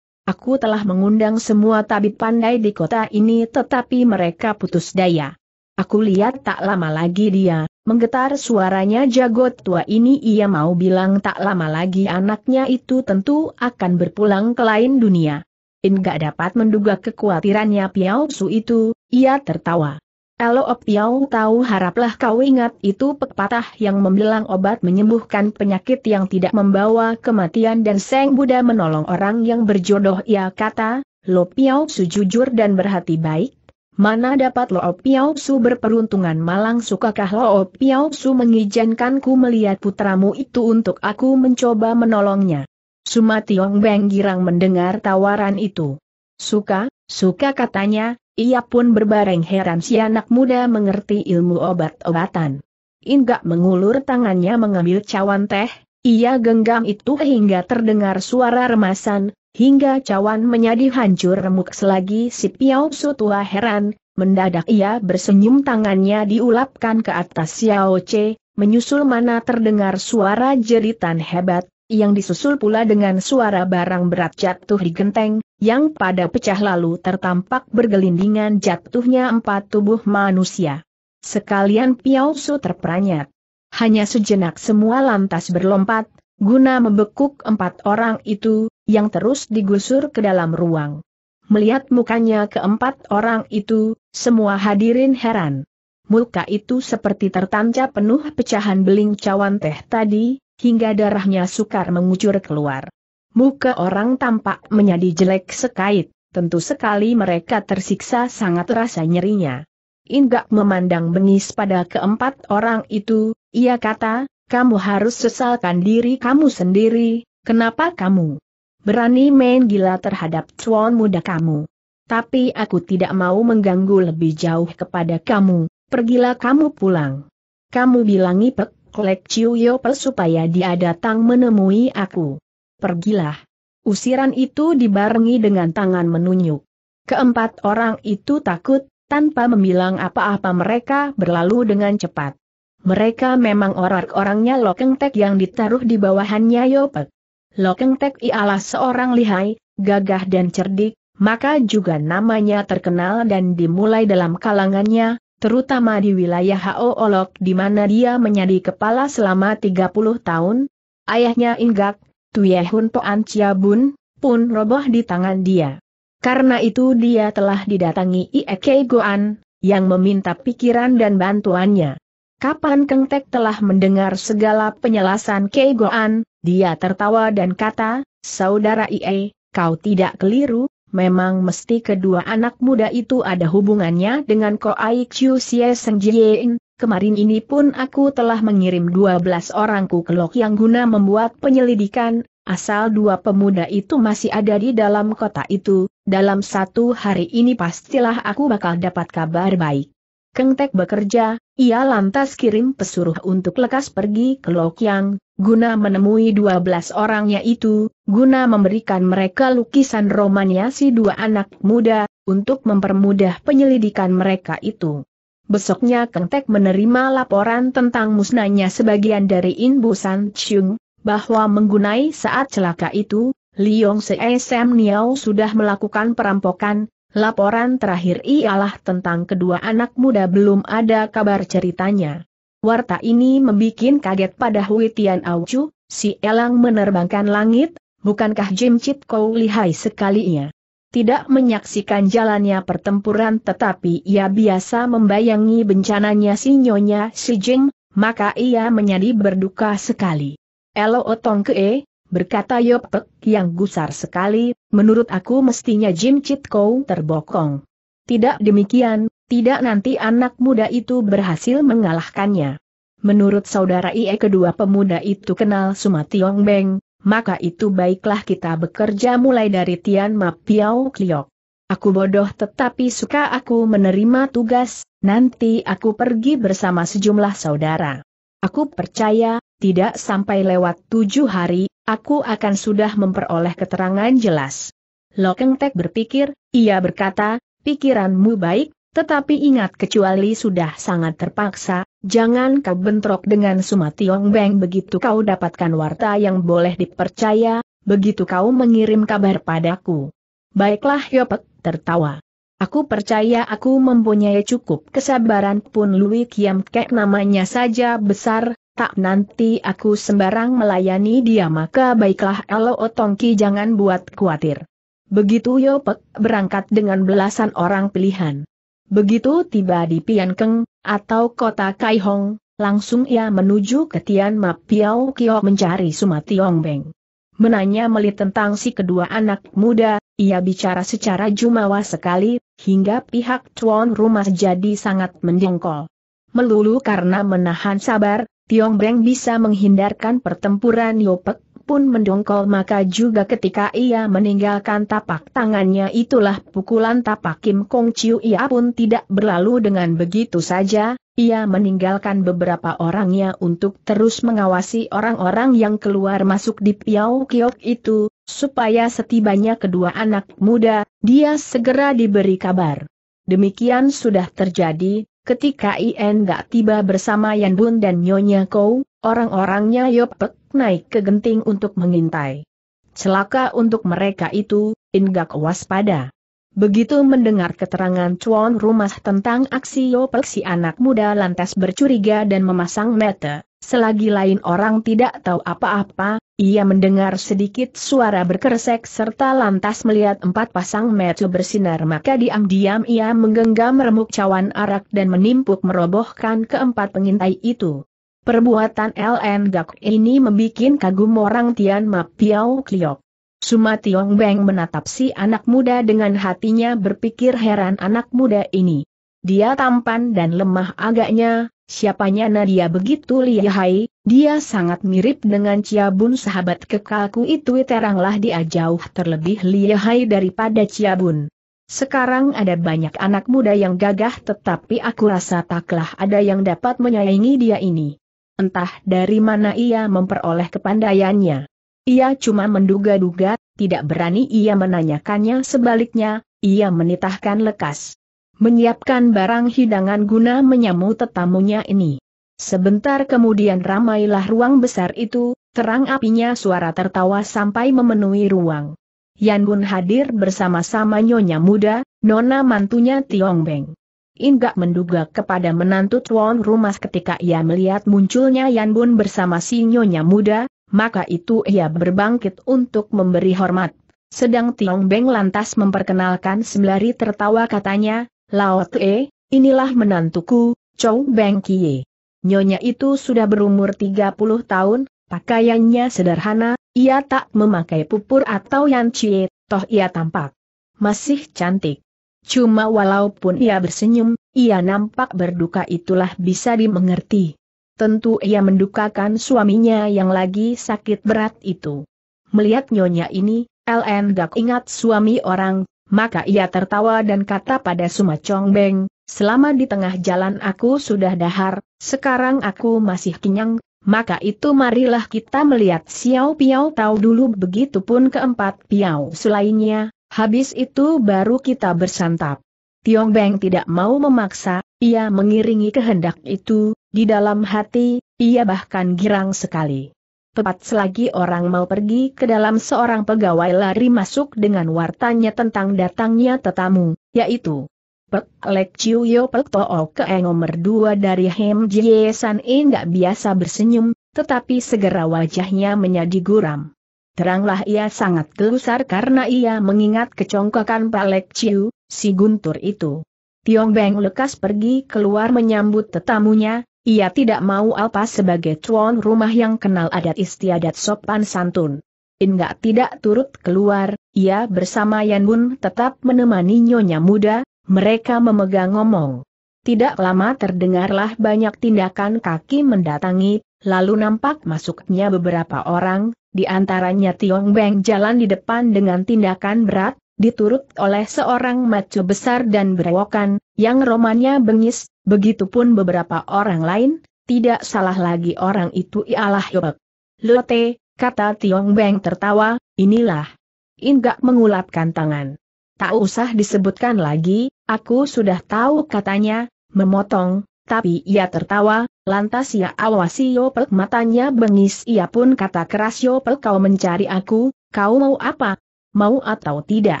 Aku telah mengundang semua tabib pandai di kota ini tetapi mereka putus daya. Aku lihat tak lama lagi dia, menggetar suaranya jagot tua ini ia mau bilang tak lama lagi anaknya itu tentu akan berpulang ke lain dunia. Inggak dapat menduga kekhawatirannya Piao Su itu, ia tertawa. Elo Piao tahu haraplah kau ingat itu pepatah yang membilang obat menyembuhkan penyakit yang tidak membawa kematian dan Seng Buddha menolong orang yang berjodoh ia kata, Lo Piao Su jujur dan berhati baik, mana dapat Lo Piao Su berperuntungan malang sukakah Lo Piao Su mengizinkanku melihat putramu itu untuk aku mencoba menolongnya. Sumationg Beng girang mendengar tawaran itu. Suka, suka katanya, ia pun berbareng heran si anak muda mengerti ilmu obat-obatan. Inggak mengulur tangannya mengambil cawan teh, ia genggam itu hingga terdengar suara remasan, hingga cawan menjadi hancur remuk selagi si Piao Su tua heran, mendadak ia bersenyum tangannya diulapkan ke atas Xiao Che, menyusul mana terdengar suara jeritan hebat, yang disusul pula dengan suara barang berat jatuh di genteng, yang pada pecah lalu tertampak bergelindingan jatuhnya empat tubuh manusia. Sekalian Piao Su terperanyat. Hanya sejenak semua lantas berlompat, guna membekuk empat orang itu, yang terus digusur ke dalam ruang. Melihat mukanya keempat orang itu, semua hadirin heran. Muka itu seperti tertancap penuh pecahan beling cawan teh tadi, hingga darahnya sukar mengucur keluar. Muka orang tampak menjadi jelek sekait, tentu sekali mereka tersiksa sangat rasa nyerinya. Inggak memandang bengis pada keempat orang itu, ia kata, kamu harus sesalkan diri kamu sendiri, kenapa kamu berani main gila terhadap cuan muda kamu. Tapi aku tidak mau mengganggu lebih jauh kepada kamu, pergilah kamu pulang. Kamu bilangi Pek Klek Chiu Yopel supaya dia datang menemui aku. Pergilah. Usiran itu dibarengi dengan tangan menunjuk. Keempat orang itu takut, tanpa membilang apa-apa mereka berlalu dengan cepat. Mereka memang orang-orangnya Lokeng Tek yang ditaruh di bawahannya Yopek. Lokeng Tek ialah seorang lihai, gagah dan cerdik, maka juga namanya terkenal dan dimulai dalam kalangannya, terutama di wilayah Hao Olok di mana dia menjadi kepala selama 30 tahun, ayahnya Inggak, Tuyehun Toan Bun, pun roboh di tangan dia. Karena itu dia telah didatangi Ieke Goan, yang meminta pikiran dan bantuannya. Kapan Keng Tek telah mendengar segala penjelasan Kei Goan, dia tertawa dan kata, Saudara Ie, kau tidak keliru, memang mesti kedua anak muda itu ada hubungannya dengan Koai Chiu Sie Seng Jien. Kemarin ini pun aku telah mengirim 12 orangku ke Lok yang guna membuat penyelidikan, asal dua pemuda itu masih ada di dalam kota itu, dalam satu hari ini pastilah aku bakal dapat kabar baik. Keng Tek bekerja, ia lantas kirim pesuruh untuk lekas pergi ke Lokyang, guna menemui dua belas orangnya itu, guna memberikan mereka lukisan romannya si dua anak muda, untuk mempermudah penyelidikan mereka itu. Besoknya Keng Tek menerima laporan tentang musnahnya sebagian dari In Busan Chung, bahwa menggunai saat celaka itu, Liong Se Sam Niao sudah melakukan perampokan, Laporan terakhir ialah tentang kedua anak muda belum ada kabar ceritanya. Warta ini membuat kaget pada Hui Tian Chu, si Elang menerbangkan langit, bukankah Jim Chit Kou lihai sekalinya? Tidak menyaksikan jalannya pertempuran tetapi ia biasa membayangi bencananya si Nyonya si Jim, maka ia menjadi berduka sekali. Elo Otong Kee, berkata Yopek yang gusar sekali, menurut aku mestinya Jim Chit Kou terbokong. Tidak demikian, tidak nanti anak muda itu berhasil mengalahkannya. Menurut saudara Ie kedua pemuda itu kenal Sumationg Beng, maka itu baiklah kita bekerja mulai dari Tian Ma Piao Kliok. Aku bodoh tetapi suka aku menerima tugas, nanti aku pergi bersama sejumlah saudara. Aku percaya, tidak sampai lewat tujuh hari, aku akan sudah memperoleh keterangan jelas. Lokeng Tek berpikir, ia berkata, pikiranmu baik, tetapi ingat kecuali sudah sangat terpaksa, jangan kau bentrok dengan Sumationg Beng begitu kau dapatkan warta yang boleh dipercaya, begitu kau mengirim kabar padaku. Baiklah Yopek, tertawa. Aku percaya aku mempunyai cukup kesabaran pun Lui Kiam Kek namanya saja besar, tak nanti aku sembarang melayani dia maka baiklah Elo Otongki jangan buat khawatir. Begitu Yopek berangkat dengan belasan orang pilihan. Begitu tiba di Pian Keng, atau kota Kaihong, langsung ia menuju ke Tian Ma Piao Kio mencari Sumationg Beng menanya Meli tentang si kedua anak muda, ia bicara secara jumawa sekali, hingga pihak tuan rumah jadi sangat mendengkol. Melulu karena menahan sabar, Tiong Breng bisa menghindarkan pertempuran Yopek pun mendongkol maka juga ketika ia meninggalkan tapak tangannya itulah pukulan tapak Kim Kong Chiu ia pun tidak berlalu dengan begitu saja, ia meninggalkan beberapa orangnya untuk terus mengawasi orang-orang yang keluar masuk di Piao Kiok itu, supaya setibanya kedua anak muda, dia segera diberi kabar. Demikian sudah terjadi, ketika Ien gak tiba bersama Yan Bun dan Nyonya Kou, orang-orangnya Yopek naik ke genting untuk mengintai. Celaka untuk mereka itu, Ingak waspada. Begitu mendengar keterangan Chuan rumah tentang aksi Yopek si anak muda lantas bercuriga dan memasang mata, selagi lain orang tidak tahu apa-apa, ia mendengar sedikit suara berkeresek serta lantas melihat empat pasang mata bersinar maka diam-diam ia menggenggam remuk cawan arak dan menimpuk merobohkan keempat pengintai itu. Perbuatan LN Gak ini membuat kagum orang Tian Ma Piao Kliok. Sumationg Beng menatap si anak muda dengan hatinya berpikir heran anak muda ini. Dia tampan dan lemah agaknya, siapanya Nadia begitu lihai, dia sangat mirip dengan Ciabun sahabat kekalku itu teranglah dia jauh terlebih lihai daripada Ciabun. Sekarang ada banyak anak muda yang gagah tetapi aku rasa taklah ada yang dapat menyayangi dia ini. Entah dari mana ia memperoleh kepandaiannya. Ia cuma menduga-duga, tidak berani ia menanyakannya sebaliknya, ia menitahkan lekas. Menyiapkan barang hidangan guna menyambut tetamunya ini. Sebentar kemudian ramailah ruang besar itu, terang apinya suara tertawa sampai memenuhi ruang. Yan Bun hadir bersama-sama nyonya muda, nona mantunya Tiong Beng. Inggak menduga kepada menantu tuan rumah ketika ia melihat munculnya Yan Bun bersama si nyonya muda, maka itu ia berbangkit untuk memberi hormat. Sedang Tiong Beng lantas memperkenalkan sembari tertawa katanya, Lao Te, inilah menantuku, Chow Beng Kie. Nyonya itu sudah berumur 30 tahun, pakaiannya sederhana, ia tak memakai pupur atau yang cie, toh ia tampak masih cantik. Cuma walaupun ia bersenyum, ia nampak berduka itulah bisa dimengerti. Tentu ia mendukakan suaminya yang lagi sakit berat itu. Melihat nyonya ini, LN gak ingat suami orang, maka ia tertawa dan kata pada Suma Chong Beng, selama di tengah jalan aku sudah dahar, sekarang aku masih kenyang, maka itu marilah kita melihat Xiao Piao tahu dulu begitupun keempat Piao selainnya, Habis itu baru kita bersantap. Tiong Beng tidak mau memaksa, ia mengiringi kehendak itu, di dalam hati, ia bahkan girang sekali. Tepat selagi orang mau pergi ke dalam seorang pegawai lari masuk dengan wartanya tentang datangnya tetamu, yaitu Pek Lek Chiu Yo Pek To'o ke nomor dua dari Hem Jie San E nggak biasa bersenyum, tetapi segera wajahnya menjadi guram. Teranglah ia sangat gelusar karena ia mengingat kecongkakan Pak Lek Chiu, si guntur itu. Tiong Beng lekas pergi keluar menyambut tetamunya, ia tidak mau apa sebagai tuan rumah yang kenal adat istiadat sopan santun. Inggak tidak turut keluar, ia bersama Yan Bun tetap menemani nyonya muda, mereka memegang ngomong. Tidak lama terdengarlah banyak tindakan kaki mendatangi, lalu nampak masuknya beberapa orang, di antaranya Tiong Beng jalan di depan dengan tindakan berat, diturut oleh seorang macu besar dan berewokan, yang romannya bengis, begitupun beberapa orang lain, tidak salah lagi orang itu ialah Yobek. Lote, kata Tiong Beng tertawa, inilah. Inggak mengulapkan tangan. Tak usah disebutkan lagi, aku sudah tahu katanya, memotong, tapi ia tertawa, lantas ia awasi Yopel matanya bengis ia pun kata keras Yopel kau mencari aku, kau mau apa? Mau atau tidak?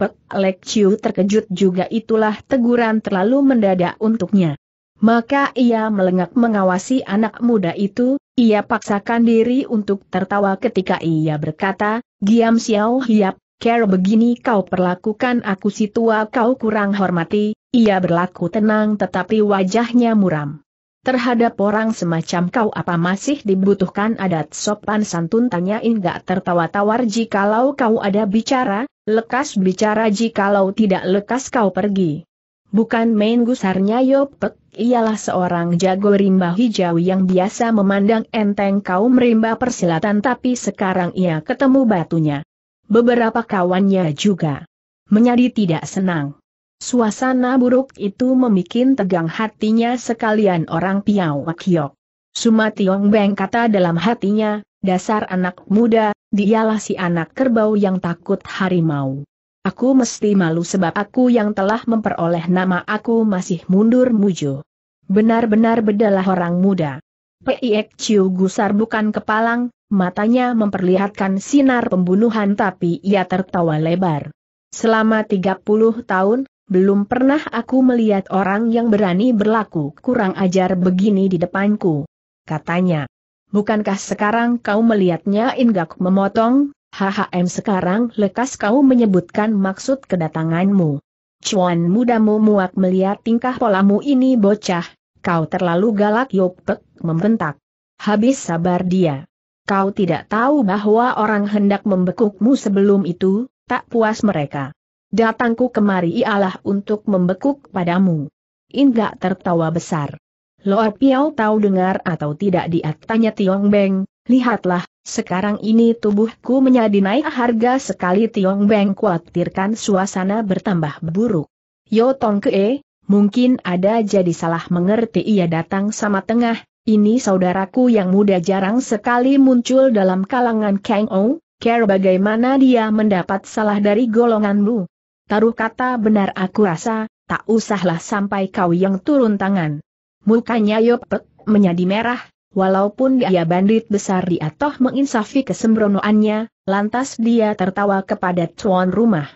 Pek Lek Chiu terkejut juga itulah teguran terlalu mendadak untuknya. Maka ia melengak mengawasi anak muda itu, ia paksakan diri untuk tertawa ketika ia berkata, Giam Xiao Hiap, Care begini kau perlakukan aku si tua kau kurang hormati, ia berlaku tenang tetapi wajahnya muram. Terhadap orang semacam kau apa masih dibutuhkan adat sopan santun? Tanyain gak tertawa-tawar jikalau kau ada bicara, lekas bicara jikalau tidak lekas kau pergi. Bukan main gusarnya Yopek, ialah seorang jago rimba hijau yang biasa memandang enteng kaum rimba persilatan tapi sekarang ia ketemu batunya. Beberapa kawannya juga. Menjadi tidak senang. Suasana buruk itu membuat tegang hatinya sekalian orang Piau Wakyok. Sumationg Beng kata dalam hatinya, dasar anak muda, dialah si anak kerbau yang takut harimau. Aku mesti malu sebab aku yang telah memperoleh nama aku masih mundur mujo. Benar-benar bedalah orang muda. Piek Ciu gusar bukan kepalang, matanya memperlihatkan sinar pembunuhan tapi ia tertawa lebar. Selama 30 tahun, belum pernah aku melihat orang yang berani berlaku kurang ajar begini di depanku. Katanya, bukankah sekarang kau melihatnya Inggak memotong, HHM sekarang lekas kau menyebutkan maksud kedatanganmu. Cuan mudamu muak melihat tingkah polamu ini bocah, kau terlalu galak Yopek membentak. Habis sabar dia. Kau tidak tahu bahwa orang hendak membekukmu sebelum itu, tak puas mereka. Datangku kemari ialah untuk membekuk padamu. Inggak tertawa besar. Loa Piao tahu dengar atau tidak dia tanya Tiong Beng, lihatlah, sekarang ini tubuhku menjadi naik harga sekali Tiong Beng khawatirkan suasana bertambah buruk. Yo Tong Ke, mungkin ada jadi salah mengerti ia datang sama tengah, ini saudaraku yang muda jarang sekali muncul dalam kalangan Kang Ou, care bagaimana dia mendapat salah dari golonganmu. Taruh kata benar aku rasa, tak usahlah sampai kau yang turun tangan. Mukanya Yopek menjadi merah, walaupun dia bandit besar dia toh menginsafi kesembronoannya, lantas dia tertawa kepada tuan rumah.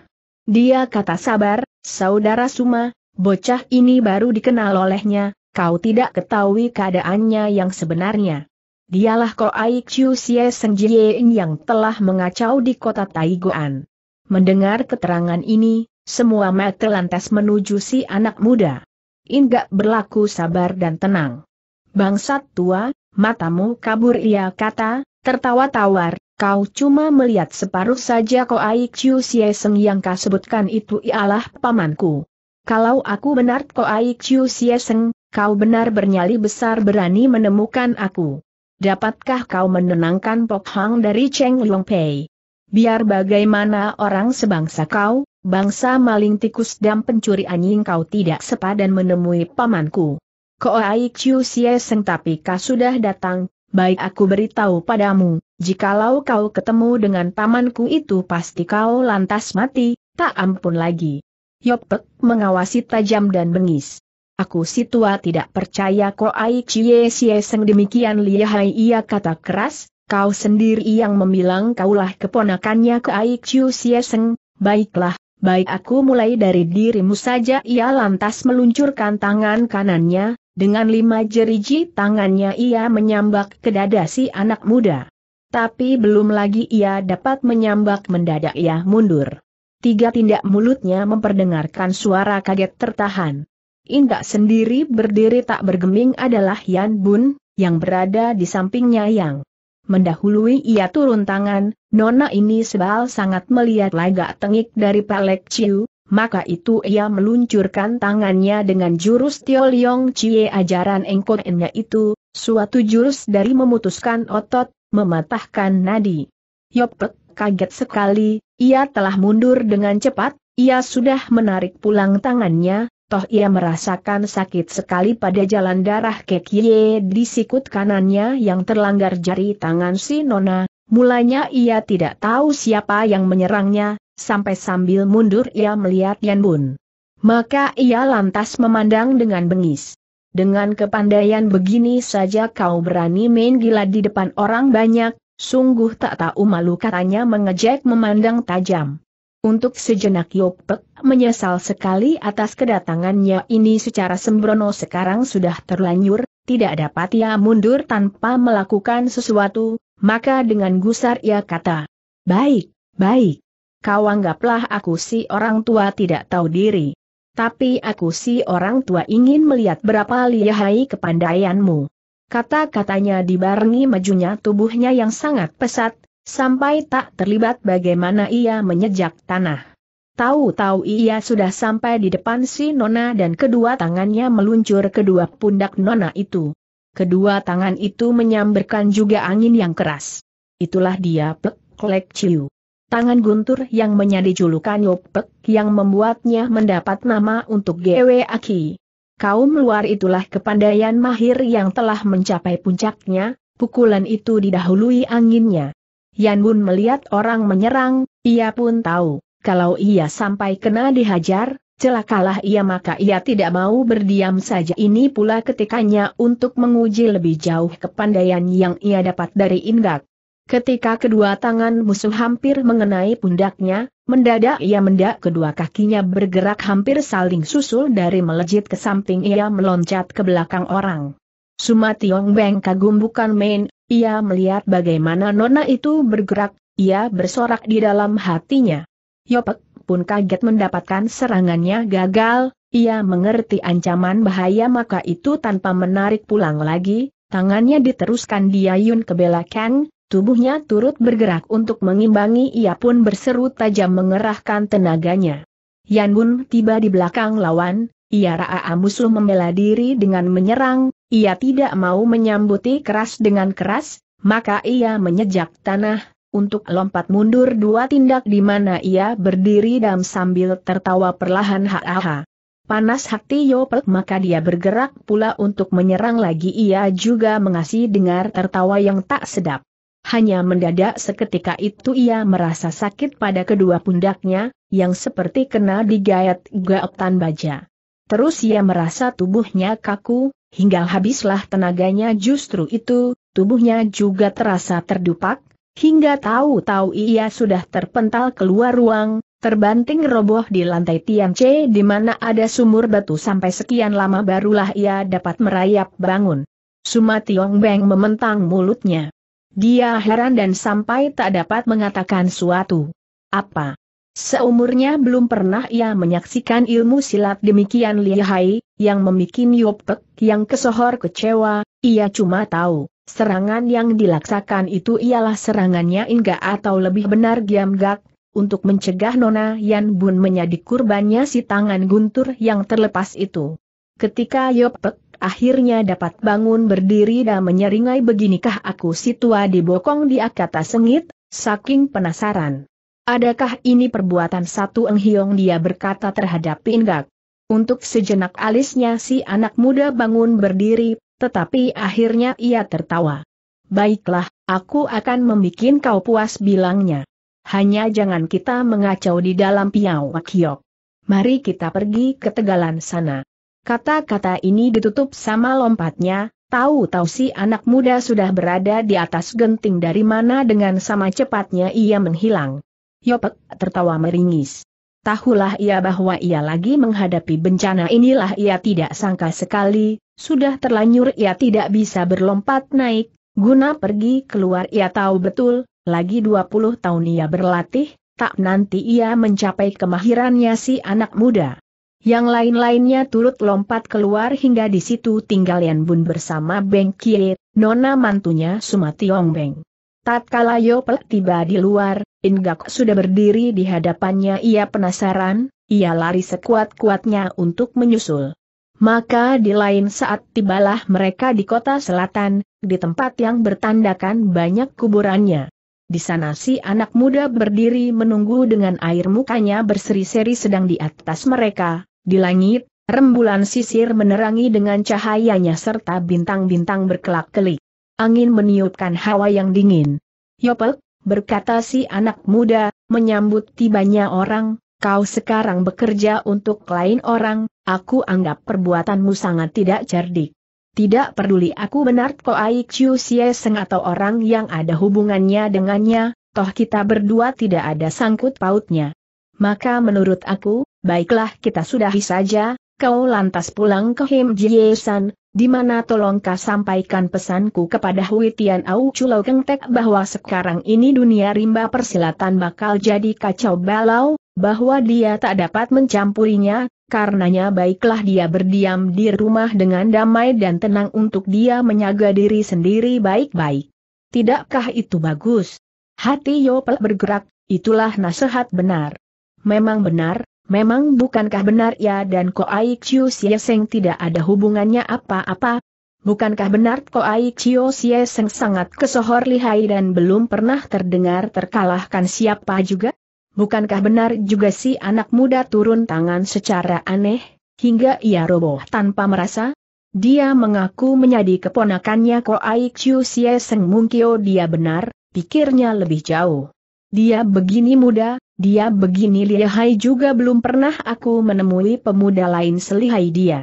Dia kata sabar, saudara Suma, bocah ini baru dikenal olehnya, kau tidak ketahui keadaannya yang sebenarnya. Dialah Ko Ai Chiu Sie Seng Jieing yang telah mengacau di kota Taigoan. Mendengar keterangan ini, semua mata lantas menuju si anak muda. Inggak berlaku sabar dan tenang. Bangsat tua, matamu kabur ia kata, tertawa tawar, kau cuma melihat separuh saja Ko Ai Chiu Sie Seng yang kau sebutkan itu ialah pamanku. Kalau aku benar Ko Ai Chiu Sie Seng, kau benar bernyali besar berani menemukan aku. Dapatkah kau menenangkan Pok Hang dari Cheng Long Pei? Biar bagaimana orang sebangsa kau, bangsa maling tikus dan pencuri anjing kau tidak sepadan menemui pamanku. Ko Ai Chiu Seng tapi kau sudah datang, baik aku beritahu padamu, jikalau kau ketemu dengan pamanku itu pasti kau lantas mati, tak ampun lagi. Yopek mengawasi tajam dan bengis. Aku si tua tidak percaya ko ai cie sie seng demikian lihai ia kata keras, kau sendiri yang membilang kaulah keponakannya ke ai ciu sie seng, baiklah, baik aku mulai dari dirimu saja ia lantas meluncurkan tangan kanannya, dengan lima jeriji tangannya ia menyambak ke dada si anak muda. Tapi belum lagi ia dapat menyambak mendadak ia mundur. Tiga tindak mulutnya memperdengarkan suara kaget tertahan. Indak sendiri berdiri tak bergeming adalah Yan Bun, yang berada di sampingnya yang mendahului ia turun tangan, nona ini sebal sangat melihat lagak tengik dari Palek Chiu, maka itu ia meluncurkan tangannya dengan jurus Tio Liong Chie ajaran engkotnya itu, suatu jurus dari memutuskan otot, mematahkan nadi. Yopek kaget sekali, ia telah mundur dengan cepat, ia sudah menarik pulang tangannya, toh ia merasakan sakit sekali pada jalan darah kekie di sikut kanannya yang terlanggar jari tangan si Nona, mulanya ia tidak tahu siapa yang menyerangnya, sampai sambil mundur ia melihat Yan Bun. Maka ia lantas memandang dengan bengis. Dengan kepandaian begini saja kau berani main gila di depan orang banyak, sungguh tak tahu malu katanya mengejek memandang tajam. Untuk sejenak Yopek menyesal sekali atas kedatangannya ini secara sembrono sekarang sudah terlanjur, tidak dapat ia mundur tanpa melakukan sesuatu, maka dengan gusar ia kata, Baik, baik. Kau anggaplah aku si orang tua tidak tahu diri. Tapi aku si orang tua ingin melihat berapa lihai kepandaianmu. Kata-katanya dibarengi majunya tubuhnya yang sangat pesat, Sampai tak terlibat bagaimana ia menyejak tanah. Tahu-tahu ia sudah sampai di depan si Nona dan kedua tangannya meluncur kedua pundak Nona itu. Kedua tangan itu menyamberkan juga angin yang keras. Itulah dia Plek Klek Ciu. Tangan guntur yang menjadi julukan Yopek yang membuatnya mendapat nama untuk Gwe Aki. Kaum luar itulah kepandaian mahir yang telah mencapai puncaknya, pukulan itu didahului anginnya. Yan Bun melihat orang menyerang, ia pun tahu, kalau ia sampai kena dihajar, celakalah ia maka ia tidak mau berdiam saja ini pula ketikanya untuk menguji lebih jauh kepandaian yang ia dapat dari Inggak. Ketika kedua tangan musuh hampir mengenai pundaknya, mendadak ia mendak kedua kakinya bergerak hampir saling susul dari melejit ke samping ia meloncat ke belakang orang. Sumationg Beng kagum bukan main, ia melihat bagaimana nona itu bergerak, ia bersorak di dalam hatinya. Yopek pun kaget mendapatkan serangannya gagal, ia mengerti ancaman bahaya maka itu tanpa menarik pulang lagi, tangannya diteruskan diayun ke belakang, tubuhnya turut bergerak untuk mengimbangi ia pun berseru tajam mengerahkan tenaganya. Yan Bun tiba di belakang lawan, ia Ra'a musuh membela diri dengan menyerang, ia tidak mau menyambuti keras dengan keras, maka ia menyejak tanah, untuk lompat mundur dua tindak di mana ia berdiri dan sambil tertawa perlahan ha Panas hati Yopek maka dia bergerak pula untuk menyerang lagi ia juga mengasih dengar tertawa yang tak sedap. Hanya mendadak seketika itu ia merasa sakit pada kedua pundaknya, yang seperti kena digayat gaetan baja. Terus ia merasa tubuhnya kaku, hingga habislah tenaganya justru itu, tubuhnya juga terasa terdupak, hingga tahu-tahu ia sudah terpental keluar ruang, terbanting roboh di lantai tiang C di mana ada sumur batu sampai sekian lama barulah ia dapat merayap bangun. Sumationg Beng mementang mulutnya. Dia heran dan sampai tak dapat mengatakan suatu. Apa? Seumurnya belum pernah ia menyaksikan ilmu silat demikian lihai, yang memikin Yopek yang kesohor kecewa, ia cuma tahu, serangan yang dilaksakan itu ialah serangannya Inga atau lebih benar Giamgak, untuk mencegah Nona Yan Bun menjadi kurbannya si tangan guntur yang terlepas itu. Ketika Yopek akhirnya dapat bangun berdiri dan menyeringai beginikah aku si tua dibokong di akata sengit, saking penasaran. Adakah ini perbuatan satu Enghiong dia berkata terhadap Pinggak. Untuk sejenak alisnya si anak muda bangun berdiri, tetapi akhirnya ia tertawa. Baiklah, aku akan membuat kau puas bilangnya. Hanya jangan kita mengacau di dalam piau wakiok. Mari kita pergi ke tegalan sana. Kata-kata ini ditutup sama lompatnya, tahu-tahu si anak muda sudah berada di atas genting dari mana dengan sama cepatnya ia menghilang. Yopek tertawa meringis. Tahulah ia bahwa ia lagi menghadapi bencana inilah ia tidak sangka sekali, sudah terlanjur ia tidak bisa berlompat naik, guna pergi keluar ia tahu betul, lagi 20 tahun ia berlatih, tak nanti ia mencapai kemahirannya si anak muda. Yang lain-lainnya turut lompat keluar hingga di situ tinggal Yan Bun bersama Beng Kie, nona mantunya Sumationg Beng. Tatkala Yopel tiba di luar, Inggak sudah berdiri di hadapannya ia penasaran, ia lari sekuat-kuatnya untuk menyusul. Maka di lain saat tibalah mereka di kota selatan, di tempat yang bertandakan banyak kuburannya. Di sana si anak muda berdiri menunggu dengan air mukanya berseri-seri sedang di atas mereka, di langit, rembulan sisir menerangi dengan cahayanya serta bintang-bintang berkelak-kelik. Angin meniupkan hawa yang dingin. Yopel, berkata si anak muda, menyambut tibanya orang, kau sekarang bekerja untuk lain orang, aku anggap perbuatanmu sangat tidak cerdik. Tidak peduli aku benar Koai Chiu Seng atau orang yang ada hubungannya dengannya, toh kita berdua tidak ada sangkut pautnya. Maka menurut aku, baiklah kita sudahi saja, kau lantas pulang ke Him Jiesan, di mana tolong kau sampaikan pesanku kepada Huitian Au Chulau Kengtek bahwa sekarang ini dunia rimba persilatan bakal jadi kacau balau, bahwa dia tak dapat mencampurinya, karenanya baiklah dia berdiam di rumah dengan damai dan tenang untuk dia menjaga diri sendiri baik-baik. Tidakkah itu bagus? Hati Yopel bergerak, itulah nasihat benar. Memang benar, memang bukankah benar ya dan Koai Chiu Sieseng tidak ada hubungannya apa-apa? Bukankah benar Koai Chiu Sieseng sangat kesohor lihai dan belum pernah terdengar terkalahkan siapa juga? Bukankah benar juga si anak muda turun tangan secara aneh, hingga ia roboh tanpa merasa? Dia mengaku menjadi keponakannya Koai Chiu Sieseng Mungkio dia benar, pikirnya lebih jauh. Dia begini muda, dia begini lihai juga belum pernah aku menemui pemuda lain selihai dia.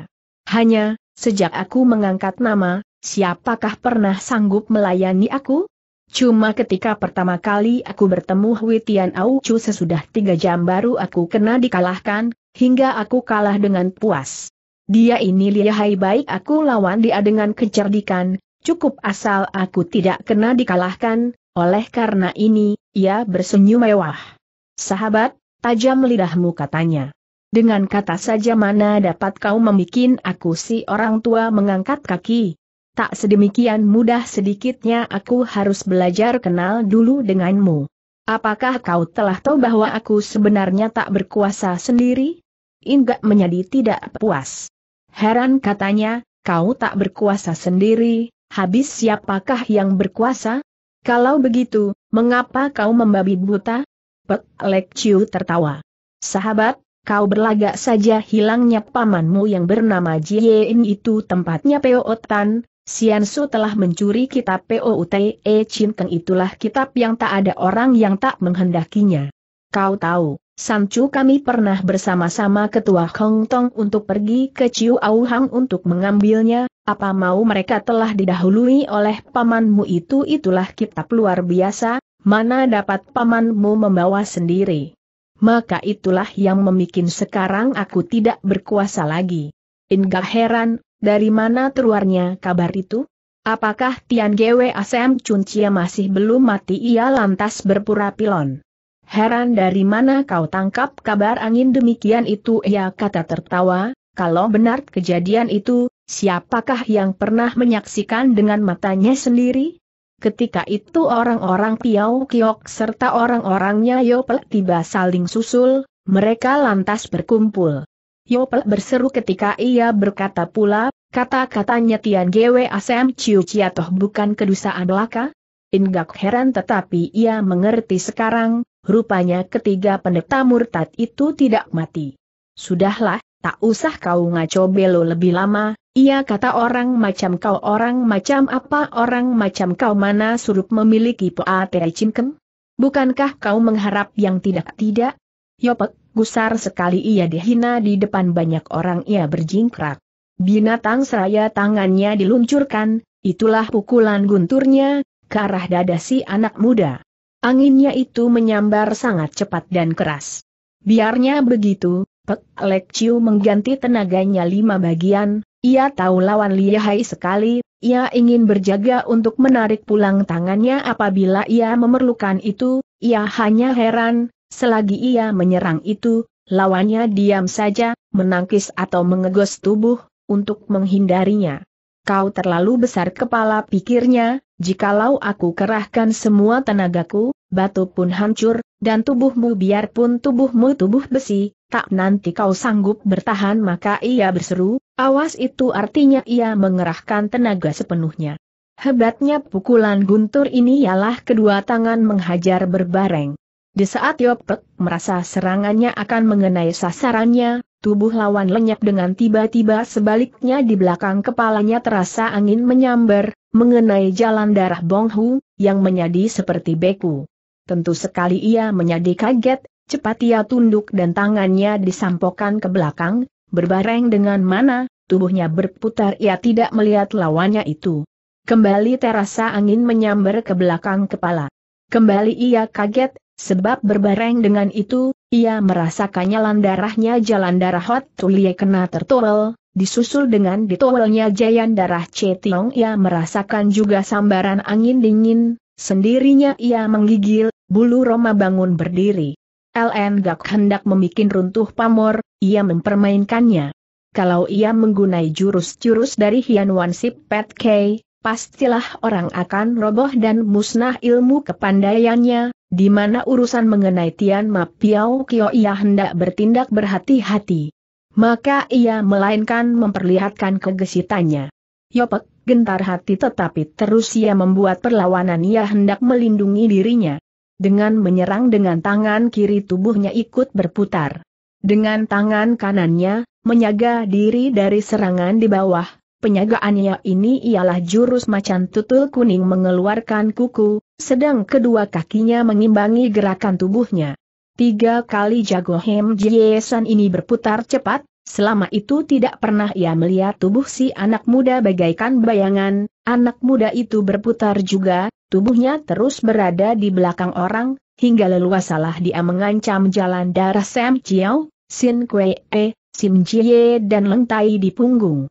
Hanya, sejak aku mengangkat nama, siapakah pernah sanggup melayani aku? Cuma ketika pertama kali aku bertemu Witian Au Chu sesudah tiga jam baru aku kena dikalahkan, hingga aku kalah dengan puas. Dia ini lihai baik aku lawan dia dengan kecerdikan, cukup asal aku tidak kena dikalahkan, oleh karena ini, ia bersenyum mewah. Sahabat, tajam lidahmu katanya. Dengan kata saja mana dapat kau membikin aku si orang tua mengangkat kaki. Tak sedemikian mudah sedikitnya aku harus belajar kenal dulu denganmu. Apakah kau telah tahu bahwa aku sebenarnya tak berkuasa sendiri? Inggak menjadi tidak puas. Heran katanya, kau tak berkuasa sendiri, habis siapakah yang berkuasa? Kalau begitu, mengapa kau membabi buta? Pek Lek Chiu tertawa. Sahabat, kau berlagak saja hilangnya pamanmu yang bernama Jien itu tempatnya Peotan, Sian Su telah mencuri kitab POUTE Chin Keng. Itulah kitab yang tak ada orang yang tak menghendakinya. Kau tahu, Sancu kami pernah bersama-sama ketua Hong Tong untuk pergi ke Chiu Au Hang untuk mengambilnya, apa mau mereka telah didahului oleh pamanmu itu? Itulah kitab luar biasa, mana dapat pamanmu membawa sendiri. Maka itulah yang membuat sekarang aku tidak berkuasa lagi. Enggak heran, dari mana keluarnya kabar itu? Apakah Tian Gwe Asem Chuncia masih belum mati ia lantas berpura pilon? Heran dari mana kau tangkap kabar angin demikian itu ia kata tertawa, kalau benar kejadian itu, siapakah yang pernah menyaksikan dengan matanya sendiri? Ketika itu orang-orang Piao Kiok serta orang-orangnya Yopel tiba saling susul, mereka lantas berkumpul. Yopel berseru ketika ia berkata pula, kata-katanya Tian Gwe Asem Ciu Ciatoh bukan kedusaan belaka? Inggak heran tetapi ia mengerti sekarang, rupanya ketiga pendeta murtad itu tidak mati. Sudahlah, tak usah kau ngaco belo lebih lama, ia kata orang macam kau orang macam apa orang macam kau mana suruh memiliki poa tercinkem? Bukankah kau mengharap yang tidak-tidak? Yopek, gusar sekali ia dihina di depan banyak orang ia berjingkrak. Binatang seraya tangannya diluncurkan, itulah pukulan gunturnya, ke arah dada si anak muda. Anginnya itu menyambar sangat cepat dan keras. Biarnya begitu, Pek Lek Chiu mengganti tenaganya lima bagian, ia tahu lawan lihai sekali, ia ingin berjaga untuk menarik pulang tangannya apabila ia memerlukan itu, ia hanya heran, selagi ia menyerang itu, lawannya diam saja, menangkis atau mengegos tubuh, untuk menghindarinya. Kau terlalu besar kepala pikirnya, jikalau aku kerahkan semua tenagaku, batu pun hancur, dan tubuhmu biarpun tubuhmu tubuh besi, tak nanti kau sanggup bertahan maka ia berseru, awas itu artinya ia mengerahkan tenaga sepenuhnya. Hebatnya pukulan guntur ini ialah kedua tangan menghajar berbareng. Di saat Yopek merasa serangannya akan mengenai sasarannya, tubuh lawan lenyap dengan tiba-tiba sebaliknya di belakang kepalanya terasa angin menyambar, mengenai jalan darah Bonghu, yang menjadi seperti beku. Tentu sekali ia menjadi kaget, cepat ia tunduk dan tangannya disampokkan ke belakang, berbareng dengan mana, tubuhnya berputar ia tidak melihat lawannya itu. Kembali terasa angin menyambar ke belakang kepala. Kembali ia kaget, sebab berbareng dengan itu, ia merasakannya landarahnya jalan darah Hot Tulie kena tertowel, disusul dengan ditowelnya jayan darah Cetiong ia merasakan juga sambaran angin dingin, sendirinya ia menggigil, bulu Roma bangun berdiri. LN Gak hendak membuat runtuh pamor, ia mempermainkannya. Kalau ia menggunai jurus-jurus dari Hian Wan Sip Pet K, pastilah orang akan roboh dan musnah ilmu kepandaiannya, di mana urusan mengenai Tian Ma Piao Kio ia hendak bertindak berhati-hati. Maka ia melainkan memperlihatkan kegesitannya. Yopek, gentar hati tetapi terus ia membuat perlawanan ia hendak melindungi dirinya. Dengan menyerang dengan tangan kiri tubuhnya ikut berputar. Dengan tangan kanannya, menyaga diri dari serangan di bawah, Penyagaannya ini ialah jurus macan tutul kuning mengeluarkan kuku, sedang kedua kakinya mengimbangi gerakan tubuhnya. Tiga kali jago Hem Jiesan ini berputar cepat, selama itu tidak pernah ia melihat tubuh si anak muda bagaikan bayangan, anak muda itu berputar juga, tubuhnya terus berada di belakang orang, hingga leluasalah dia mengancam jalan darah Sam Chiao, Sin Kwe E, Sim Jie dan lentai di punggung.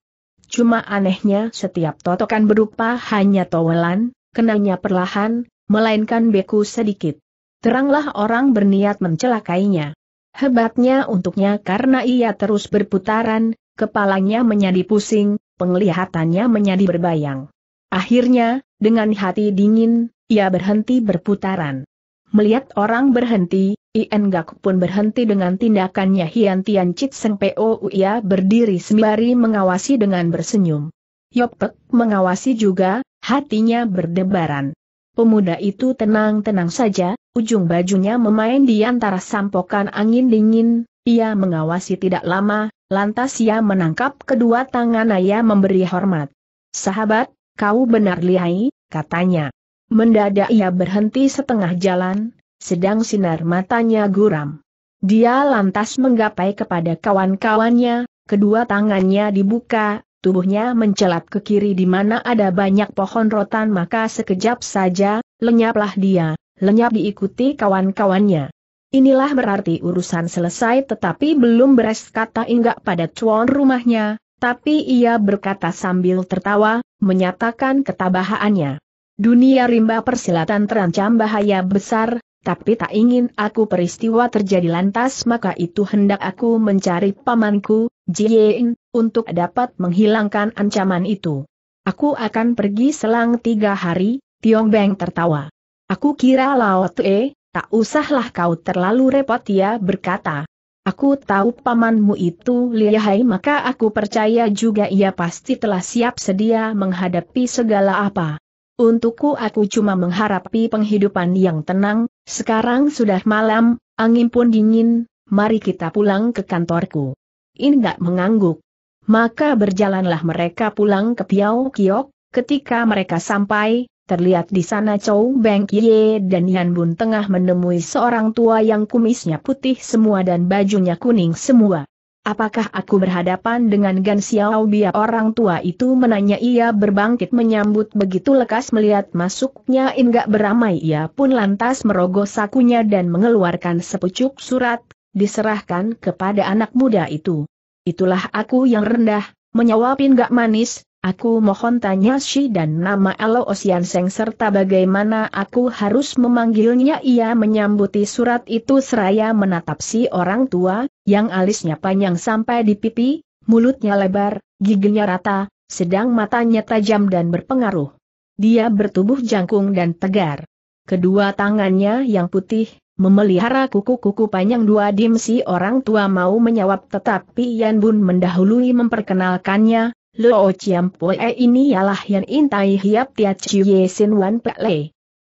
Cuma anehnya setiap totokan berupa hanya towelan, kenanya perlahan, melainkan beku sedikit. Teranglah orang berniat mencelakainya. Hebatnya untuknya karena ia terus berputaran, kepalanya menjadi pusing, penglihatannya menjadi berbayang. Akhirnya, dengan hati dingin, ia berhenti berputaran. Melihat orang berhenti, Ien Gak pun berhenti dengan tindakannya Hian Tian Chit Seng Po ia berdiri sembari mengawasi dengan bersenyum. Yopek mengawasi juga, hatinya berdebaran. Pemuda itu tenang-tenang saja, ujung bajunya memain di antara sampokan angin dingin, ia mengawasi tidak lama, lantas ia menangkap kedua tangan ayah memberi hormat. Sahabat, kau benar lihai, katanya. Mendadak ia berhenti setengah jalan, sedang sinar matanya guram. Dia lantas menggapai kepada kawan-kawannya, kedua tangannya dibuka, tubuhnya mencelat ke kiri di mana ada banyak pohon rotan maka sekejap saja, lenyaplah dia, lenyap diikuti kawan-kawannya. Inilah berarti urusan selesai tetapi belum beres kata enggak pada tuan rumahnya, tapi ia berkata sambil tertawa, menyatakan ketabahannya. Dunia rimba persilatan terancam bahaya besar, tapi tak ingin aku peristiwa terjadi lantas maka itu hendak aku mencari pamanku, Jiein, untuk dapat menghilangkan ancaman itu. Aku akan pergi selang tiga hari, Tiong Beng tertawa. Aku kira Lao Tue, tak usahlah kau terlalu repot ya berkata. Aku tahu pamanmu itu lihai maka aku percaya juga ia pasti telah siap sedia menghadapi segala apa. Untukku aku cuma mengharapi penghidupan yang tenang, sekarang sudah malam, angin pun dingin, mari kita pulang ke kantorku. Indak mengangguk. Maka berjalanlah mereka pulang ke Piao Kiok, ketika mereka sampai, terlihat di sana Chow Beng Kie dan Yan Bun tengah menemui seorang tua yang kumisnya putih semua dan bajunya kuning semua. Apakah aku berhadapan dengan Gan Xiao Bia orang tua itu menanya ia berbangkit menyambut begitu lekas melihat masuknya Inggak beramai ia pun lantas merogoh sakunya dan mengeluarkan sepucuk surat, diserahkan kepada anak muda itu. Itulah aku yang rendah, menjawab Inggak manis, Aku mohon tanya Shi dan nama Elo Osian Seng serta bagaimana aku harus memanggilnya ia menyambuti surat itu seraya menatap si orang tua, yang alisnya panjang sampai di pipi, mulutnya lebar, giginya rata, sedang matanya tajam dan berpengaruh. Dia bertubuh jangkung dan tegar. Kedua tangannya yang putih, memelihara kuku-kuku panjang dua dimsi orang tua mau menyawab tetapi Yan Bun mendahului memperkenalkannya, Lo Chiam Poe ini ialah Yan Intai Hiap Tiat Chie Sin Wan Pek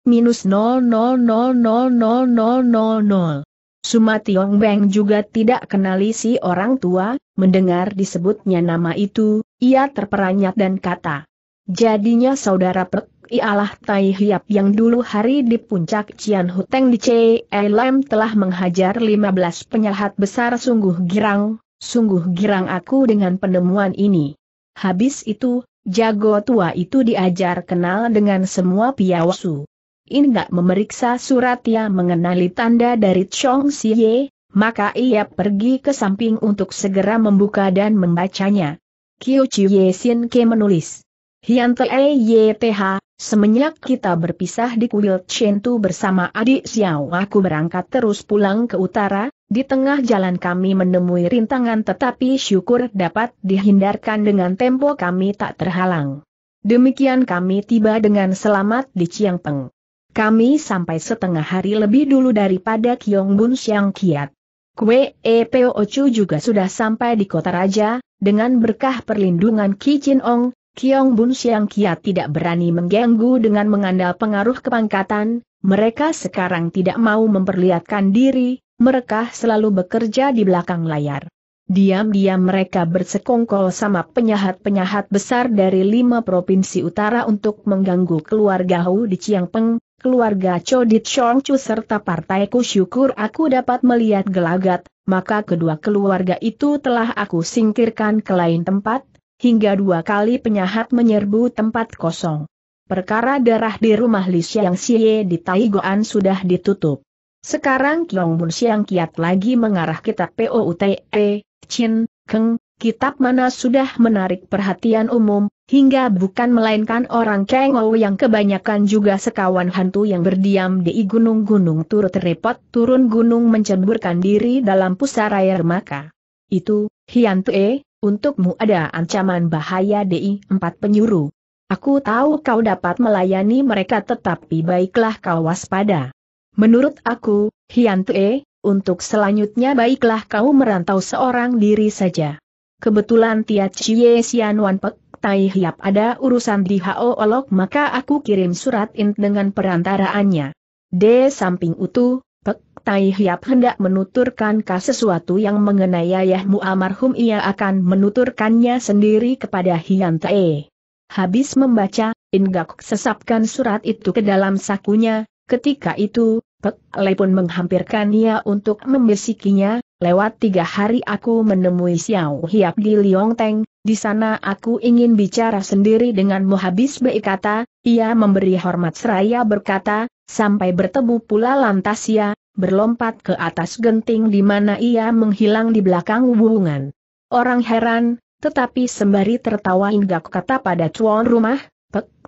Minus 0000000. Suma Tiong Beng juga tidak kenali si orang tua, mendengar disebutnya nama itu, ia terperanyat dan kata. Jadinya saudara Pek ialah Tai Hiap yang dulu hari di puncak Cian Huteng di Lam telah menghajar 15 penyahat besar sungguh girang, sungguh girang aku dengan penemuan ini. Habis itu, jago tua itu diajar kenal dengan semua piawasu. Ingat memeriksa surat yang mengenali tanda dari Chong Siye, maka ia pergi ke samping untuk segera membuka dan membacanya. Kiu Chie Sin Ke menulis. Hian Te YTH, semenjak kita berpisah di kuil Chentu bersama adik Xiao aku berangkat terus pulang ke utara, di tengah jalan kami menemui rintangan tetapi syukur dapat dihindarkan dengan tempo kami tak terhalang. Demikian kami tiba dengan selamat di Chiangpeng. Kami sampai setengah hari lebih dulu daripada Kiong Bun Siang Kiat. Kue Epeo Chu juga sudah sampai di kota raja, dengan berkah perlindungan Ki Chin Ong, Kiong Bun Siang Kiat tidak berani mengganggu dengan mengandal pengaruh kepangkatan, mereka sekarang tidak mau memperlihatkan diri, mereka selalu bekerja di belakang layar. Diam-diam mereka bersekongkol sama penyahat-penyahat besar dari lima provinsi utara untuk mengganggu keluarga Hu di Ciangpeng, keluarga Chodit Chongchu serta partaiku syukur aku dapat melihat gelagat, maka kedua keluarga itu telah aku singkirkan ke lain tempat, hingga dua kali penyahat menyerbu tempat kosong. Perkara darah di rumah Li Xiang Xie di Taigoan sudah ditutup. Sekarang Kiong Bun Siang Kiat lagi mengarah kitab POUTE, Chin, Keng, kitab mana sudah menarik perhatian umum, hingga bukan melainkan orang Kengou yang kebanyakan juga sekawan hantu yang berdiam di gunung-gunung turut repot turun gunung menceburkan diri dalam pusara maka. Itu, Hian Tue, untukmu ada ancaman bahaya di empat penyuruh. Aku tahu kau dapat melayani mereka tetapi baiklah kau waspada. Menurut aku, Hian Tue, untuk selanjutnya baiklah kau merantau seorang diri saja. Kebetulan Tia Chie Sian Wan Pek Tai Hiap ada urusan di Hao Olok maka aku kirim surat int dengan perantaraannya. D. Samping utuh, Pek Tai Hiap hendak menuturkan sesuatu yang mengenai ayahmu almarhum ia akan menuturkannya sendiri kepada Hian Tae. Habis membaca, Inggak sesapkan surat itu ke dalam sakunya, ketika itu, Pek Le pun menghampirkan ia untuk membisikinya, lewat tiga hari aku menemui Xiao Hiap di Liong Teng, di sana aku ingin bicara sendiri denganmu habis baik kata, ia memberi hormat seraya berkata, sampai bertemu pula lantas ia, berlompat ke atas genting di mana ia menghilang di belakang hubungan. Orang heran, tetapi sembari tertawa hingga kata pada tuan rumah,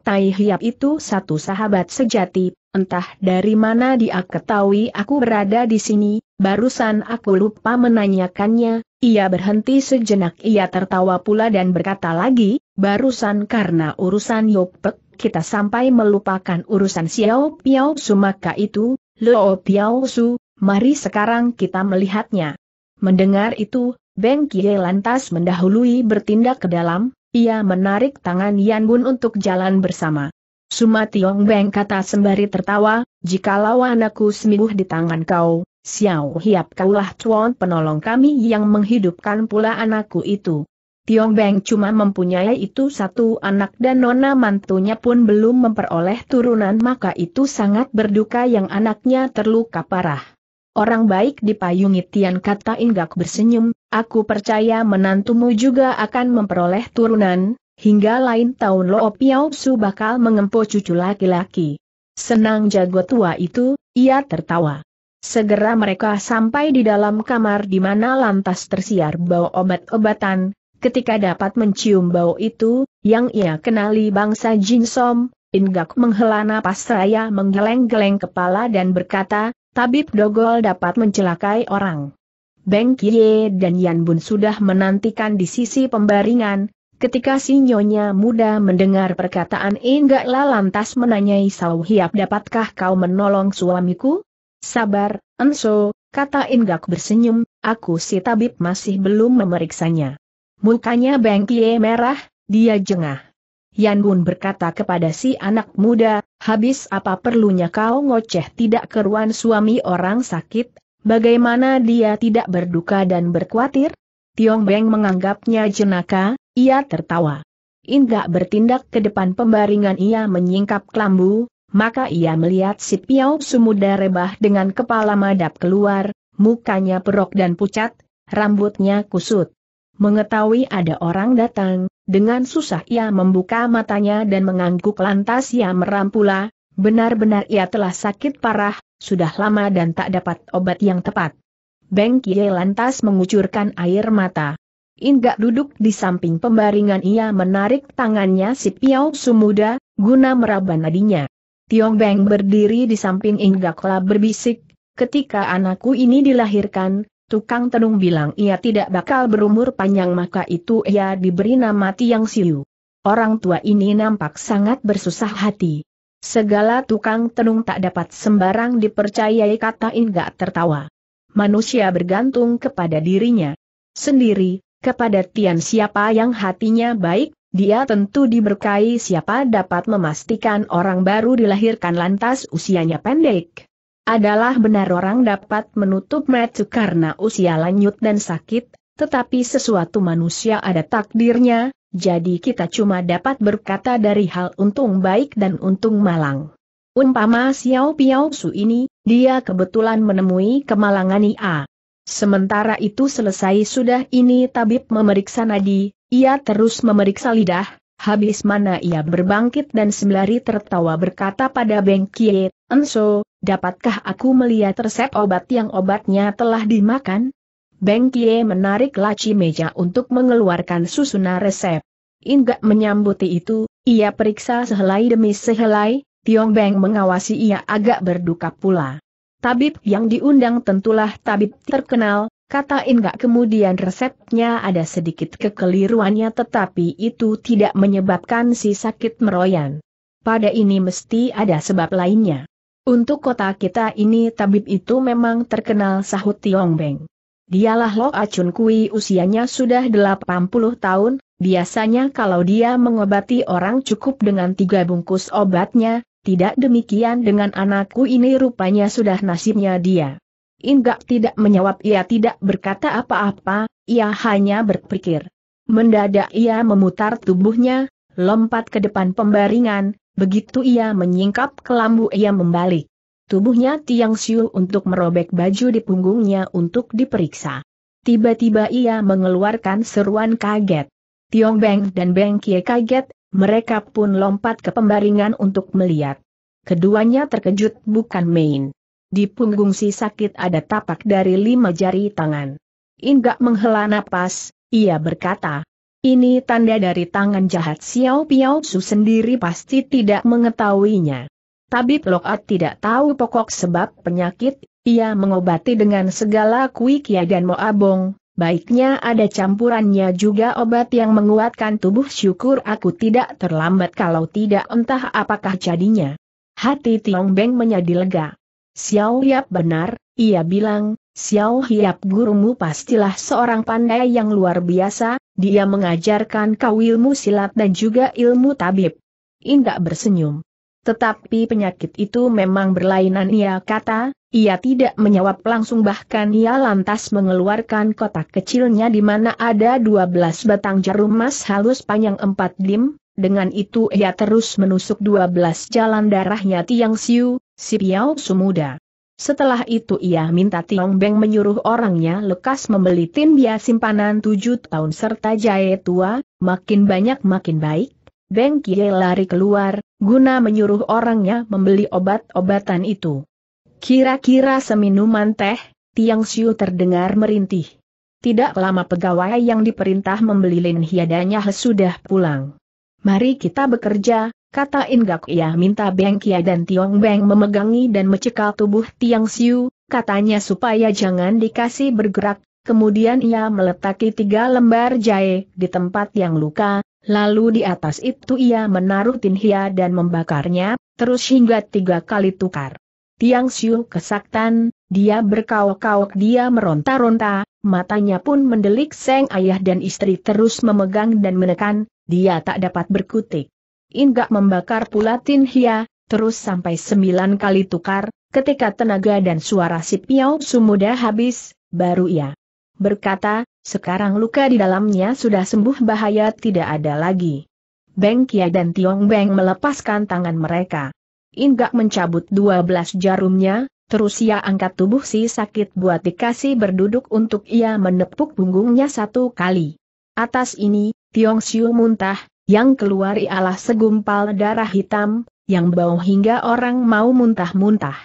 Tai Hiap itu satu sahabat sejati, entah dari mana dia ketahui aku berada di sini, barusan aku lupa menanyakannya, ia berhenti sejenak ia tertawa pula dan berkata lagi, barusan karena urusan Yopek kita sampai melupakan urusan Xiao Piao Su maka itu, Lo Piao Su, mari sekarang kita melihatnya. Mendengar itu, Beng Kie lantas mendahului bertindak ke dalam, ia menarik tangan Yan Bun untuk jalan bersama. Suma Tiong Beng kata sembari tertawa, jikalau anakku sembuh di tangan kau, Xiao Hiap kaulah tuan penolong kami yang menghidupkan pula anakku itu. Tiong Beng cuma mempunyai itu satu anak dan nona mantunya pun belum memperoleh turunan maka itu sangat berduka yang anaknya terluka parah. Orang baik dipayungi Tian kata Inggak bersenyum, aku percaya menantumu juga akan memperoleh turunan, hingga lain tahun Lo Piao Su bakal mengempu cucu laki-laki. Senang jago tua itu, ia tertawa. Segera mereka sampai di dalam kamar di mana lantas tersiar bau obat-obatan, ketika dapat mencium bau itu, yang ia kenali bangsa Jin Som, Inggak menghela napas raya menggeleng-geleng kepala dan berkata, tabib dogol dapat mencelakai orang. Beng Kie dan Yan Bun sudah menantikan di sisi pembaringan, ketika si nyonya muda mendengar perkataan Inggak lantas menanyai Sau Hiap dapatkah kau menolong suamiku? Sabar, Enso, kata Inggak bersenyum, aku si tabib masih belum memeriksanya. Mukanya Beng Kie merah, dia jengah. Yan Bun berkata kepada si anak muda, habis apa perlunya kau ngoceh tidak keruan suami orang sakit, Bagaimana dia tidak berduka dan berkhawatir? Tiong Beng menganggapnya jenaka, ia tertawa. Inggak bertindak ke depan pembaringan ia menyingkap kelambu, maka ia melihat si Piao Sumuda rebah dengan kepala madap keluar, mukanya perok dan pucat, rambutnya kusut. Mengetahui ada orang datang, dengan susah ia membuka matanya dan mengangguk lantas ia merampula, benar-benar ia telah sakit parah, sudah lama dan tak dapat obat yang tepat. Beng Kie lantas mengucurkan air mata. Inggak duduk di samping pembaringan ia menarik tangannya si Piao Sumuda, guna meraba nadinya. Tiong Beng berdiri di samping Inggak lah berbisik, ketika anakku ini dilahirkan, tukang tenung bilang ia tidak bakal berumur panjang maka itu ia diberi nama Tiang Siu. Orang tua ini nampak sangat bersusah hati. Segala tukang tenung tak dapat sembarang dipercayai kata Inggak tertawa. Manusia bergantung kepada dirinya sendiri, kepada Tian siapa yang hatinya baik, dia tentu diberkahi siapa dapat memastikan orang baru dilahirkan lantas usianya pendek. Adalah benar orang dapat menutup mata karena usia lanjut dan sakit, tetapi sesuatu manusia ada takdirnya, jadi kita cuma dapat berkata dari hal untung baik dan untung malang. Umpama Xiao Piao Su ini, dia kebetulan menemui kemalangan Ia. Sementara itu selesai sudah ini tabib memeriksa nadi, ia terus memeriksa lidah, habis mana ia berbangkit dan sembari tertawa berkata pada Beng Kie, Enso, dapatkah aku melihat resep obat yang obatnya telah dimakan? Beng Kie menarik laci meja untuk mengeluarkan susunan resep. Inggak menyambuti itu, ia periksa sehelai demi sehelai, Tiong Beng mengawasi ia agak berduka pula. Tabib yang diundang tentulah tabib terkenal, kata Inggak kemudian resepnya ada sedikit kekeliruannya tetapi itu tidak menyebabkan si sakit meroyan. Pada ini mesti ada sebab lainnya. Untuk kota kita ini tabib itu memang terkenal sahut Tiong Beng. Dialah Lo Acun Kui usianya sudah 80 tahun, biasanya kalau dia mengobati orang cukup dengan tiga bungkus obatnya, tidak demikian dengan anakku ini rupanya sudah nasibnya dia. Inggak tidak menjawab ia tidak berkata apa-apa, ia hanya berpikir. Mendadak ia memutar tubuhnya, lompat ke depan pembaringan, begitu ia menyingkap kelambu ia membalik tubuhnya Tiang Siu untuk merobek baju di punggungnya untuk diperiksa. Tiba-tiba ia mengeluarkan seruan kaget. Tiong Beng dan Beng Kie kaget, mereka pun lompat ke pembaringan untuk melihat. Keduanya terkejut bukan main. Di punggung si sakit ada tapak dari lima jari tangan. Inggak menghela napas, ia berkata, ini tanda dari tangan jahat Xiao Piao Su sendiri pasti tidak mengetahuinya. Tabib Lokat tidak tahu pokok sebab penyakit, ia mengobati dengan segala kuikia dan moabong, baiknya ada campurannya juga obat yang menguatkan tubuh syukur aku tidak terlambat kalau tidak entah apakah jadinya. Hati Tiong Beng menjadi lega. Xiao Hiap benar, ia bilang, Xiao Hiap gurumu pastilah seorang pandai yang luar biasa, dia mengajarkan kau ilmu silat dan juga ilmu tabib. Indah bersenyum. Tetapi penyakit itu memang berlainan ia kata, ia tidak menjawab langsung bahkan ia lantas mengeluarkan kotak kecilnya di mana ada 12 batang jarum emas halus panjang 4 dim, dengan itu ia terus menusuk 12 jalan darahnya Tiang Siu, si Piao Sumuda. Setelah itu ia minta Tiong Beng menyuruh orangnya lekas membeli tin dia simpanan tujuh tahun serta jahe tua, makin banyak makin baik, Beng Kie lari keluar, guna menyuruh orangnya membeli obat-obatan itu. Kira-kira seminuman teh, Tiang Siu terdengar merintih. Tidak lama pegawai yang diperintah membeli lin hiadanya sudah pulang. Mari kita bekerja, kata Inggak ia minta Beng Kie dan Tiong Beng memegangi dan mencekal tubuh Tiang Siu, katanya supaya jangan dikasih bergerak, kemudian ia meletaki tiga lembar jahe di tempat yang luka, lalu di atas itu ia menaruh tinhia dan membakarnya, terus hingga tiga kali tukar. Tiang Siu kesaktan, dia berkaok-kaok dia meronta-ronta, matanya pun mendelik Seng ayah dan istri terus memegang dan menekan, dia tak dapat berkutik. Inggak membakar pula tinhia, terus sampai sembilan kali tukar, ketika tenaga dan suara si Piao Sumuda habis, baru ia berkata, sekarang luka di dalamnya sudah sembuh bahaya tidak ada lagi. Beng Kia dan Tiong Beng melepaskan tangan mereka. Inggak mencabut dua belas jarumnya, terus ia angkat tubuh si sakit buat dikasih berduduk untuk ia menepuk punggungnya satu kali. Atas ini, Tiong Siu muntah, yang keluar ialah segumpal darah hitam, yang bau hingga orang mau muntah-muntah.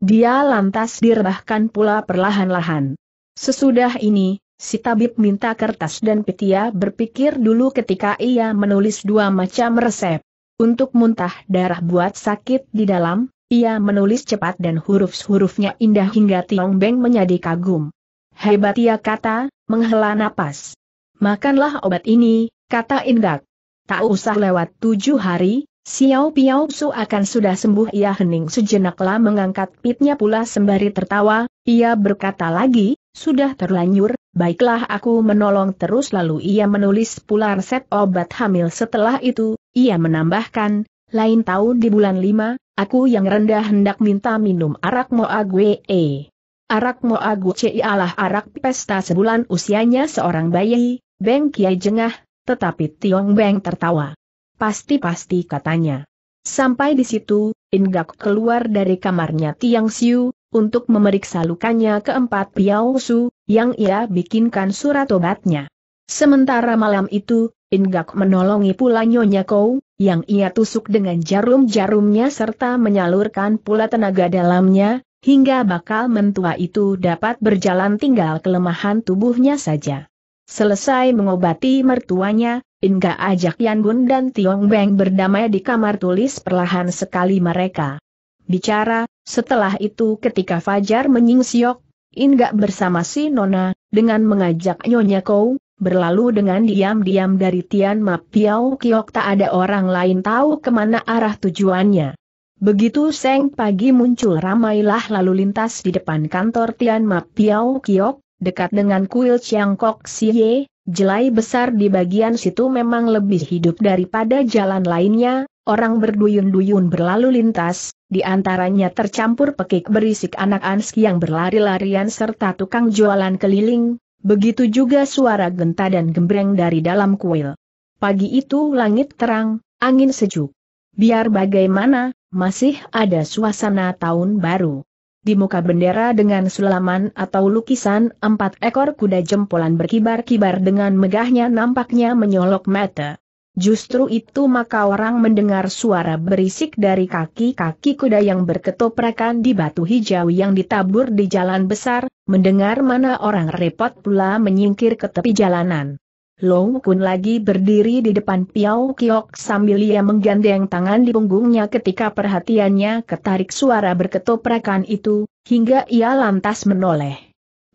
Dia lantas direbahkan pula perlahan-lahan. Sesudah ini, si tabib minta kertas dan petia berpikir dulu ketika ia menulis dua macam resep. Untuk muntah darah buat sakit di dalam, ia menulis cepat dan huruf-hurufnya indah hingga Tiong Beng menjadi kagum. Hebat ia kata, menghela napas. Makanlah obat ini, kata Indak. Tak usah lewat tujuh hari, Xiao Piao Su akan sudah sembuh. Ia hening sejenaklah mengangkat pitnya pula sembari tertawa, ia berkata lagi, sudah terlanjur, baiklah aku menolong terus. Lalu ia menulis pula resep obat hamil. Setelah itu, ia menambahkan, lain tahun di bulan lima, aku yang rendah hendak minta minum arak moague e. Arak moague ialah arak pesta sebulan usianya seorang bayi, Beng Kiai jengah, tetapi Tiong Beng tertawa. Pasti-pasti katanya. Sampai di situ, Inggak keluar dari kamarnya Tiang Siu, untuk memeriksa lukanya keempat Piao Su, yang ia bikinkan surat obatnya. Sementara malam itu, Inggak menolongi pula Nyonya Kou, yang ia tusuk dengan jarum-jarumnya serta menyalurkan pula tenaga dalamnya, hingga bakal mentua itu dapat berjalan tinggal kelemahan tubuhnya saja. Selesai mengobati mertuanya, Inga ajak Yan Bun dan Tiong Beng berdamai di kamar tulis perlahan sekali mereka. Bicara, setelah itu ketika Fajar menyingsiok, Inga bersama si Nona, dengan mengajak Nyonya Kou, berlalu dengan diam-diam dari Tian Ma Piao Kiok tak ada orang lain tahu ke mana arah tujuannya. Begitu Seng pagi muncul ramailah lalu lintas di depan kantor Tian Ma Piao Kiok, dekat dengan kuil Chiang Kok Siye, Jelai besar di bagian situ memang lebih hidup daripada jalan lainnya, orang berduyun-duyun berlalu lintas, di antaranya tercampur pekik berisik anak anski yang berlari-larian serta tukang jualan keliling, begitu juga suara genta dan gembreng dari dalam kuil. Pagi itu langit terang, angin sejuk. Biar bagaimana, masih ada suasana tahun baru. Di muka bendera dengan sulaman atau lukisan empat ekor kuda jempolan berkibar-kibar dengan megahnya nampaknya menyolok mata. Justru itu maka orang mendengar suara berisik dari kaki-kaki kuda yang berketoprakan di batu hijau yang ditabur di jalan besar, mendengar mana orang repot pula menyingkir ke tepi jalanan. Long Kun lagi berdiri di depan Piao Kiok sambil ia menggandeng tangan di punggungnya ketika perhatiannya ketarik suara berketoprakan itu, hingga ia lantas menoleh.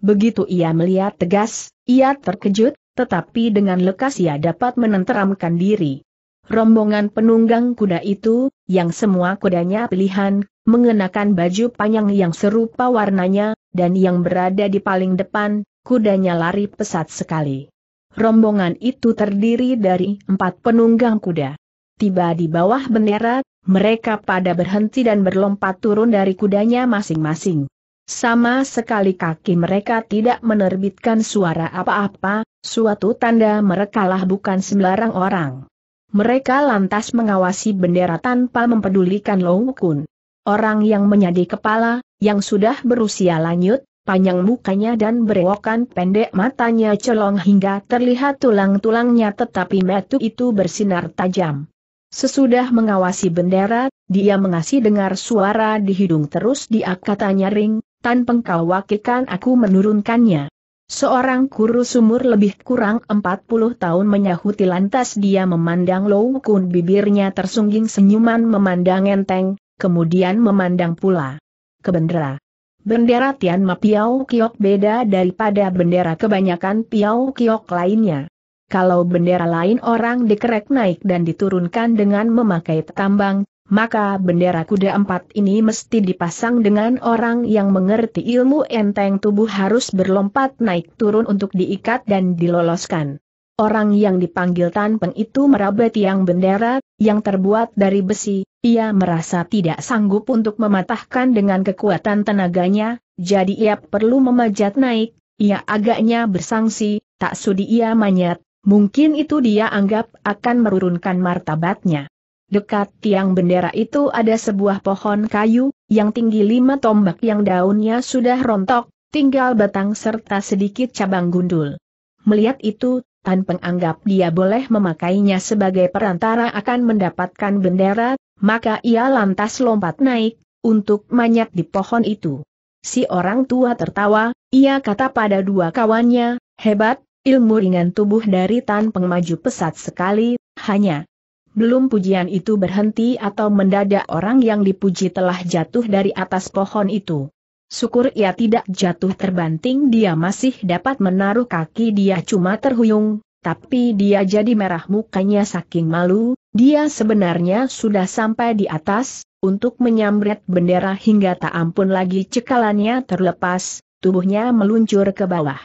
Begitu ia melihat tegas, ia terkejut, tetapi dengan lekas ia dapat menenteramkan diri. Rombongan penunggang kuda itu, yang semua kudanya pilihan, mengenakan baju panjang yang serupa warnanya, dan yang berada di paling depan, kudanya lari pesat sekali. Rombongan itu terdiri dari empat penunggang kuda. Tiba di bawah bendera, mereka pada berhenti dan berlompat turun dari kudanya masing-masing. Sama sekali kaki mereka tidak menerbitkan suara apa-apa, suatu tanda merekalah bukan sembarang orang. Mereka lantas mengawasi bendera tanpa mempedulikan Long Kun. Orang yang menjadi kepala, yang sudah berusia lanjut, panjang mukanya dan berewokan pendek matanya celong hingga terlihat tulang-tulangnya tetapi metu itu bersinar tajam. Sesudah mengawasi bendera, dia mengasih dengar suara di hidung terus dia kata nyaring, tan pengkau wakikan aku menurunkannya. Seorang kurus umur lebih kurang 40 tahun menyahuti lantas dia memandang Low Kun bibirnya tersungging senyuman memandang enteng, kemudian memandang pula ke bendera. Bendera Tian Ma Piao Kiok beda daripada bendera kebanyakan Piao Kiok lainnya. Kalau bendera lain orang dikerek naik dan diturunkan dengan memakai tambang, maka bendera kuda empat ini mesti dipasang dengan orang yang mengerti ilmu enteng tubuh harus berlompat naik turun untuk diikat dan diloloskan. Orang yang dipanggil Tanpeng itu meraba tiang bendera, yang terbuat dari besi, ia merasa tidak sanggup untuk mematahkan dengan kekuatan tenaganya, jadi ia perlu memajat naik, ia agaknya bersangsi, tak sudi ia manyat, Mungkin itu dia anggap akan merurunkan martabatnya. Dekat tiang bendera itu ada sebuah pohon kayu, yang tinggi lima tombak yang daunnya sudah rontok, tinggal batang serta sedikit cabang gundul. Melihat itu, Tan penganggap dia boleh memakainya sebagai perantara akan mendapatkan bendera, maka ia lantas lompat naik, untuk manyat di pohon itu. Si orang tua tertawa, ia kata pada dua kawannya, hebat, ilmu ringan tubuh dari Tan Peng maju pesat sekali, hanya belum pujian itu berhenti atau mendadak orang yang dipuji telah jatuh dari atas pohon itu. Syukur ia tidak jatuh terbanting dia masih dapat menaruh kaki dia cuma terhuyung, tapi dia jadi merah mukanya saking malu, dia sebenarnya sudah sampai di atas, untuk menyambret bendera hingga tak ampun lagi cekalannya terlepas, tubuhnya meluncur ke bawah.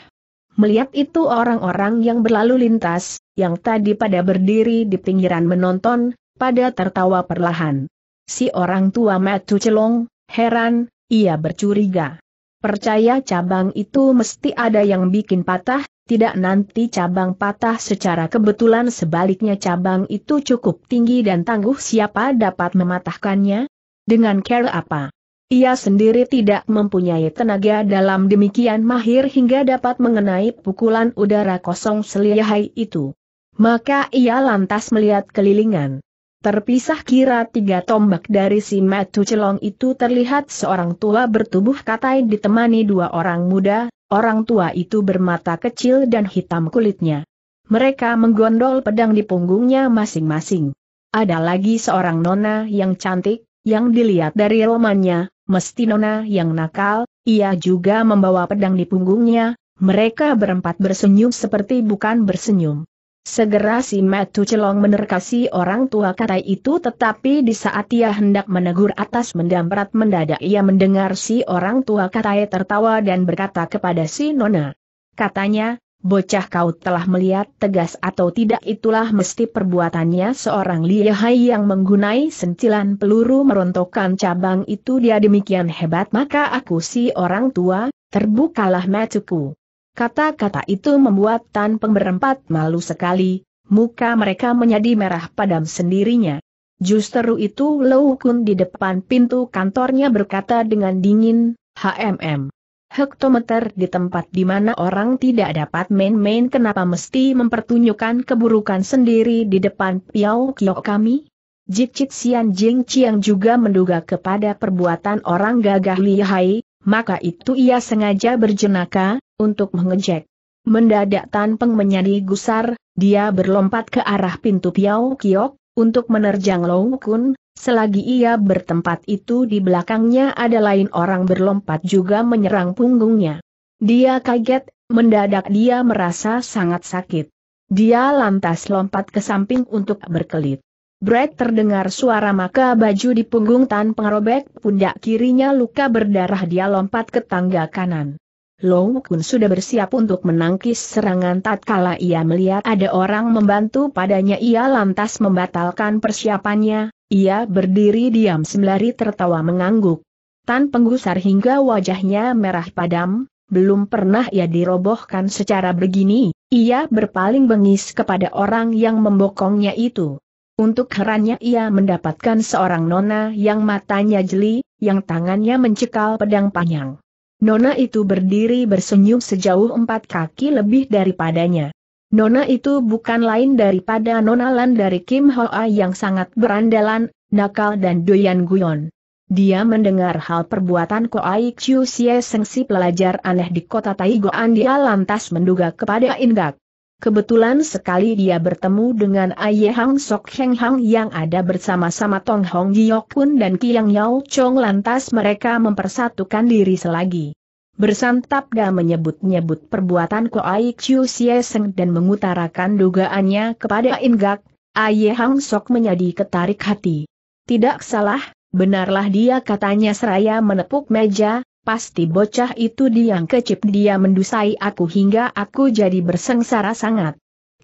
Melihat itu orang-orang yang berlalu lintas, yang tadi pada berdiri di pinggiran menonton, pada tertawa perlahan. Si orang tua Matu Celong, heran, ia bercuriga. Percaya cabang itu mesti ada yang bikin patah, tidak nanti cabang patah secara kebetulan sebaliknya cabang itu cukup tinggi dan tangguh siapa dapat mematahkannya? Dengan care apa? Ia sendiri tidak mempunyai tenaga dalam demikian mahir hingga dapat mengenai pukulan udara kosong selihai itu. Maka ia lantas melihat kelilingan. Terpisah kira tiga tombak dari si Matu Celong itu terlihat seorang tua bertubuh katai ditemani dua orang muda, orang tua itu bermata kecil dan hitam kulitnya. Mereka menggondol pedang di punggungnya masing-masing. Ada lagi seorang nona yang cantik, yang dilihat dari romannya, mesti nona yang nakal, ia juga membawa pedang di punggungnya, mereka berempat bersenyum seperti bukan bersenyum. Segera si Metu Celong menerkasi orang tua kata itu tetapi di saat ia hendak menegur atas mendamprat mendadak ia mendengar si orang tua kata tertawa dan berkata kepada si Nona. Katanya, bocah kau telah melihat tegas atau tidak itulah mesti perbuatannya seorang lihai yang menggunai sentilan peluru merontokkan cabang itu dia demikian hebat maka aku si orang tua, terbukalah matuku. Kata-kata itu membuat Tan Pemberempat malu sekali, muka mereka menjadi merah padam sendirinya. Justru itu Lau Kun di depan pintu kantornya berkata dengan dingin, HMM hektometer di tempat di mana orang tidak dapat main-main kenapa mesti mempertunjukkan keburukan sendiri di depan Piao Kiok kami? Jik Sian Jing Chiang juga menduga kepada perbuatan orang gagah lihai, maka itu ia sengaja berjenaka, untuk mengejek. Mendadak Tan Peng menjadi gusar, dia berlompat ke arah pintu Piao Kiok, untuk menerjang Long Kun, Selagi ia bertempat itu di belakangnya ada lain orang berlompat juga menyerang punggungnya. Dia kaget, mendadak dia merasa sangat sakit. Dia lantas lompat ke samping untuk berkelit. Brad terdengar suara maka baju di punggung Tan pengerobek pundak kirinya luka berdarah dia lompat ke tangga kanan. Long Kun sudah bersiap untuk menangkis serangan tatkala ia melihat ada orang membantu padanya ia lantas membatalkan persiapannya, ia berdiri diam sembari tertawa mengangguk. Tan penggusar hingga wajahnya merah padam, belum pernah ia dirobohkan secara begini, ia berpaling bengis kepada orang yang membokongnya itu. Untuk herannya ia mendapatkan seorang nona yang matanya jeli, yang tangannya mencekal pedang panjang. Nona itu berdiri bersenyum sejauh empat kaki lebih daripadanya. Nona itu bukan lain daripada Nona Lan dari Kim Hoa yang sangat berandalan, nakal dan doyan guyon. Dia mendengar hal perbuatan Koai Chiu Sie Seng si pelajar aneh di kota Taigoan dia lantas menduga kepada Ingak. Kebetulan sekali dia bertemu dengan Aye Hang Sok Heng Hang yang ada bersama-sama Tong Hong Giok Kun dan Kiang Yao Chong lantas mereka mempersatukan diri selagi. Bersantap dan menyebut-nyebut perbuatan Ko Ai Chiu Sie Seng dan mengutarakan dugaannya kepada Ingak, Aye Hang Sok menjadi ketarik hati. Tidak salah, benarlah dia katanya seraya menepuk meja, Pasti bocah itu diang kecip dia mendusai aku hingga aku jadi bersengsara sangat.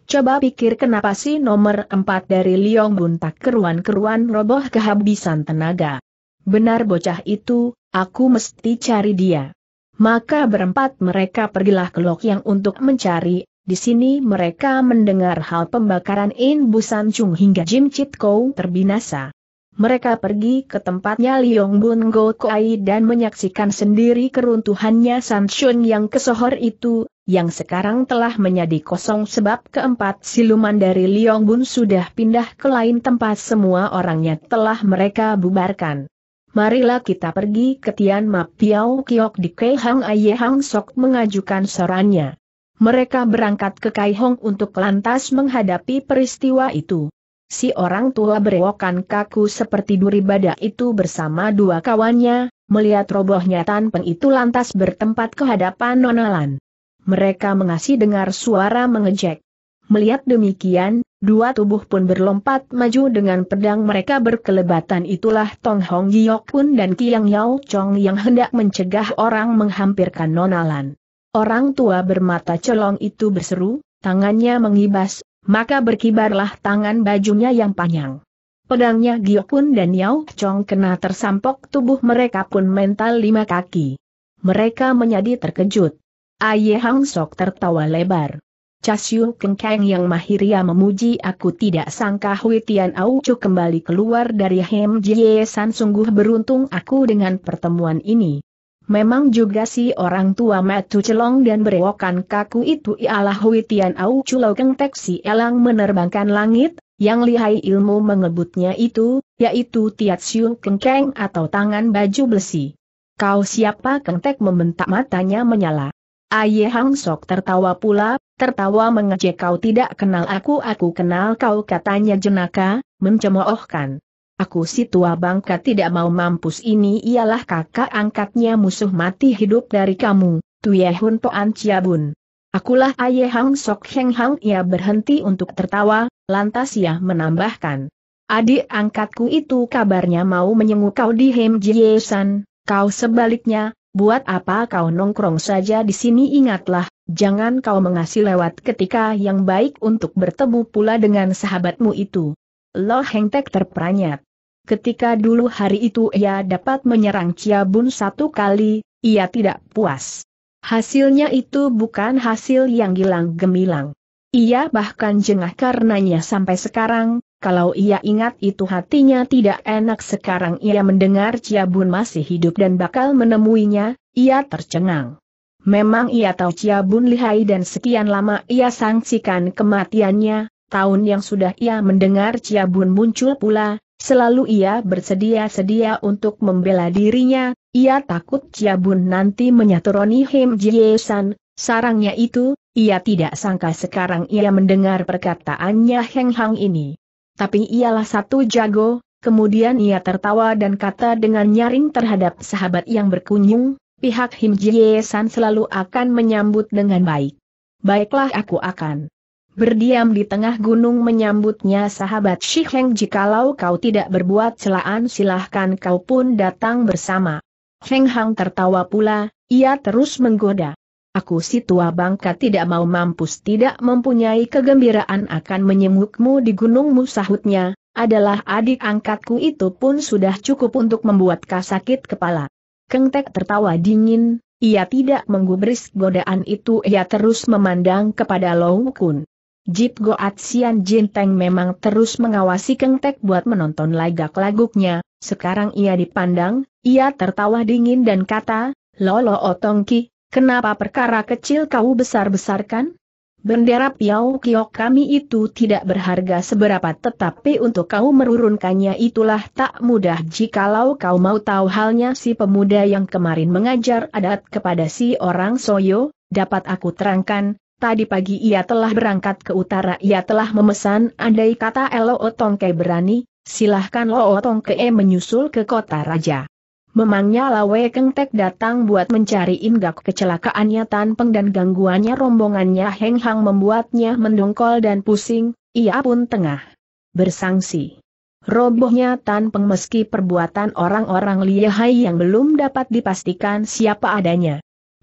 Coba pikir kenapa sih nomor empat dari Liong Bun tak keruan-keruan roboh kehabisan tenaga. Benar bocah itu, aku mesti cari dia. Maka berempat mereka pergilah ke Lok yang untuk mencari, di sini mereka mendengar hal pembakaran In Busan Chung hingga Jim Chit Kou terbinasa. Mereka pergi ke tempatnya Liong Bun Go Koai dan menyaksikan sendiri keruntuhannya San Shun yang kesohor itu, yang sekarang telah menjadi kosong sebab keempat siluman dari Liong Bun sudah pindah ke lain tempat semua orangnya telah mereka bubarkan. Marilah kita pergi ke Tian Ma Piao Kiok di Kai Hang Aye Hang Sok mengajukan sorannya. Mereka berangkat ke Kai Hong untuk lantas menghadapi peristiwa itu. Si orang tua berewokan kaku seperti duri badak itu bersama dua kawannya, melihat robohnya Tan Peng itu lantas bertempat ke hadapan Nonalan. Mereka mengasih dengar suara mengejek. Melihat demikian, dua tubuh pun berlompat maju dengan pedang mereka berkelebatan itulah Tong Hong Giok Pun dan Kiang Yao Chong yang hendak mencegah orang menghampirkan Nonalan. Orang tua bermata colong itu berseru, tangannya mengibas, maka berkibarlah tangan bajunya yang panjang. Pedangnya Giokun dan Yao Chong kena tersampok tubuh mereka pun mental lima kaki. Mereka menjadi terkejut. Aye Hang Sok tertawa lebar. Casyu Kengkeng yang mahiria memuji aku tidak sangka Hui Tian Au Chu kembali keluar dari Hem Jie San sungguh beruntung aku dengan pertemuan ini. Memang juga si orang tua Matu Celong dan berewokan kaku itu ialah Huitian Au Culau Tek si Elang menerbangkan langit, yang lihai ilmu mengebutnya itu, yaitu Tiat Siu Kengkeng atau tangan baju besi. Kau siapa Kengtek membentak matanya menyala. Aye Hang Sok tertawa pula, tertawa mengejek kau tidak kenal aku aku kenal kau katanya jenaka, mencemoohkan. Aku si tua bangka tidak mau mampus ini ialah kakak angkatnya musuh mati hidup dari kamu, Tuye Hun Toan Ciabun. Akulah Aye Hang Sok Heng Hang ia berhenti untuk tertawa, lantas ia menambahkan. Adik angkatku itu kabarnya mau menyenguk kau di Hem Jiesan, kau sebaliknya, buat apa kau nongkrong saja di sini ingatlah, jangan kau mengasih lewat ketika yang baik untuk bertemu pula dengan sahabatmu itu. Lo Heng Tek terperanyat. Ketika dulu hari itu ia dapat menyerang Ciabun satu kali, ia tidak puas. Hasilnya itu bukan hasil yang gilang gemilang. Ia bahkan jengah karenanya sampai sekarang, kalau ia ingat itu hatinya tidak enak sekarang ia mendengar Ciabun masih hidup dan bakal menemuinya, ia tercengang. Memang ia tahu Ciabun lihai dan sekian lama ia sangsikan kematiannya, tahun yang sudah ia mendengar Ciabun muncul pula, Selalu ia bersedia-sedia untuk membela dirinya, ia takut Ciabun nanti menyaturoni Hem Jiesan, sarangnya itu, ia tidak sangka sekarang ia mendengar perkataannya Heng Hang ini. Tapi ialah satu jago, kemudian ia tertawa dan kata dengan nyaring terhadap sahabat yang berkunjung, pihak Him Jiesan selalu akan menyambut dengan baik. Baiklah aku akan berdiam di tengah gunung menyambutnya sahabat Heng jikalau kau tidak berbuat celaan silahkan kau pun datang bersama. Heng Hang tertawa pula, ia terus menggoda. Aku si tua bangka tidak mau mampus tidak mempunyai kegembiraan akan menyemukmu di gunungmu sahutnya, adalah adik angkatku itu pun sudah cukup untuk membuat kau sakit kepala. Kengtek tertawa dingin, ia tidak menggubris godaan itu ia terus memandang kepada Long Kun. Jit Goat Sian Jinteng memang terus mengawasi Keng Tek buat menonton lagak-laguknya, sekarang ia dipandang, ia tertawa dingin dan kata, Lolo Otongki, kenapa perkara kecil kau besar-besarkan? Bendera Piao Kiok kami itu tidak berharga seberapa tetapi untuk kau merurunkannya itulah tak mudah jikalau kau mau tahu halnya si pemuda yang kemarin mengajar adat kepada si orang Soyo, dapat aku terangkan, tadi pagi ia telah berangkat ke utara ia telah memesan andai kata Elo Tongke berani, silahkan Lo Tongke menyusul ke kota raja. Memangnya Lawe Kengtek datang buat mencari inggak kecelakaannya Tanpeng dan gangguannya rombongannya Heng Hang membuatnya mendongkol dan pusing, ia pun tengah bersangsi. Robohnya Tanpeng meski perbuatan orang-orang lihai yang belum dapat dipastikan siapa adanya.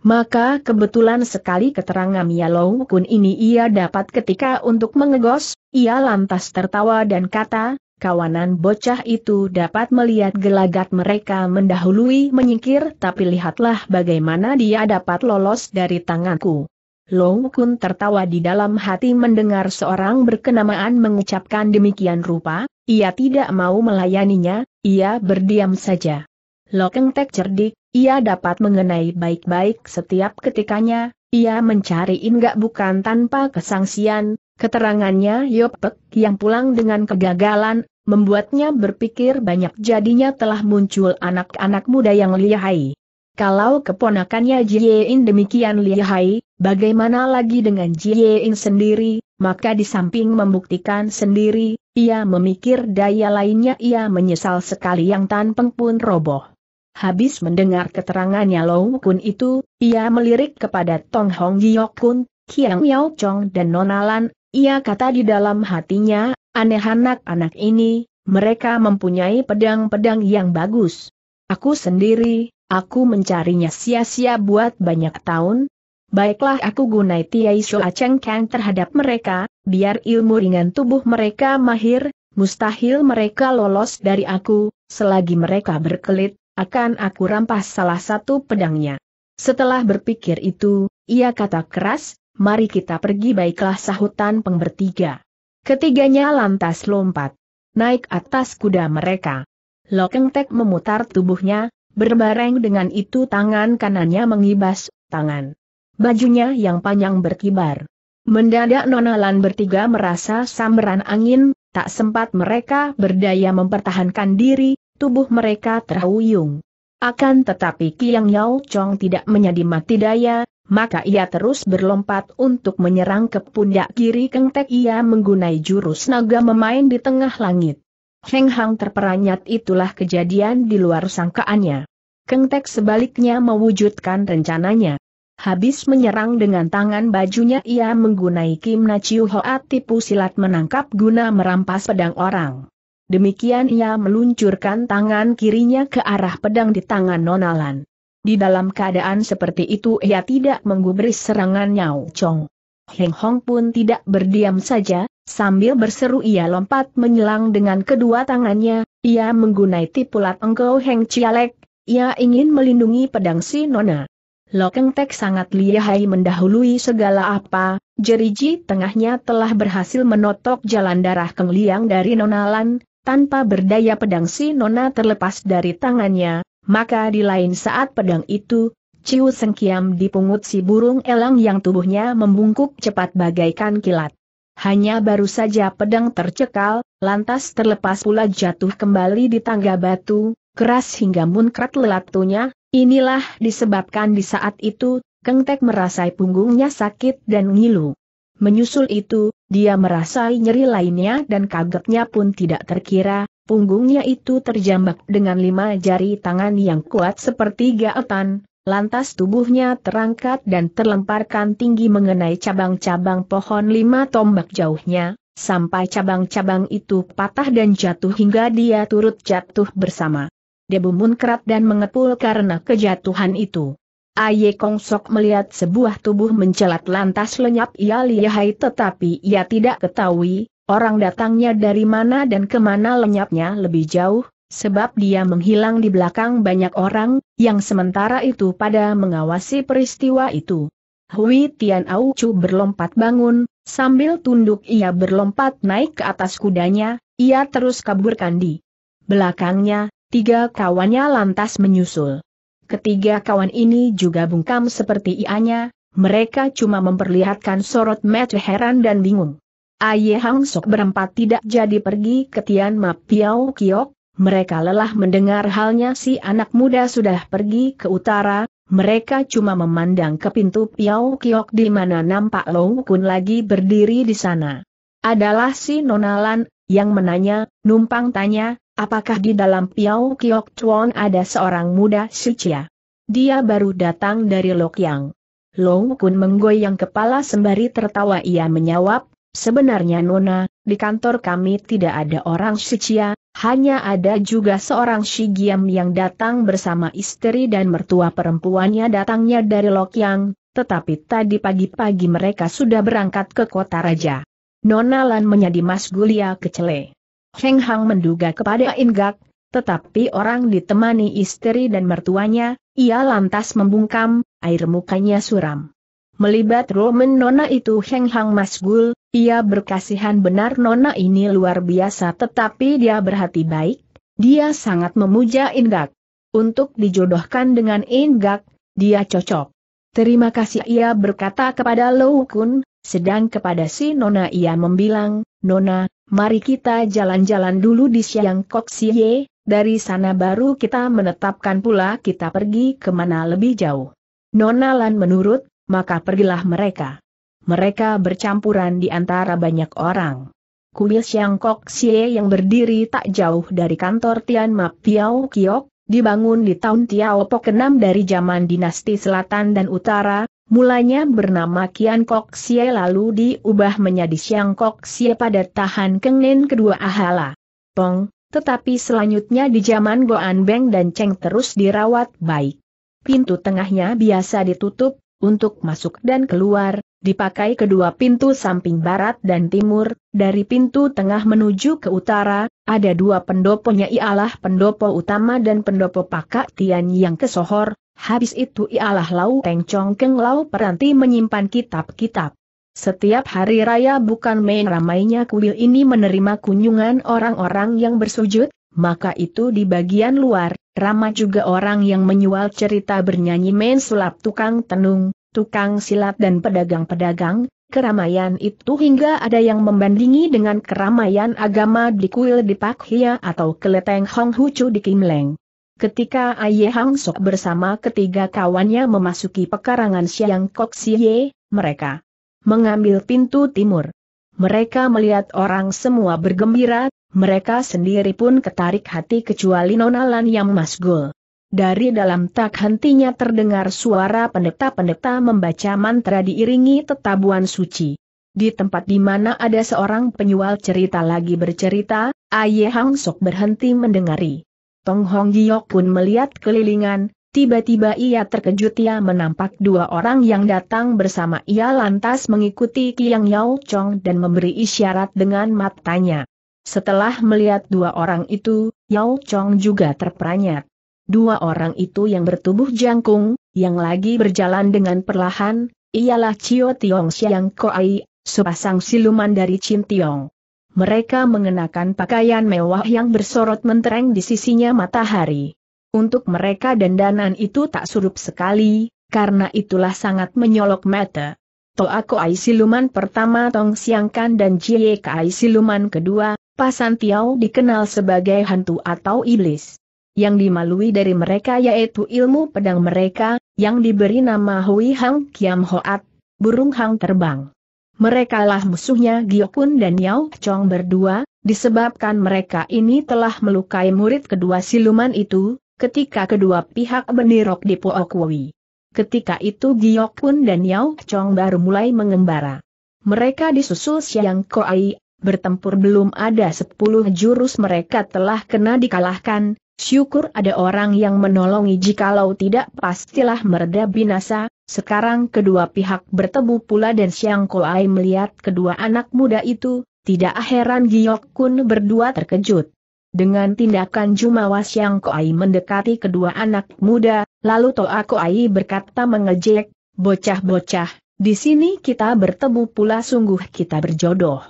Maka kebetulan sekali keterangan Yalou Kun ini ia dapat ketika untuk mengegos, ia lantas tertawa dan kata, kawanan bocah itu dapat melihat gelagat mereka mendahului menyingkir tapi lihatlah bagaimana dia dapat lolos dari tanganku. Lou Kun tertawa di dalam hati mendengar seorang berkenamaan mengucapkan demikian rupa, ia tidak mau melayaninya, ia berdiam saja. Lokeng Tek cerdik, ia dapat mengenai baik-baik setiap ketikanya, ia mencari Inggak bukan tanpa kesangsian, keterangannya Yopek yang pulang dengan kegagalan, membuatnya berpikir banyak. Jadinya telah muncul anak-anak muda yang lihai. Kalau keponakannya Jiein demikian lihai, bagaimana lagi dengan Jiein sendiri, maka di samping membuktikan sendiri, ia memikir daya lainnya. Ia menyesal sekali yang tanpeng pun roboh. Habis mendengar keterangannya Long Kun itu, ia melirik kepada Tong Hong Giok Kun, Kiang Yao Chong dan Nonalan, ia kata di dalam hatinya, aneh anak-anak ini, mereka mempunyai pedang-pedang yang bagus. Aku sendiri, aku mencarinya sia-sia buat banyak tahun. Baiklah aku gunai Tiai Shua Cheng Kang terhadap mereka, biar ilmu ringan tubuh mereka mahir, mustahil mereka lolos dari aku, selagi mereka berkelit, akan aku rampas salah satu pedangnya. Setelah berpikir itu, ia kata keras, mari kita pergi baiklah sahutan pengbertiga. Ketiganya lantas lompat. Naik atas kuda mereka. Lokeng Tek memutar tubuhnya, berbareng dengan itu tangan kanannya mengibas, tangan. Bajunya yang panjang berkibar. Mendadak nonalan bertiga merasa sambaran angin, tak sempat mereka berdaya mempertahankan diri, tubuh mereka terhuyung. Akan tetapi Kiang Yao Chong tidak menjadi mati daya, maka ia terus berlompat untuk menyerang ke pundak kiri Kengtek ia menggunai jurus naga memain di tengah langit. Heng Hang terperanyat itulah kejadian di luar sangkaannya. Kengtek sebaliknya mewujudkan rencananya. Habis menyerang dengan tangan bajunya ia menggunai Kim Na Chiu Hoa tipu silat menangkap guna merampas pedang orang. Demikian ia meluncurkan tangan kirinya ke arah pedang di tangan Nonalan. Di dalam keadaan seperti itu ia tidak menggubris serangan Nyao Chong. Heng Hong pun tidak berdiam saja, sambil berseru ia lompat menyelang dengan kedua tangannya, ia menggunai tipulat engkau Heng Cialek, ia ingin melindungi pedang si Nona. Lokeng Tek sangat lihai mendahului segala apa, jeriji tengahnya telah berhasil menotok jalan darah Keng Liang dari Nonalan, tanpa berdaya pedang si Nona terlepas dari tangannya, maka di lain saat pedang itu, Ciu Sengkiam dipungut si burung elang yang tubuhnya membungkuk cepat bagaikan kilat. Hanya baru saja pedang tercekal, lantas terlepas pula jatuh kembali di tangga batu, keras hingga munkrat lelatunya, inilah disebabkan di saat itu, Kengtek merasai punggungnya sakit dan ngilu. Menyusul itu, dia merasai nyeri lainnya dan kagetnya pun tidak terkira, punggungnya itu terjambak dengan lima jari tangan yang kuat seperti gaetan, lantas tubuhnya terangkat dan terlemparkan tinggi mengenai cabang-cabang pohon lima tombak jauhnya, sampai cabang-cabang itu patah dan jatuh hingga dia turut jatuh bersama. Debu munkrat dan mengepul karena kejatuhan itu. Aye Kong Sok melihat sebuah tubuh mencelat lantas lenyap ia lihai tetapi ia tidak ketahui, orang datangnya dari mana dan ke mana lenyapnya lebih jauh, sebab dia menghilang di belakang banyak orang, yang sementara itu pada mengawasi peristiwa itu. Hui Tian Au Chu berlompat bangun, sambil tunduk ia berlompat naik ke atas kudanya, ia terus kaburkan di belakangnya, tiga kawannya lantas menyusul. Ketiga kawan ini juga bungkam seperti ianya, mereka cuma memperlihatkan sorot mata heran dan bingung. Aye Hang Sok berempat tidak jadi pergi ke Tian Ma Piao Kiok, mereka lelah mendengar halnya si anak muda sudah pergi ke utara, mereka cuma memandang ke pintu Piao Kiok di mana nampak Long Kun lagi berdiri di sana. Adalah si Nonalan, yang menanya, numpang tanya, apakah di dalam Piao Kiok Chuan ada seorang muda sucia? Dia baru datang dari Lok Yang. Long Kun menggoyang kepala sembari tertawa ia menjawab, sebenarnya Nona, di kantor kami tidak ada orang sucia, hanya ada juga seorang Shigiam yang datang bersama istri dan mertua perempuannya datangnya dari Lokyang, tetapi tadi pagi-pagi mereka sudah berangkat ke kota raja. Nona Lan menjadi Mas Gulia kecele. Heng Hang menduga kepada Inggak, tetapi orang ditemani istri dan mertuanya, ia lantas membungkam, air mukanya suram. Melibat Roman Nona itu Heng Hang Masgul, ia berkasihan benar nona ini luar biasa tetapi dia berhati baik, dia sangat memuja Inggak. Untuk dijodohkan dengan Inggak, dia cocok. Terima kasih ia berkata kepada Lou Kun, sedang kepada si nona ia membilang, Nona, mari kita jalan-jalan dulu di Siang Kok Siye, dari sana baru kita menetapkan pula kita pergi ke mana lebih jauh. Nona Lan menurut, maka pergilah mereka mereka bercampuran di antara banyak orang. Kuil Siang Kok yang berdiri tak jauh dari kantor Tian Ma Piao Kiok, dibangun di tahun Tiao Pok 6 dari zaman dinasti Selatan dan Utara, mulanya bernama Kian Kok Xie lalu diubah menjadi Siang Kok Xie pada tahan Kengnen kedua Ahala. Pong, tetapi selanjutnya di zaman Goan Beng dan Cheng terus dirawat baik. Pintu tengahnya biasa ditutup, untuk masuk dan keluar, dipakai kedua pintu samping barat dan timur, dari pintu tengah menuju ke utara, ada dua pendoponya ialah pendopo utama dan pendopo pakak Tian yang kesohor, habis itu ialah Lau Teng Chong Keng Lau Peranti menyimpan kitab-kitab. Setiap hari raya bukan main ramainya kuil ini menerima kunjungan orang-orang yang bersujud, maka itu di bagian luar, ramah juga orang yang menyual cerita bernyanyi main sulap tukang tenung, tukang silat dan pedagang-pedagang, keramaian itu hingga ada yang membandingi dengan keramaian agama di kuil di Pak Hia atau keleteng Hong Hucu di Kimleng. Ketika Aye Hang Sok bersama ketiga kawannya memasuki pekarangan Siang Kok Siye, mereka mengambil pintu timur. Mereka melihat orang semua bergembira, mereka sendiri pun ketarik hati kecuali Nonalan yang masgul. Dari dalam tak hentinya terdengar suara pendeta-pendeta membaca mantra diiringi tetabuan suci. Di tempat di mana ada seorang penyual cerita lagi bercerita, Aye Hang Sok berhenti mendengari. Tong Hong Giok pun melihat kelilingan, tiba-tiba ia terkejut ia menampak dua orang yang datang bersama ia lantas mengikuti Kiang Yao Chong dan memberi isyarat dengan matanya. Setelah melihat dua orang itu, Yao Chong juga terperanyat. Dua orang itu yang bertubuh jangkung, yang lagi berjalan dengan perlahan, ialah Chio Tiong Siang Koai, sepasang siluman dari Chin Tiong. Mereka mengenakan pakaian mewah yang bersorot mentereng di sisinya matahari. Untuk mereka dandanan itu tak surup sekali, karena itulah sangat menyolok mata. Toa Koai siluman pertama Tong Siangkan dan Jie Kai siluman kedua, Pasan Tiao dikenal sebagai hantu atau iblis. Yang dimalui dari mereka yaitu ilmu pedang mereka, yang diberi nama Hui Hang Kiam Hoat, burung hang terbang. Mereka lah musuhnya Giokun dan Yao Chong berdua, disebabkan mereka ini telah melukai murid kedua siluman itu, ketika kedua pihak benirok di Pookwi. Ketika itu Giokun dan Yao Chong baru mulai mengembara. Mereka disusul Siang Koai, bertempur belum ada sepuluh jurus mereka telah kena dikalahkan, Syukur ada orang yang menolongi jikalau tidak pastilah mereda binasa, sekarang kedua pihak bertemu pula dan Siang Koai melihat kedua anak muda itu, tidak heran Giok Kun berdua terkejut. Dengan tindakan Jumawa Siang Koai mendekati kedua anak muda, lalu Toa Koai berkata mengejek, bocah-bocah, di sini kita bertemu pula sungguh kita berjodoh.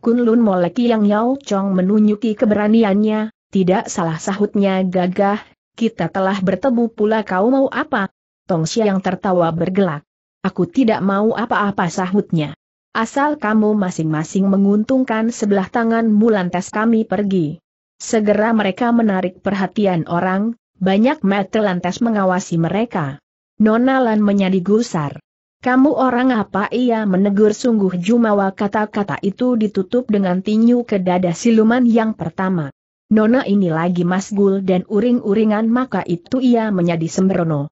Kunlun Moleki yang Yao Chong menunjuki keberaniannya, tidak salah sahutnya gagah, kita telah bertemu pula kau mau apa? Tong yang tertawa bergelak. Aku tidak mau apa-apa sahutnya. Asal kamu masing-masing menguntungkan sebelah tanganmu lantas kami pergi. Segera mereka menarik perhatian orang, banyak mata lantas mengawasi mereka. Nona Lan menjadi gusar. Kamu orang apa ia menegur sungguh jumawa kata-kata itu ditutup dengan tinju ke dada siluman yang pertama. Nona ini lagi masgul dan uring-uringan maka itu ia menjadi sembrono.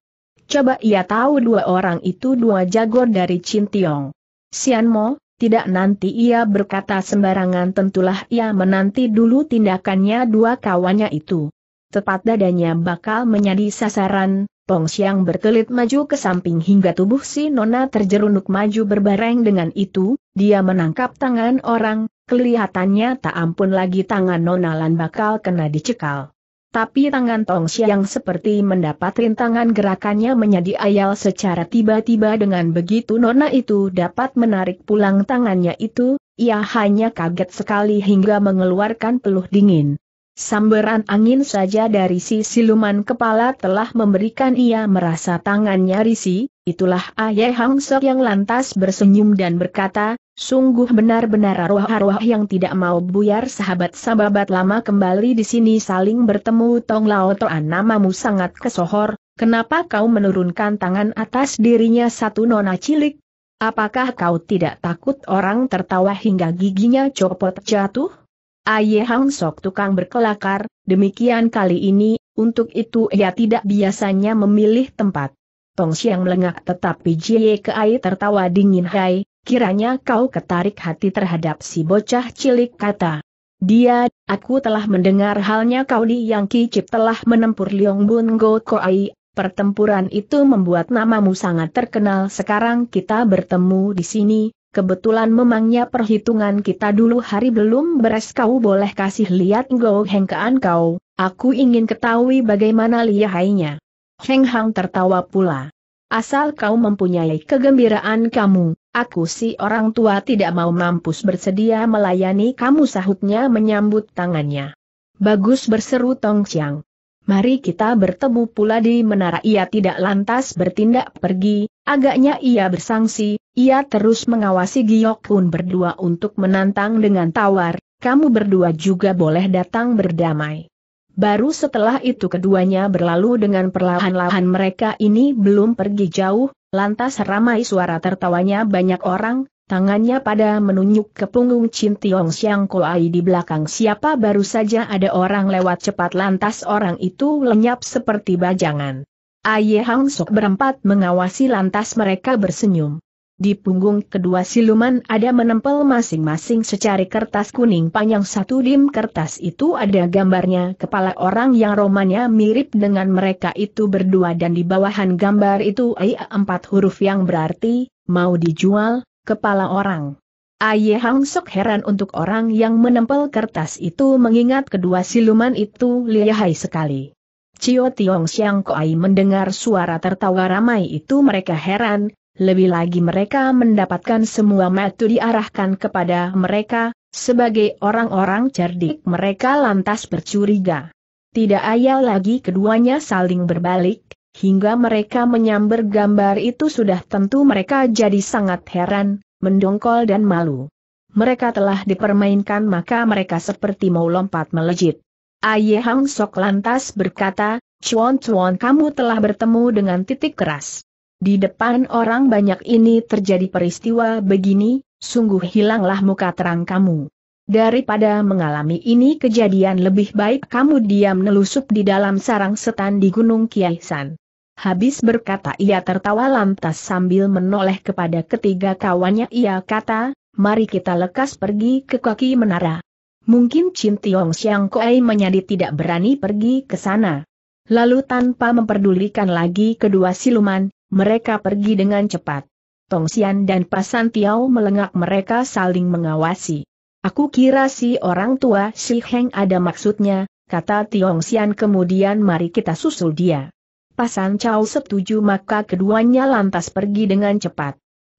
Coba ia tahu dua orang itu dua jago dari Cintiong. Sianmo, tidak nanti ia berkata sembarangan tentulah ia menanti dulu tindakannya dua kawannya itu. Tepat dadanya bakal menjadi sasaran, Pong Siang berkelit maju ke samping hingga tubuh si Nona terjerunuk maju berbareng dengan itu, dia menangkap tangan orang, kelihatannya tak ampun lagi tangan Nona Lan bakal kena dicekal. Tapi tangan Tong Siang seperti mendapat rintangan gerakannya menjadi ayal secara tiba-tiba dengan begitu Nona itu dapat menarik pulang tangannya itu, ia hanya kaget sekali hingga mengeluarkan peluh dingin. Sambaran angin saja dari si siluman kepala telah memberikan ia merasa tangannya risi, itulah Ayah Hang Sok yang lantas bersenyum dan berkata, sungguh benar-benar arwah-arwah yang tidak mau buyar sahabat-sahabat lama kembali di sini saling bertemu Tong Lao Toan namamu sangat kesohor, kenapa kau menurunkan tangan atas dirinya satu nona cilik? Apakah kau tidak takut orang tertawa hingga giginya copot jatuh? Aye Hang Sok tukang berkelakar, demikian kali ini, untuk itu ia tidak biasanya memilih tempat. Tong Siang melengak tetapi Jie ke Ai tertawa dingin hai, kiranya kau ketarik hati terhadap si bocah cilik kata. Dia, aku telah mendengar halnya kau di yang kicip telah menempur Liong Bun Go Ko Ai, pertempuran itu membuat namamu sangat terkenal sekarang kita bertemu di sini, kebetulan memangnya perhitungan kita dulu hari belum beres kau boleh kasih lihat Go Heng kean kau, aku ingin ketahui bagaimana lihainya. Heng Hang tertawa pula. Asal kau mempunyai kegembiraan kamu, aku si orang tua tidak mau mampus bersedia melayani kamu sahutnya menyambut tangannya. Bagus berseru Tong Chiang. Mari kita bertemu pula di menara ia tidak lantas bertindak pergi, agaknya ia bersangsi, ia terus mengawasi Giok Kun berdua untuk menantang dengan tawar, kamu berdua juga boleh datang berdamai. Baru setelah itu keduanya berlalu dengan perlahan-lahan mereka ini belum pergi jauh, lantas ramai suara tertawanya banyak orang, tangannya pada menunjuk ke punggung Chin Tiong Siang Koai di belakang siapa baru saja ada orang lewat cepat lantas orang itu lenyap seperti bajangan. Aye Hang Sok berempat mengawasi lantas mereka bersenyum. Di punggung kedua siluman ada menempel masing-masing secari kertas kuning panjang satu dim kertas itu ada gambarnya kepala orang yang romannya mirip dengan mereka itu berdua dan di bawahan gambar itu ai empat huruf yang berarti, mau dijual, kepala orang. Aye Hang Sok heran untuk orang yang menempel kertas itu mengingat kedua siluman itu lihai sekali. Cio Tiong Siang Koai mendengar suara tertawa ramai itu mereka heran, lebih lagi mereka mendapatkan semua matu diarahkan kepada mereka, sebagai orang-orang cerdik mereka lantas bercuriga. Tidak ayal lagi keduanya saling berbalik, hingga mereka menyambar gambar itu sudah tentu mereka jadi sangat heran, mendongkol dan malu. Mereka telah dipermainkan maka mereka seperti mau lompat melejit. Aye Hang Sok lantas berkata, Chuan Chuan kamu telah bertemu dengan titik keras. Di depan orang banyak ini terjadi peristiwa begini, sungguh hilanglah muka terang kamu. Daripada mengalami ini kejadian lebih baik kamu diam nelusup di dalam sarang setan di Gunung Kiaisan. Habis berkata ia tertawa lantas sambil menoleh kepada ketiga kawannya ia kata, mari kita lekas pergi ke kaki menara. Mungkin Chin Tiong Siang Koei menjadi tidak berani pergi ke sana. Lalu tanpa memperdulikan lagi kedua siluman, mereka pergi dengan cepat. Tong Xian dan Pasan Tiao melengak mereka saling mengawasi. Aku kira si orang tua si Heng ada maksudnya, kata Tiong Xian kemudian mari kita susul dia. Pasan Chao setuju maka keduanya lantas pergi dengan cepat.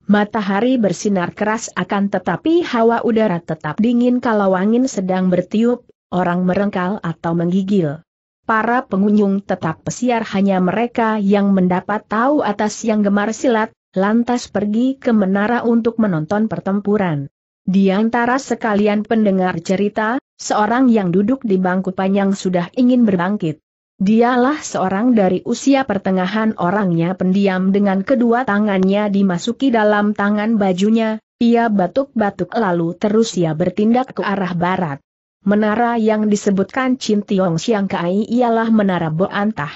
Matahari bersinar keras akan tetapi hawa udara tetap dingin kalau angin sedang bertiup, orang merengkal atau menggigil. Para pengunjung tetap pesiar hanya mereka yang mendapat tahu atas yang gemar silat, lantas pergi ke menara untuk menonton pertempuran. Di antara sekalian pendengar cerita, seorang yang duduk di bangku panjang sudah ingin berbangkit. Dialah seorang dari usia pertengahan orangnya pendiam dengan kedua tangannya dimasuki dalam tangan bajunya, ia batuk-batuk lalu terus ia bertindak ke arah barat. Menara yang disebutkan Chin Tiong Siang Kai ialah Menara Bo Antah.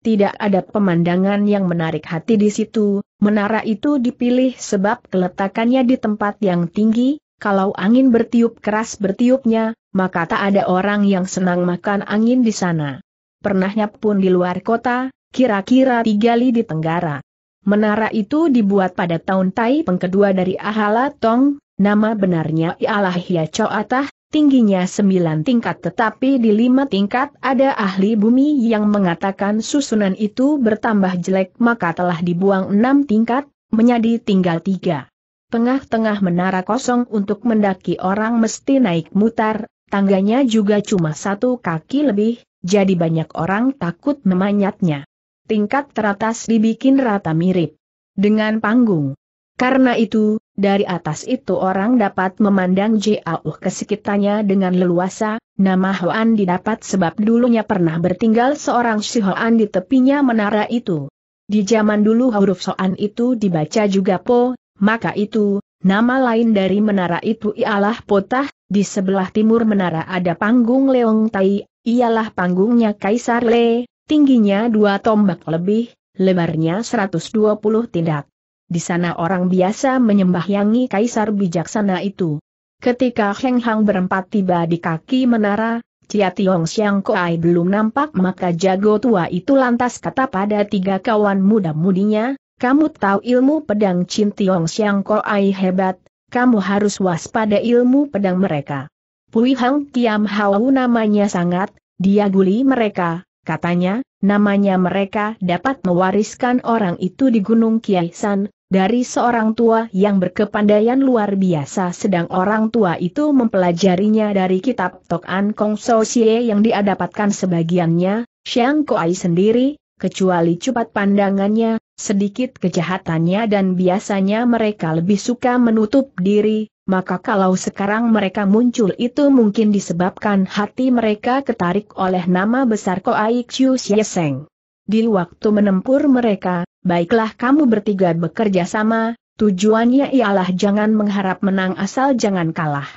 Tidak ada pemandangan yang menarik hati di situ, menara itu dipilih sebab keletakannya di tempat yang tinggi, kalau angin bertiup keras bertiupnya, maka tak ada orang yang senang makan angin di sana. Pernahnya pun di luar kota, kira-kira tiga li di Tenggara. Menara itu dibuat pada tahun Tai Peng kedua dari Ahala Tong, nama benarnya ialah Hia Atah, tingginya sembilan tingkat tetapi di lima tingkat ada ahli bumi yang mengatakan susunan itu bertambah jelek maka telah dibuang enam tingkat, menjadi tinggal tiga. Tengah-tengah menara kosong untuk mendaki orang mesti naik mutar, tangganya juga cuma satu kaki lebih, jadi banyak orang takut memanjatnya. Tingkat teratas dibikin rata mirip dengan panggung. Karena itu, dari atas itu orang dapat memandang jauh ke sekitarnya dengan leluasa, nama Hoan didapat sebab dulunya pernah bertinggal seorang si Hoan di tepinya menara itu. Di zaman dulu huruf Soan itu dibaca juga Po, maka itu, nama lain dari menara itu ialah Potah, di sebelah timur menara ada panggung Leong Tai, ialah panggungnya Kaisar Le, tingginya dua tombak lebih, lebarnya 120 tindak. Di sana orang biasa menyembahyangi Kaisar bijaksana itu. Ketika Heng Hang berempat tiba di kaki menara, Cia Tiong Siang Koai belum nampak maka jago tua itu lantas kata pada tiga kawan muda-mudinya, kamu tahu ilmu pedang Chin Tiong Siang Koai hebat, kamu harus waspada ilmu pedang mereka. Pui Hang Kiam Hau namanya sangat, dia guli mereka, katanya, namanya mereka dapat mewariskan orang itu di Gunung Kiai San, dari seorang tua yang berkepandaian luar biasa sedang orang tua itu mempelajarinya dari kitab Tok An Kong So Xie yang dia dapatkan sebagiannya, Xiang Koai sendiri, kecuali cepat pandangannya, sedikit kejahatannya dan biasanya mereka lebih suka menutup diri, maka kalau sekarang mereka muncul itu mungkin disebabkan hati mereka ketarik oleh nama besar Koai Chiu Sieseng. Di waktu menempur mereka, baiklah kamu bertiga bekerja sama, tujuannya ialah jangan mengharap menang asal jangan kalah.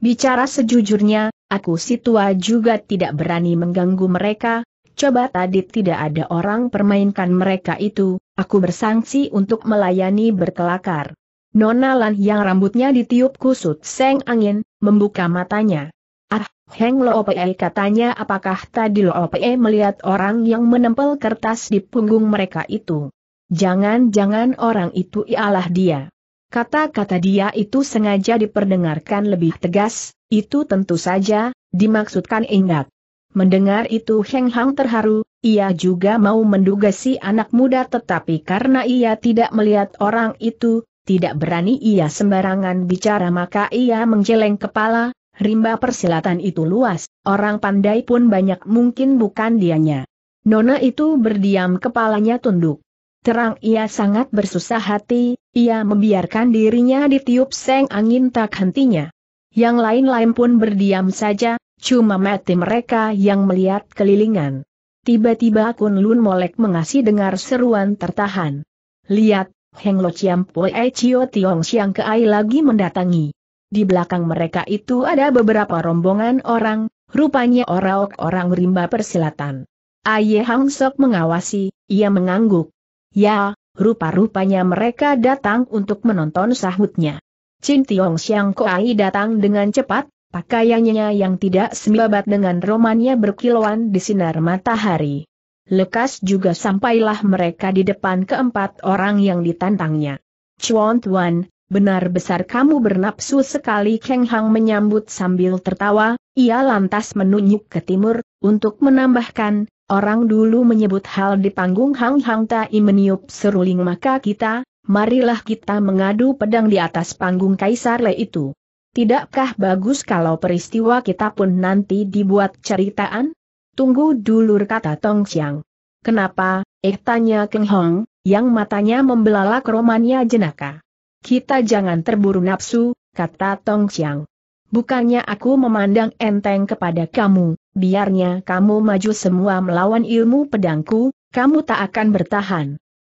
Bicara sejujurnya, aku si tua juga tidak berani mengganggu mereka, coba tadi tidak ada orang permainkan mereka itu, aku bersangsi untuk melayani berkelakar. Nona Lan yang rambutnya ditiup kusut seng angin, membuka matanya. Ah, Heng Lope katanya apakah tadi Lope melihat orang yang menempel kertas di punggung mereka itu? Jangan-jangan orang itu ialah dia. Kata-kata dia itu sengaja diperdengarkan lebih tegas, itu tentu saja, dimaksudkan Ingat. Mendengar itu Heng Hang terharu, ia juga mau menduga si anak muda tetapi karena ia tidak melihat orang itu, tidak berani ia sembarangan bicara maka ia menggeleng kepala, rimba persilatan itu luas, orang pandai pun banyak mungkin bukan dianya. Nona itu berdiam kepalanya tunduk. Terang ia sangat bersusah hati, ia membiarkan dirinya ditiup seng angin tak hentinya. Yang lain-lain pun berdiam saja, cuma mati mereka yang melihat kelilingan. Tiba-tiba Kun Lun Molek mengasih dengar seruan tertahan. Lihat, Heng Lo Chiam Pue Chio Tiong Siang Keai lagi mendatangi. Di belakang mereka itu ada beberapa rombongan orang, rupanya orang-orang rimba persilatan. Aye Hang Sok mengawasi, ia mengangguk. Ya, rupa-rupanya mereka datang untuk menonton sahutnya. Chin Tiong Siang Koai datang dengan cepat, pakaiannya yang tidak sembabat dengan romannya berkilauan di sinar matahari. Lekas juga sampailah mereka di depan keempat orang yang ditantangnya. Chuan Tuan, benar besar kamu bernapsu sekali Keng Hang menyambut sambil tertawa, ia lantas menunjuk ke timur, untuk menambahkan, orang dulu menyebut hal di panggung Hang Hang Tai meniup seruling maka kita, marilah kita mengadu pedang di atas panggung Kaisar Le itu. Tidakkah bagus kalau peristiwa kita pun nanti dibuat ceritaan? Tunggu dulu kata Tong Xiang. Kenapa, eh tanya Keng Hong, yang matanya membelalak romannya jenaka. Kita jangan terburu nafsu, kata Tong Xiang. Bukannya aku memandang enteng kepada kamu, biarnya kamu maju semua melawan ilmu pedangku, kamu tak akan bertahan.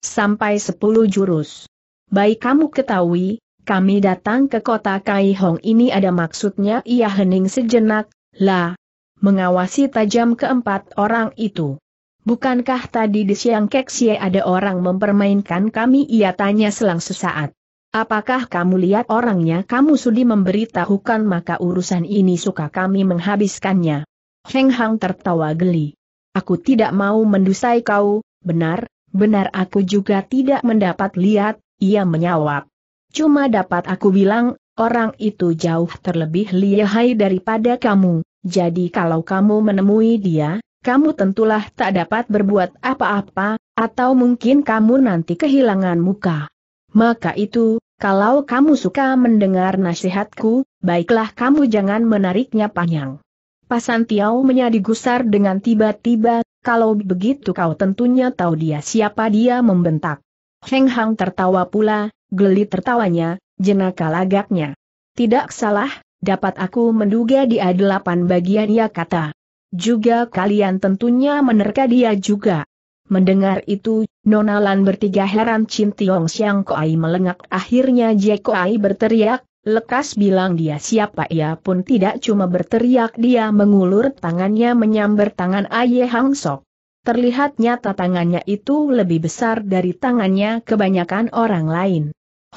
Sampai sepuluh jurus. Baik kamu ketahui, kami datang ke kota Kai Hong ini ada maksudnya ia hening sejenak, lah. Mengawasi tajam keempat orang itu. Bukankah tadi di siang Keksie ada orang mempermainkan kami? Ia tanya selang sesaat. Apakah kamu lihat orangnya? Kamu sudi memberitahukan maka urusan ini suka kami menghabiskannya. Heng Hang tertawa geli. Aku tidak mau mendusai kau, benar, benar aku juga tidak mendapat lihat, ia menyawab. Cuma dapat aku bilang, orang itu jauh terlebih lihai daripada kamu, jadi kalau kamu menemui dia, kamu tentulah tak dapat berbuat apa-apa, atau mungkin kamu nanti kehilangan muka. Maka itu, kalau kamu suka mendengar nasihatku, baiklah kamu jangan menariknya panjang. Pasan Tiao menyadi gusar dengan tiba-tiba, kalau begitu kau tentunya tahu dia siapa dia membentak. Heng Hang tertawa pula, geli tertawanya, jenaka lagaknya. Tidak salah, dapat aku menduga dia delapan bagian ia kata. Juga kalian tentunya menerka dia juga. Mendengar itu, Nonalan bertiga heran Chin Tiong Siang Koai melengak akhirnya Jie Koai berteriak, lekas bilang dia siapa ia pun tidak cuma berteriak dia mengulur tangannya menyambar tangan Aye Hang Sok. Terlihat nyata tangannya itu lebih besar dari tangannya kebanyakan orang lain.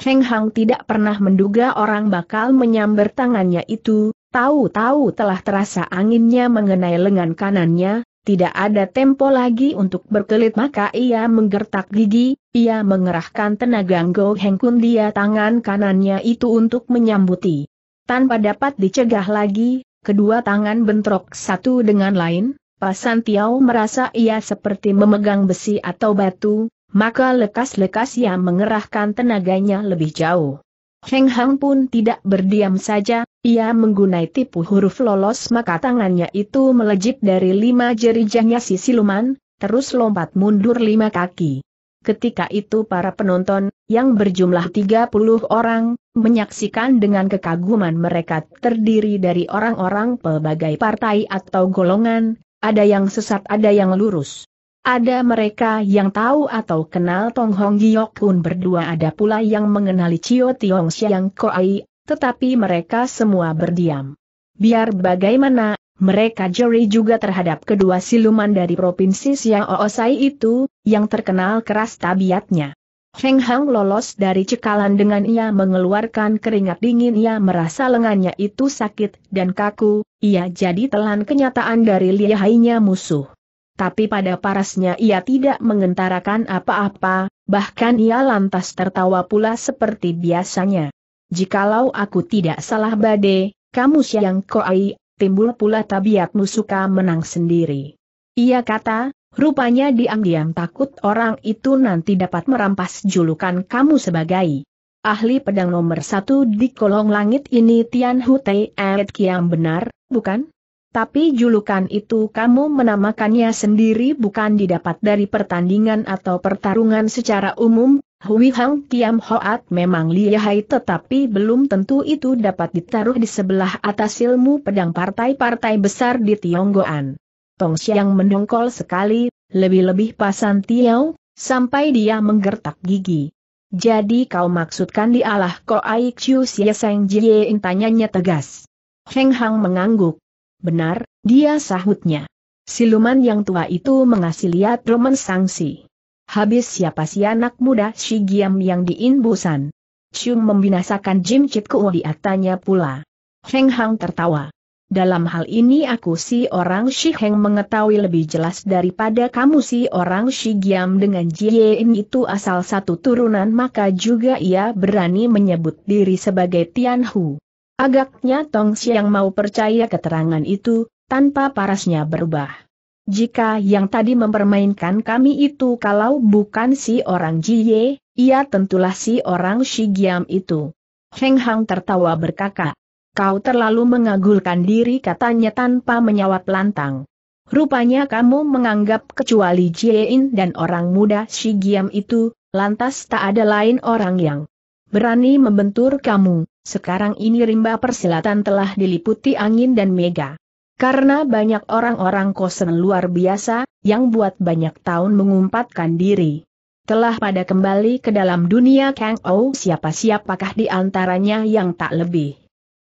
Heng Hang tidak pernah menduga orang bakal menyambar tangannya itu, Tahu-tahu telah terasa anginnya mengenai lengan kanannya, tidak ada tempo lagi untuk berkelit maka ia menggertak gigi, ia mengerahkan tenaga Go Heng Kun dia tangan kanannya itu untuk menyambuti. Tanpa dapat dicegah lagi, kedua tangan bentrok satu dengan lain, Pasan Tiao merasa ia seperti memegang besi atau batu, maka lekas-lekas ia mengerahkan tenaganya lebih jauh. Heng Hang pun tidak berdiam saja, ia menggunai tipu huruf lolos maka tangannya itu melejit dari lima jerijahnya si siluman, terus lompat mundur lima kaki. Ketika itu para penonton, yang berjumlah 30 orang, menyaksikan dengan kekaguman mereka terdiri dari orang-orang pelbagai partai atau golongan, ada yang sesat ada yang lurus. Ada mereka yang tahu atau kenal Tong Hong Giok pun berdua ada pula yang mengenali Chio Tiong Siang Koai, tetapi mereka semua berdiam. Biar bagaimana, mereka jeri juga terhadap kedua siluman dari provinsi Siang Oosai itu, yang terkenal keras tabiatnya. Feng Hang lolos dari cekalan dengan ia mengeluarkan keringat dingin ia merasa lengannya itu sakit dan kaku, ia jadi telan kenyataan dari lihainya musuh tapi pada parasnya ia tidak mengentarakan apa-apa, bahkan ia lantas tertawa pula seperti biasanya. Jikalau aku tidak salah bade, kamu siang koai, timbul pula tabiatmu suka menang sendiri. Ia kata, rupanya diam-diam takut orang itu nanti dapat merampas julukan kamu sebagai ahli pedang nomor satu di kolong langit ini Tian Hute Et Kiam benar, bukan? Tapi julukan itu kamu menamakannya sendiri bukan didapat dari pertandingan atau pertarungan secara umum, Hui Hang Kiam Hoat memang lihai tetapi belum tentu itu dapat ditaruh di sebelah atas ilmu pedang partai-partai besar di Tionggoan. Tong Xiang mendongkol sekali, lebih-lebih pasan Tiao, sampai dia menggertak gigi. Jadi kau maksudkan dialah Ko Ai Chiu Sieseng Jie tanyanya tegas. Heng Hang mengangguk. Benar, dia sahutnya. Siluman yang tua itu mengasih lihat Roman Sangsi. Habis siapa si anak muda si Giam yang diinbusan? Chung membinasakan Jim Chit dia tanya pula. Heng Hang tertawa. Dalam hal ini aku si orang Shi Heng mengetahui lebih jelas daripada kamu si orang Shi Giam dengan Jie In itu asal satu turunan maka juga ia berani menyebut diri sebagai Tian Hu. Agaknya Tong Siang mau percaya keterangan itu, tanpa parasnya berubah. Jika yang tadi mempermainkan kami itu kalau bukan si orang Jie, ia tentulah si orang Shigiam itu. Heng Hang tertawa berkakak. Kau terlalu mengagulkan diri katanya tanpa menyawat lantang. Rupanya kamu menganggap kecuali Jiein dan orang muda Shigiam itu, lantas tak ada lain orang yang berani membentur kamu. Sekarang ini rimba persilatan telah diliputi angin dan mega. Karena banyak orang-orang kosen luar biasa, yang buat banyak tahun mengumpatkan diri. Telah pada kembali ke dalam dunia Kang Ou siapa-siapakah di antaranya yang tak lebih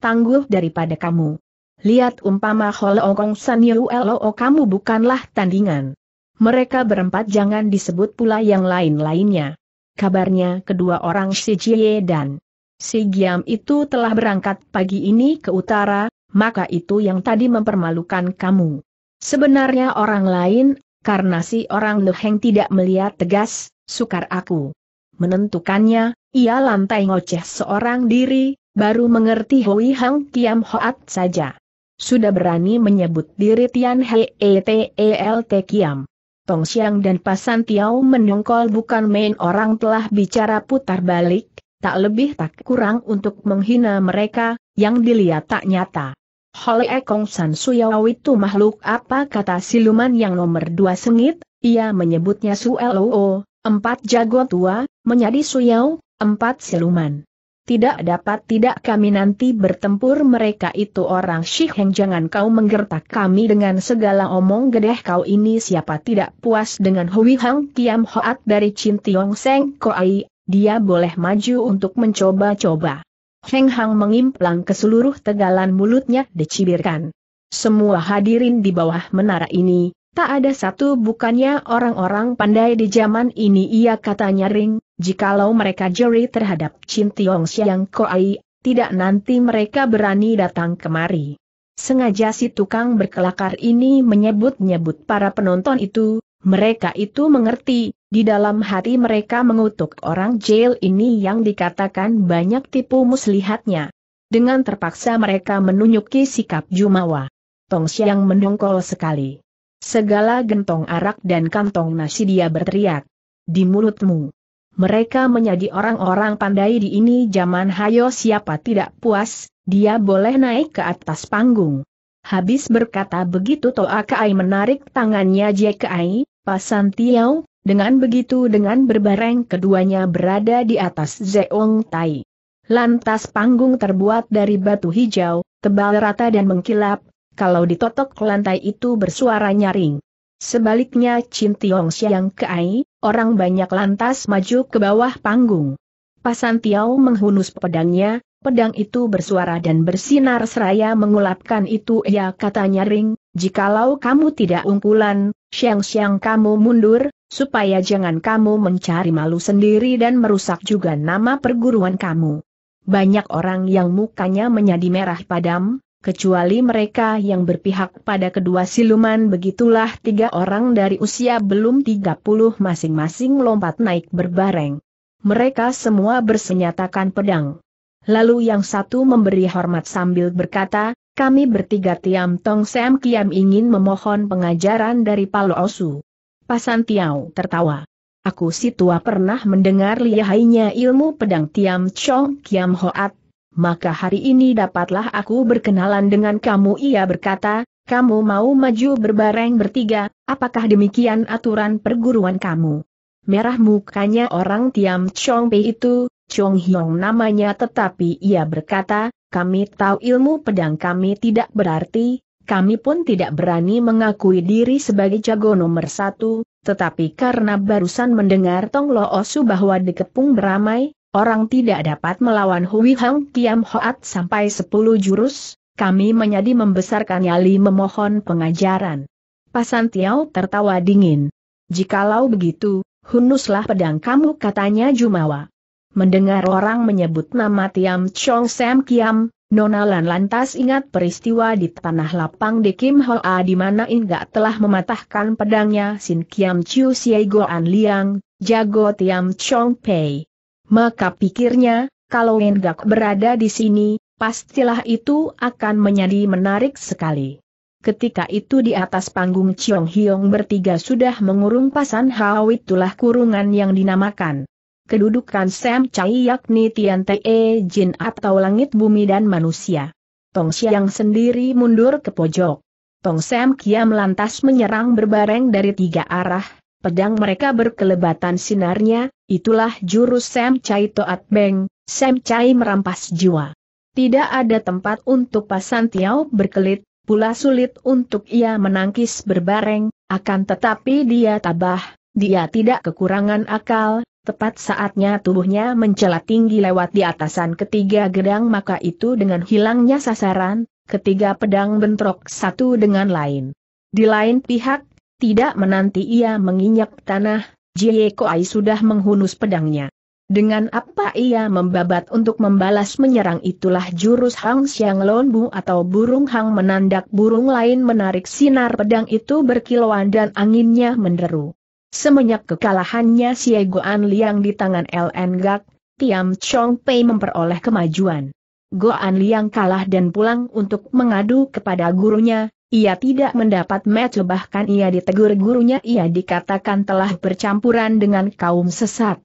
tangguh daripada kamu. Lihat umpama Holo Kong San Yu Lo kamu bukanlah tandingan. Mereka berempat jangan disebut pula yang lain-lainnya. Kabarnya kedua orang si Jie dan si Giam itu telah berangkat pagi ini ke utara, maka itu yang tadi mempermalukan kamu. Sebenarnya orang lain, karena si orang leheng tidak melihat tegas, sukar aku. Menentukannya, ia lantai ngoceh seorang diri, baru mengerti Hui Hang Kiam Hoat saja. Sudah berani menyebut diri Tian He E E T Kiam. Tong Xiang dan Pasan Tiao menyongkol bukan main orang telah bicara putar balik, tak lebih tak kurang untuk menghina mereka, yang dilihat tak nyata. Hole Kong San Suyao itu makhluk apa kata siluman yang nomor dua sengit, ia menyebutnya Suelo, empat jago tua, menjadi Suyao, empat siluman. Tidak dapat tidak kami nanti bertempur mereka itu orang syih yang jangan kau menggertak kami dengan segala omong gedeh kau ini siapa tidak puas dengan Hui Hang Kiam Hoat dari Chin Tiong Seng Koai, dia boleh maju untuk mencoba-coba. Heng Hang mengimplang ke seluruh tegalan mulutnya dicibirkan. Semua hadirin di bawah menara ini, tak ada satu bukannya orang-orang pandai di zaman ini ia katanya ring, Jikalau mereka jeri terhadap Chin Tiong Siang Koai, tidak nanti mereka berani datang kemari. Sengaja si tukang berkelakar ini menyebut-nyebut para penonton itu, mereka itu mengerti, di dalam hati mereka mengutuk orang jail ini yang dikatakan banyak tipu muslihatnya. Dengan terpaksa mereka menunjuki sikap jumawa. Tong Siang mendongkol sekali. Segala gentong arak dan kantong nasi dia berteriak. Di mulutmu mereka menjadi orang-orang pandai di ini zaman hayo siapa tidak puas, dia boleh naik ke atas panggung. Habis berkata begitu Toa Kai menarik tangannya JKI, Pasan Tiao, dengan begitu dengan berbareng keduanya berada di atas Zeong Tai. Lantas panggung terbuat dari batu hijau, tebal rata dan mengkilap, kalau ditotok lantai itu bersuara nyaring. Sebaliknya Chin Tiong Siang Kai, orang banyak lantas maju ke bawah panggung. Pasan Tiao menghunus pedangnya, pedang itu bersuara dan bersinar seraya mengulapkan itu ia katanya ring, jikalau kamu tidak ungkulan, siang-siang kamu mundur, supaya jangan kamu mencari malu sendiri dan merusak juga nama perguruan kamu. Banyak orang yang mukanya menjadi merah padam, kecuali mereka yang berpihak pada kedua siluman begitulah tiga orang dari usia belum 30 masing-masing lompat naik berbareng. Mereka semua bersenjatakan pedang. Lalu yang satu memberi hormat sambil berkata, kami bertiga Tiam Tong Sam Kiam ingin memohon pengajaran dari Palo Osu. Pasan Tiao tertawa. Aku si tua pernah mendengar lihainya ilmu pedang Tiam Chong Kiam Hoat, maka hari ini dapatlah aku berkenalan dengan kamu ia berkata, kamu mau maju berbareng bertiga, apakah demikian aturan perguruan kamu? Merah mukanya orang Tiam Chong Pei itu, Chong Hyong namanya tetapi ia berkata, kami tahu ilmu pedang kami tidak berarti, kami pun tidak berani mengakui diri sebagai jago nomor satu, tetapi karena barusan mendengar Tong Lo Osu bahwa dikepung beramai, Orang tidak dapat melawan Hui Hang Kiam Hoat sampai sepuluh jurus, kami menjadi membesarkan nyali memohon pengajaran. Pasan Tiao tertawa dingin. Jikalau begitu, hunuslah pedang kamu katanya Jumawa. Mendengar orang menyebut nama Tiam Chong Sam Kiam, Nona Lan lantas ingat peristiwa di tanah lapang di Kim Hoa di mana Inga telah mematahkan pedangnya Sin Kiam Chiu Siai Goan Liang, jago Tiam Chong Pei. Maka pikirnya, kalau Enggak berada di sini, pastilah itu akan menjadi menarik sekali. Ketika itu di atas panggung Chiong Hiong bertiga sudah mengurung pasan Hao itulah kurungan yang dinamakan. Kedudukan Sam Chai yakni Tian Te Jin atau Langit Bumi dan Manusia. Tong Siang sendiri mundur ke pojok. Tong Sam Kiam lantas menyerang berbareng dari tiga arah, pedang mereka berkelebatan sinarnya, itulah jurus Sam Chai Toat Beng, Sam Chai merampas jiwa. Tidak ada tempat untuk Pasan Tiao berkelit, pula sulit untuk ia menangkis berbareng, akan tetapi dia tabah, dia tidak kekurangan akal, tepat saatnya tubuhnya mencelat tinggi lewat di atasan ketiga gedang maka itu dengan hilangnya sasaran, ketiga pedang bentrok satu dengan lain. Di lain pihak, tidak menanti ia menginjak tanah, Jie Koai sudah menghunus pedangnya. Dengan apa ia membabat untuk membalas menyerang itulah jurus Hang Xiang Lonbu atau burung Hang menandak burung lain menarik sinar pedang itu berkilauan dan anginnya menderu. Semenjak kekalahannya Xie Goan Liang di tangan LN Gak, Tiam Chong Pei memperoleh kemajuan. Goan Liang kalah dan pulang untuk mengadu kepada gurunya, ia tidak mendapat match bahkan ia ditegur gurunya ia dikatakan telah bercampuran dengan kaum sesat.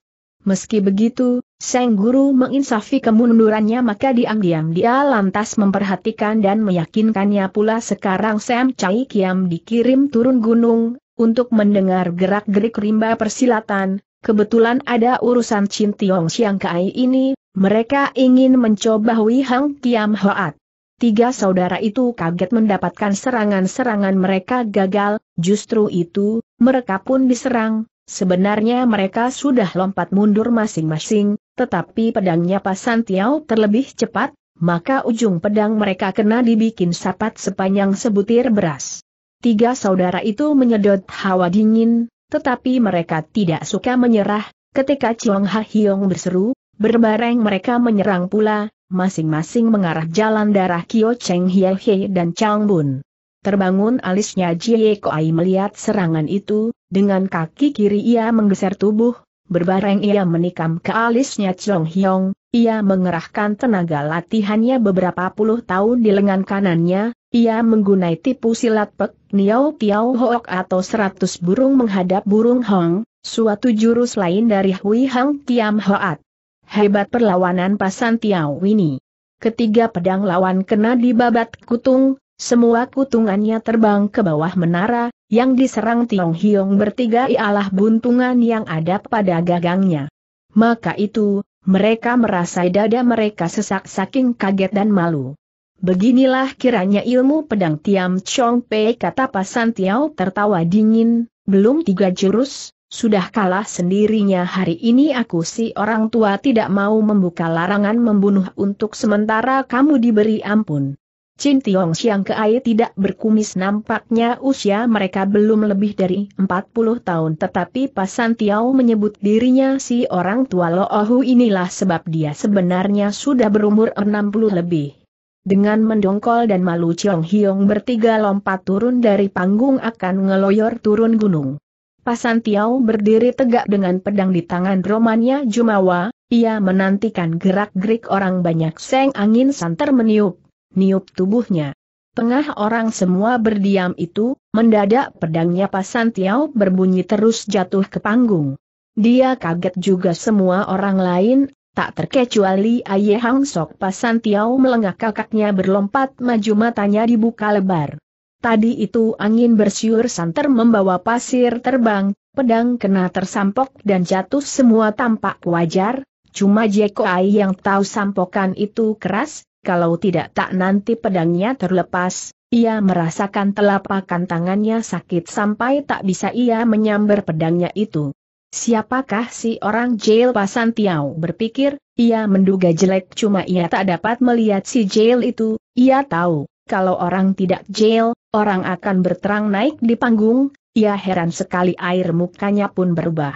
Meski begitu, sang guru menginsafi kemundurannya maka diam-diam dia lantas memperhatikan dan meyakinkannya pula sekarang Sam Chai Kiam dikirim turun gunung, untuk mendengar gerak-gerik rimba persilatan, kebetulan ada urusan Chin Tiong Siang Kai ini, mereka ingin mencoba Hui Hang Kiam Hoat. Tiga saudara itu kaget mendapatkan serangan-serangan mereka gagal, justru itu, mereka pun diserang. Sebenarnya mereka sudah lompat mundur masing-masing, tetapi pedangnya Pasan Tiao terlebih cepat, maka ujung pedang mereka kena dibikin sapat sepanjang sebutir beras. Tiga saudara itu menyedot hawa dingin, tetapi mereka tidak suka menyerah, ketika Chiong Ha Hiong berseru, berbareng mereka menyerang pula, masing-masing mengarah jalan darah Kio Cheng Hie Hie dan Chang Bun. Terbangun alisnya Jie Koai melihat serangan itu, dengan kaki kiri ia menggeser tubuh, berbareng ia menikam ke alisnya Chong Hiong, ia mengerahkan tenaga latihannya beberapa puluh tahun di lengan kanannya, ia menggunai tipu silat Pek Niao Tiao Hook atau seratus burung menghadap burung Hong, suatu jurus lain dari Hui Hang Kiam Hoat. Hebat perlawanan Pasan Tiao ini. Ketiga pedang lawan kena dibabat kutung, semua kutungannya terbang ke bawah menara, yang diserang Tiong Hiong bertiga ialah buntungan yang ada pada gagangnya. Maka itu, mereka merasa dada mereka sesak saking kaget dan malu. Beginilah kiranya ilmu pedang Tiam Chong Pei kata Pasan Tiao tertawa dingin, belum tiga jurus, sudah kalah sendirinya hari ini aku si orang tua tidak mau membuka larangan membunuh untuk sementara kamu diberi ampun. Chin Tiong Siang Keai tidak berkumis nampaknya usia mereka belum lebih dari 40 tahun tetapi Pasan Tiao menyebut dirinya si orang tua Loohu inilah sebab dia sebenarnya sudah berumur 60 lebih. Dengan mendongkol dan malu Chiong Hiong bertiga lompat turun dari panggung akan ngeloyor turun gunung. Pasan Tiao berdiri tegak dengan pedang di tangan romannya Jumawa, ia menantikan gerak-gerik orang banyak seng angin santer meniup, niup tubuhnya. Tengah orang semua berdiam itu, mendadak pedangnya Pasan Tiao berbunyi terus jatuh ke panggung. Dia kaget juga semua orang lain, tak terkecuali Aye Hang Sok Pasan Tiao melengah kakaknya berlompat maju matanya dibuka lebar. Tadi itu angin bersiur santer membawa pasir terbang, pedang kena tersampok dan jatuh semua tampak wajar, cuma Jeko Ai yang tahu sampokan itu keras, kalau tidak tak nanti pedangnya terlepas, ia merasakan telapakan tangannya sakit sampai tak bisa ia menyambar pedangnya itu. Siapakah si orang jail Pasan Tiao berpikir, ia menduga jelek cuma ia tak dapat melihat si jail itu, ia tahu, kalau orang tidak jail, orang akan berterang naik di panggung, ia heran sekali air mukanya pun berubah.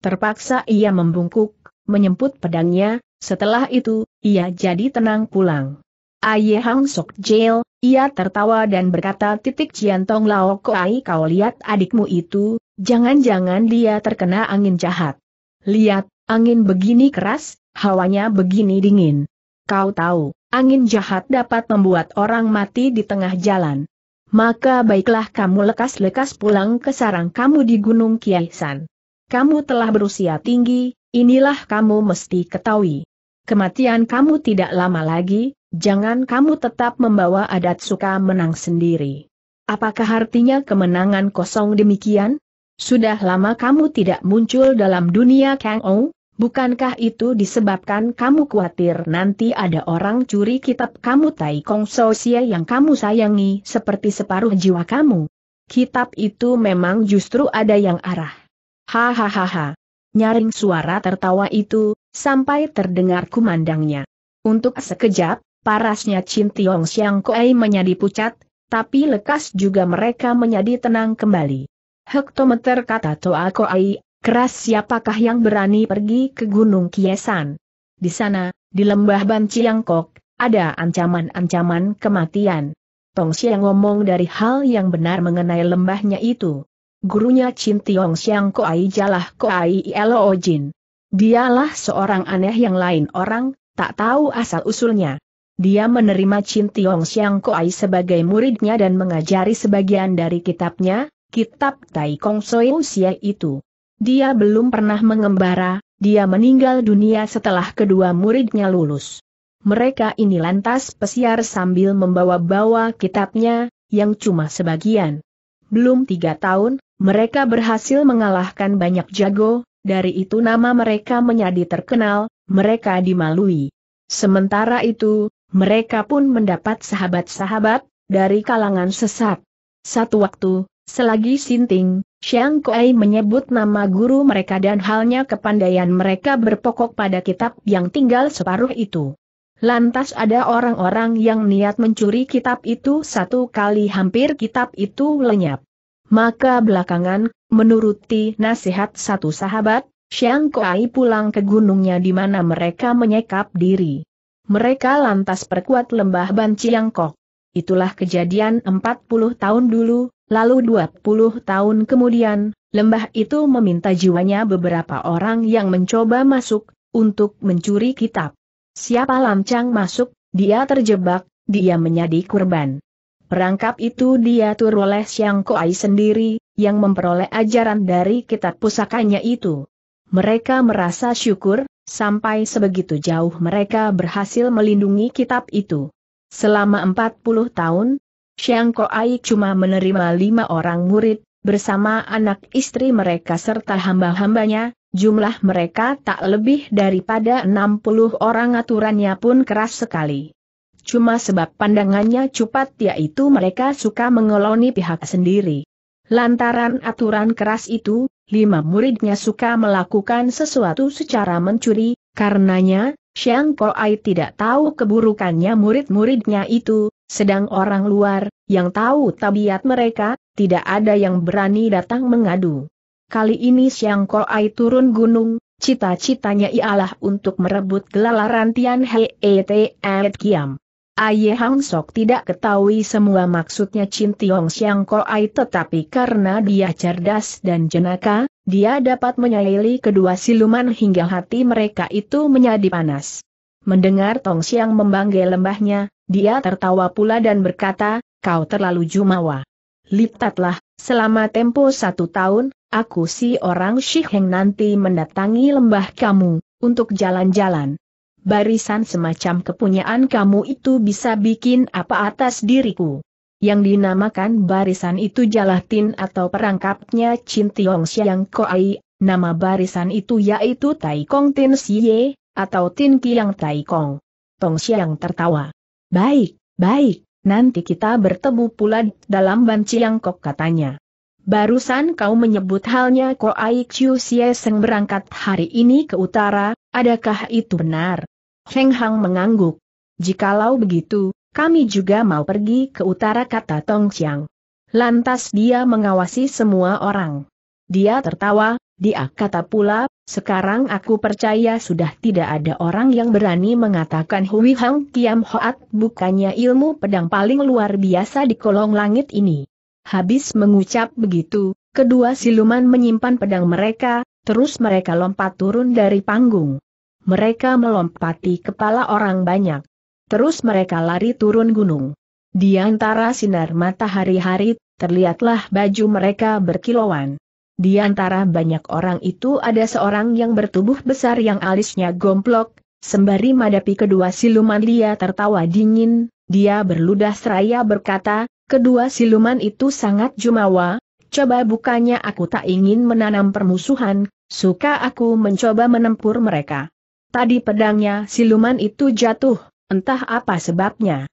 Terpaksa ia membungkuk, menyemput pedangnya, setelah itu, ia jadi tenang pulang. Aye Hang Sok jail, ia tertawa dan berkata titik Ciantong Lao Koai kau lihat adikmu itu, jangan-jangan dia terkena angin jahat. Lihat, angin begini keras, hawanya begini dingin. Kau tahu, angin jahat dapat membuat orang mati di tengah jalan. Maka baiklah kamu lekas-lekas pulang ke sarang kamu di Gunung Kiaisan. Kamu telah berusia tinggi, inilah kamu mesti ketahui. Kematian kamu tidak lama lagi, jangan kamu tetap membawa adat suka menang sendiri. Apakah artinya kemenangan kosong demikian? Sudah lama kamu tidak muncul dalam dunia Kang Ou, Bukankah itu disebabkan kamu khawatir nanti ada orang curi kitab kamu Tai Kong Sosia yang kamu sayangi seperti separuh jiwa kamu? Kitab itu memang justru ada yang arah. Hahaha. Nyaring suara tertawa itu, sampai terdengar kumandangnya. Untuk sekejap, parasnya Chin Tiong Siang Koai menjadi pucat, tapi lekas juga mereka menjadi tenang kembali. Hektometer kata Toa Koai, Keras siapakah yang berani pergi ke Gunung Kiesan? Di sana, di lembah Ban Ciangkok, ada ancaman-ancaman kematian. Tong Xiang ngomong dari hal yang benar mengenai lembahnya itu. Gurunya Chin Tiong Xiang Koai Jalah Koai Elo Jin. Dialah seorang aneh yang lain orang, tak tahu asal-usulnya. Dia menerima Chin Tiong Xiang Koai sebagai muridnya dan mengajari sebagian dari kitabnya, kitab Tai Kong Soi Usia itu. Dia belum pernah mengembara, dia meninggal dunia setelah kedua muridnya lulus. Mereka ini lantas pesiar sambil membawa-bawa kitabnya, yang cuma sebagian. Belum tiga tahun, mereka berhasil mengalahkan banyak jago, dari itu nama mereka menjadi terkenal, mereka dimalui. Sementara itu, mereka pun mendapat sahabat-sahabat, dari kalangan sesat. Satu waktu, selagi sinting, Xiang Kuei menyebut nama guru mereka dan halnya kepandaian mereka berpokok pada kitab yang tinggal separuh itu. Lantas ada orang-orang yang niat mencuri kitab itu satu kali hampir kitab itu lenyap. Maka belakangan, menuruti nasihat satu sahabat, Xiang Kuei pulang ke gunungnya di mana mereka menyekap diri. Mereka lantas perkuat lembah Ban Ciangkok. Itulah kejadian 40 tahun dulu, Lalu 20 tahun kemudian, lembah itu meminta jiwanya beberapa orang yang mencoba masuk, untuk mencuri kitab. Siapa lancang masuk, dia terjebak, dia menjadi kurban. Perangkap itu diatur oleh Siang Koai sendiri, yang memperoleh ajaran dari kitab pusakanya itu. Mereka merasa syukur, sampai sebegitu jauh mereka berhasil melindungi kitab itu. Selama 40 tahun, Xiang Koai cuma menerima lima orang murid, bersama anak istri mereka serta hamba-hambanya, jumlah mereka tak lebih daripada 60 orang aturannya pun keras sekali. Cuma sebab pandangannya cupat yaitu mereka suka mengeloni pihak sendiri. Lantaran aturan keras itu, lima muridnya suka melakukan sesuatu secara mencuri, karenanya, Xiang Koai tidak tahu keburukannya murid-muridnya itu, sedang orang luar, yang tahu tabiat mereka, tidak ada yang berani datang mengadu. Kali ini Siang Koai turun gunung, cita-citanya ialah untuk merebut gelalaran Tian He Et Kiam. Aye Hang Sok tidak ketahui semua maksudnya Chin Tiong Siang Koai tetapi karena dia cerdas dan jenaka, dia dapat menyaili kedua siluman hingga hati mereka itu menjadi panas. Mendengar Tong Siang membanggai lembahnya, dia tertawa pula dan berkata, kau terlalu jumawa. Liptatlah, selama tempo satu tahun, aku si orang yang nanti mendatangi lembah kamu, untuk jalan-jalan. Barisan semacam kepunyaan kamu itu bisa bikin apa atas diriku. Yang dinamakan barisan itu jalatin atau perangkapnya Chin Tiong Siang Koai, nama barisan itu yaitu Tai Kong Tin Siye, atau Tin Kiang Tai Kong. Tong Siang tertawa. Baik, baik, nanti kita bertemu pula dalam Kok katanya. Barusan kau menyebut halnya Ko Ai Chiu Seng berangkat hari ini ke utara, adakah itu benar? Heng Hang mengangguk. Jikalau begitu, kami juga mau pergi ke utara kata Tong Chiang. Lantas dia mengawasi semua orang. Dia tertawa, dia kata pula, sekarang aku percaya sudah tidak ada orang yang berani mengatakan Hui Hang Kiam Hoat bukannya ilmu pedang paling luar biasa di kolong langit ini. Habis mengucap begitu, kedua siluman menyimpan pedang mereka, terus mereka lompat turun dari panggung. Mereka melompati kepala orang banyak. Terus mereka lari turun gunung. Di antara sinar matahari hari, terlihatlah baju mereka berkilauan. Di antara banyak orang itu ada seorang yang bertubuh besar yang alisnya gomplok, sembari madapi kedua siluman dia tertawa dingin, dia berludah seraya berkata, kedua siluman itu sangat jumawa, coba bukannya aku tak ingin menanam permusuhan, suka aku mencoba menempur mereka. Tadi pedangnya siluman itu jatuh, entah apa sebabnya.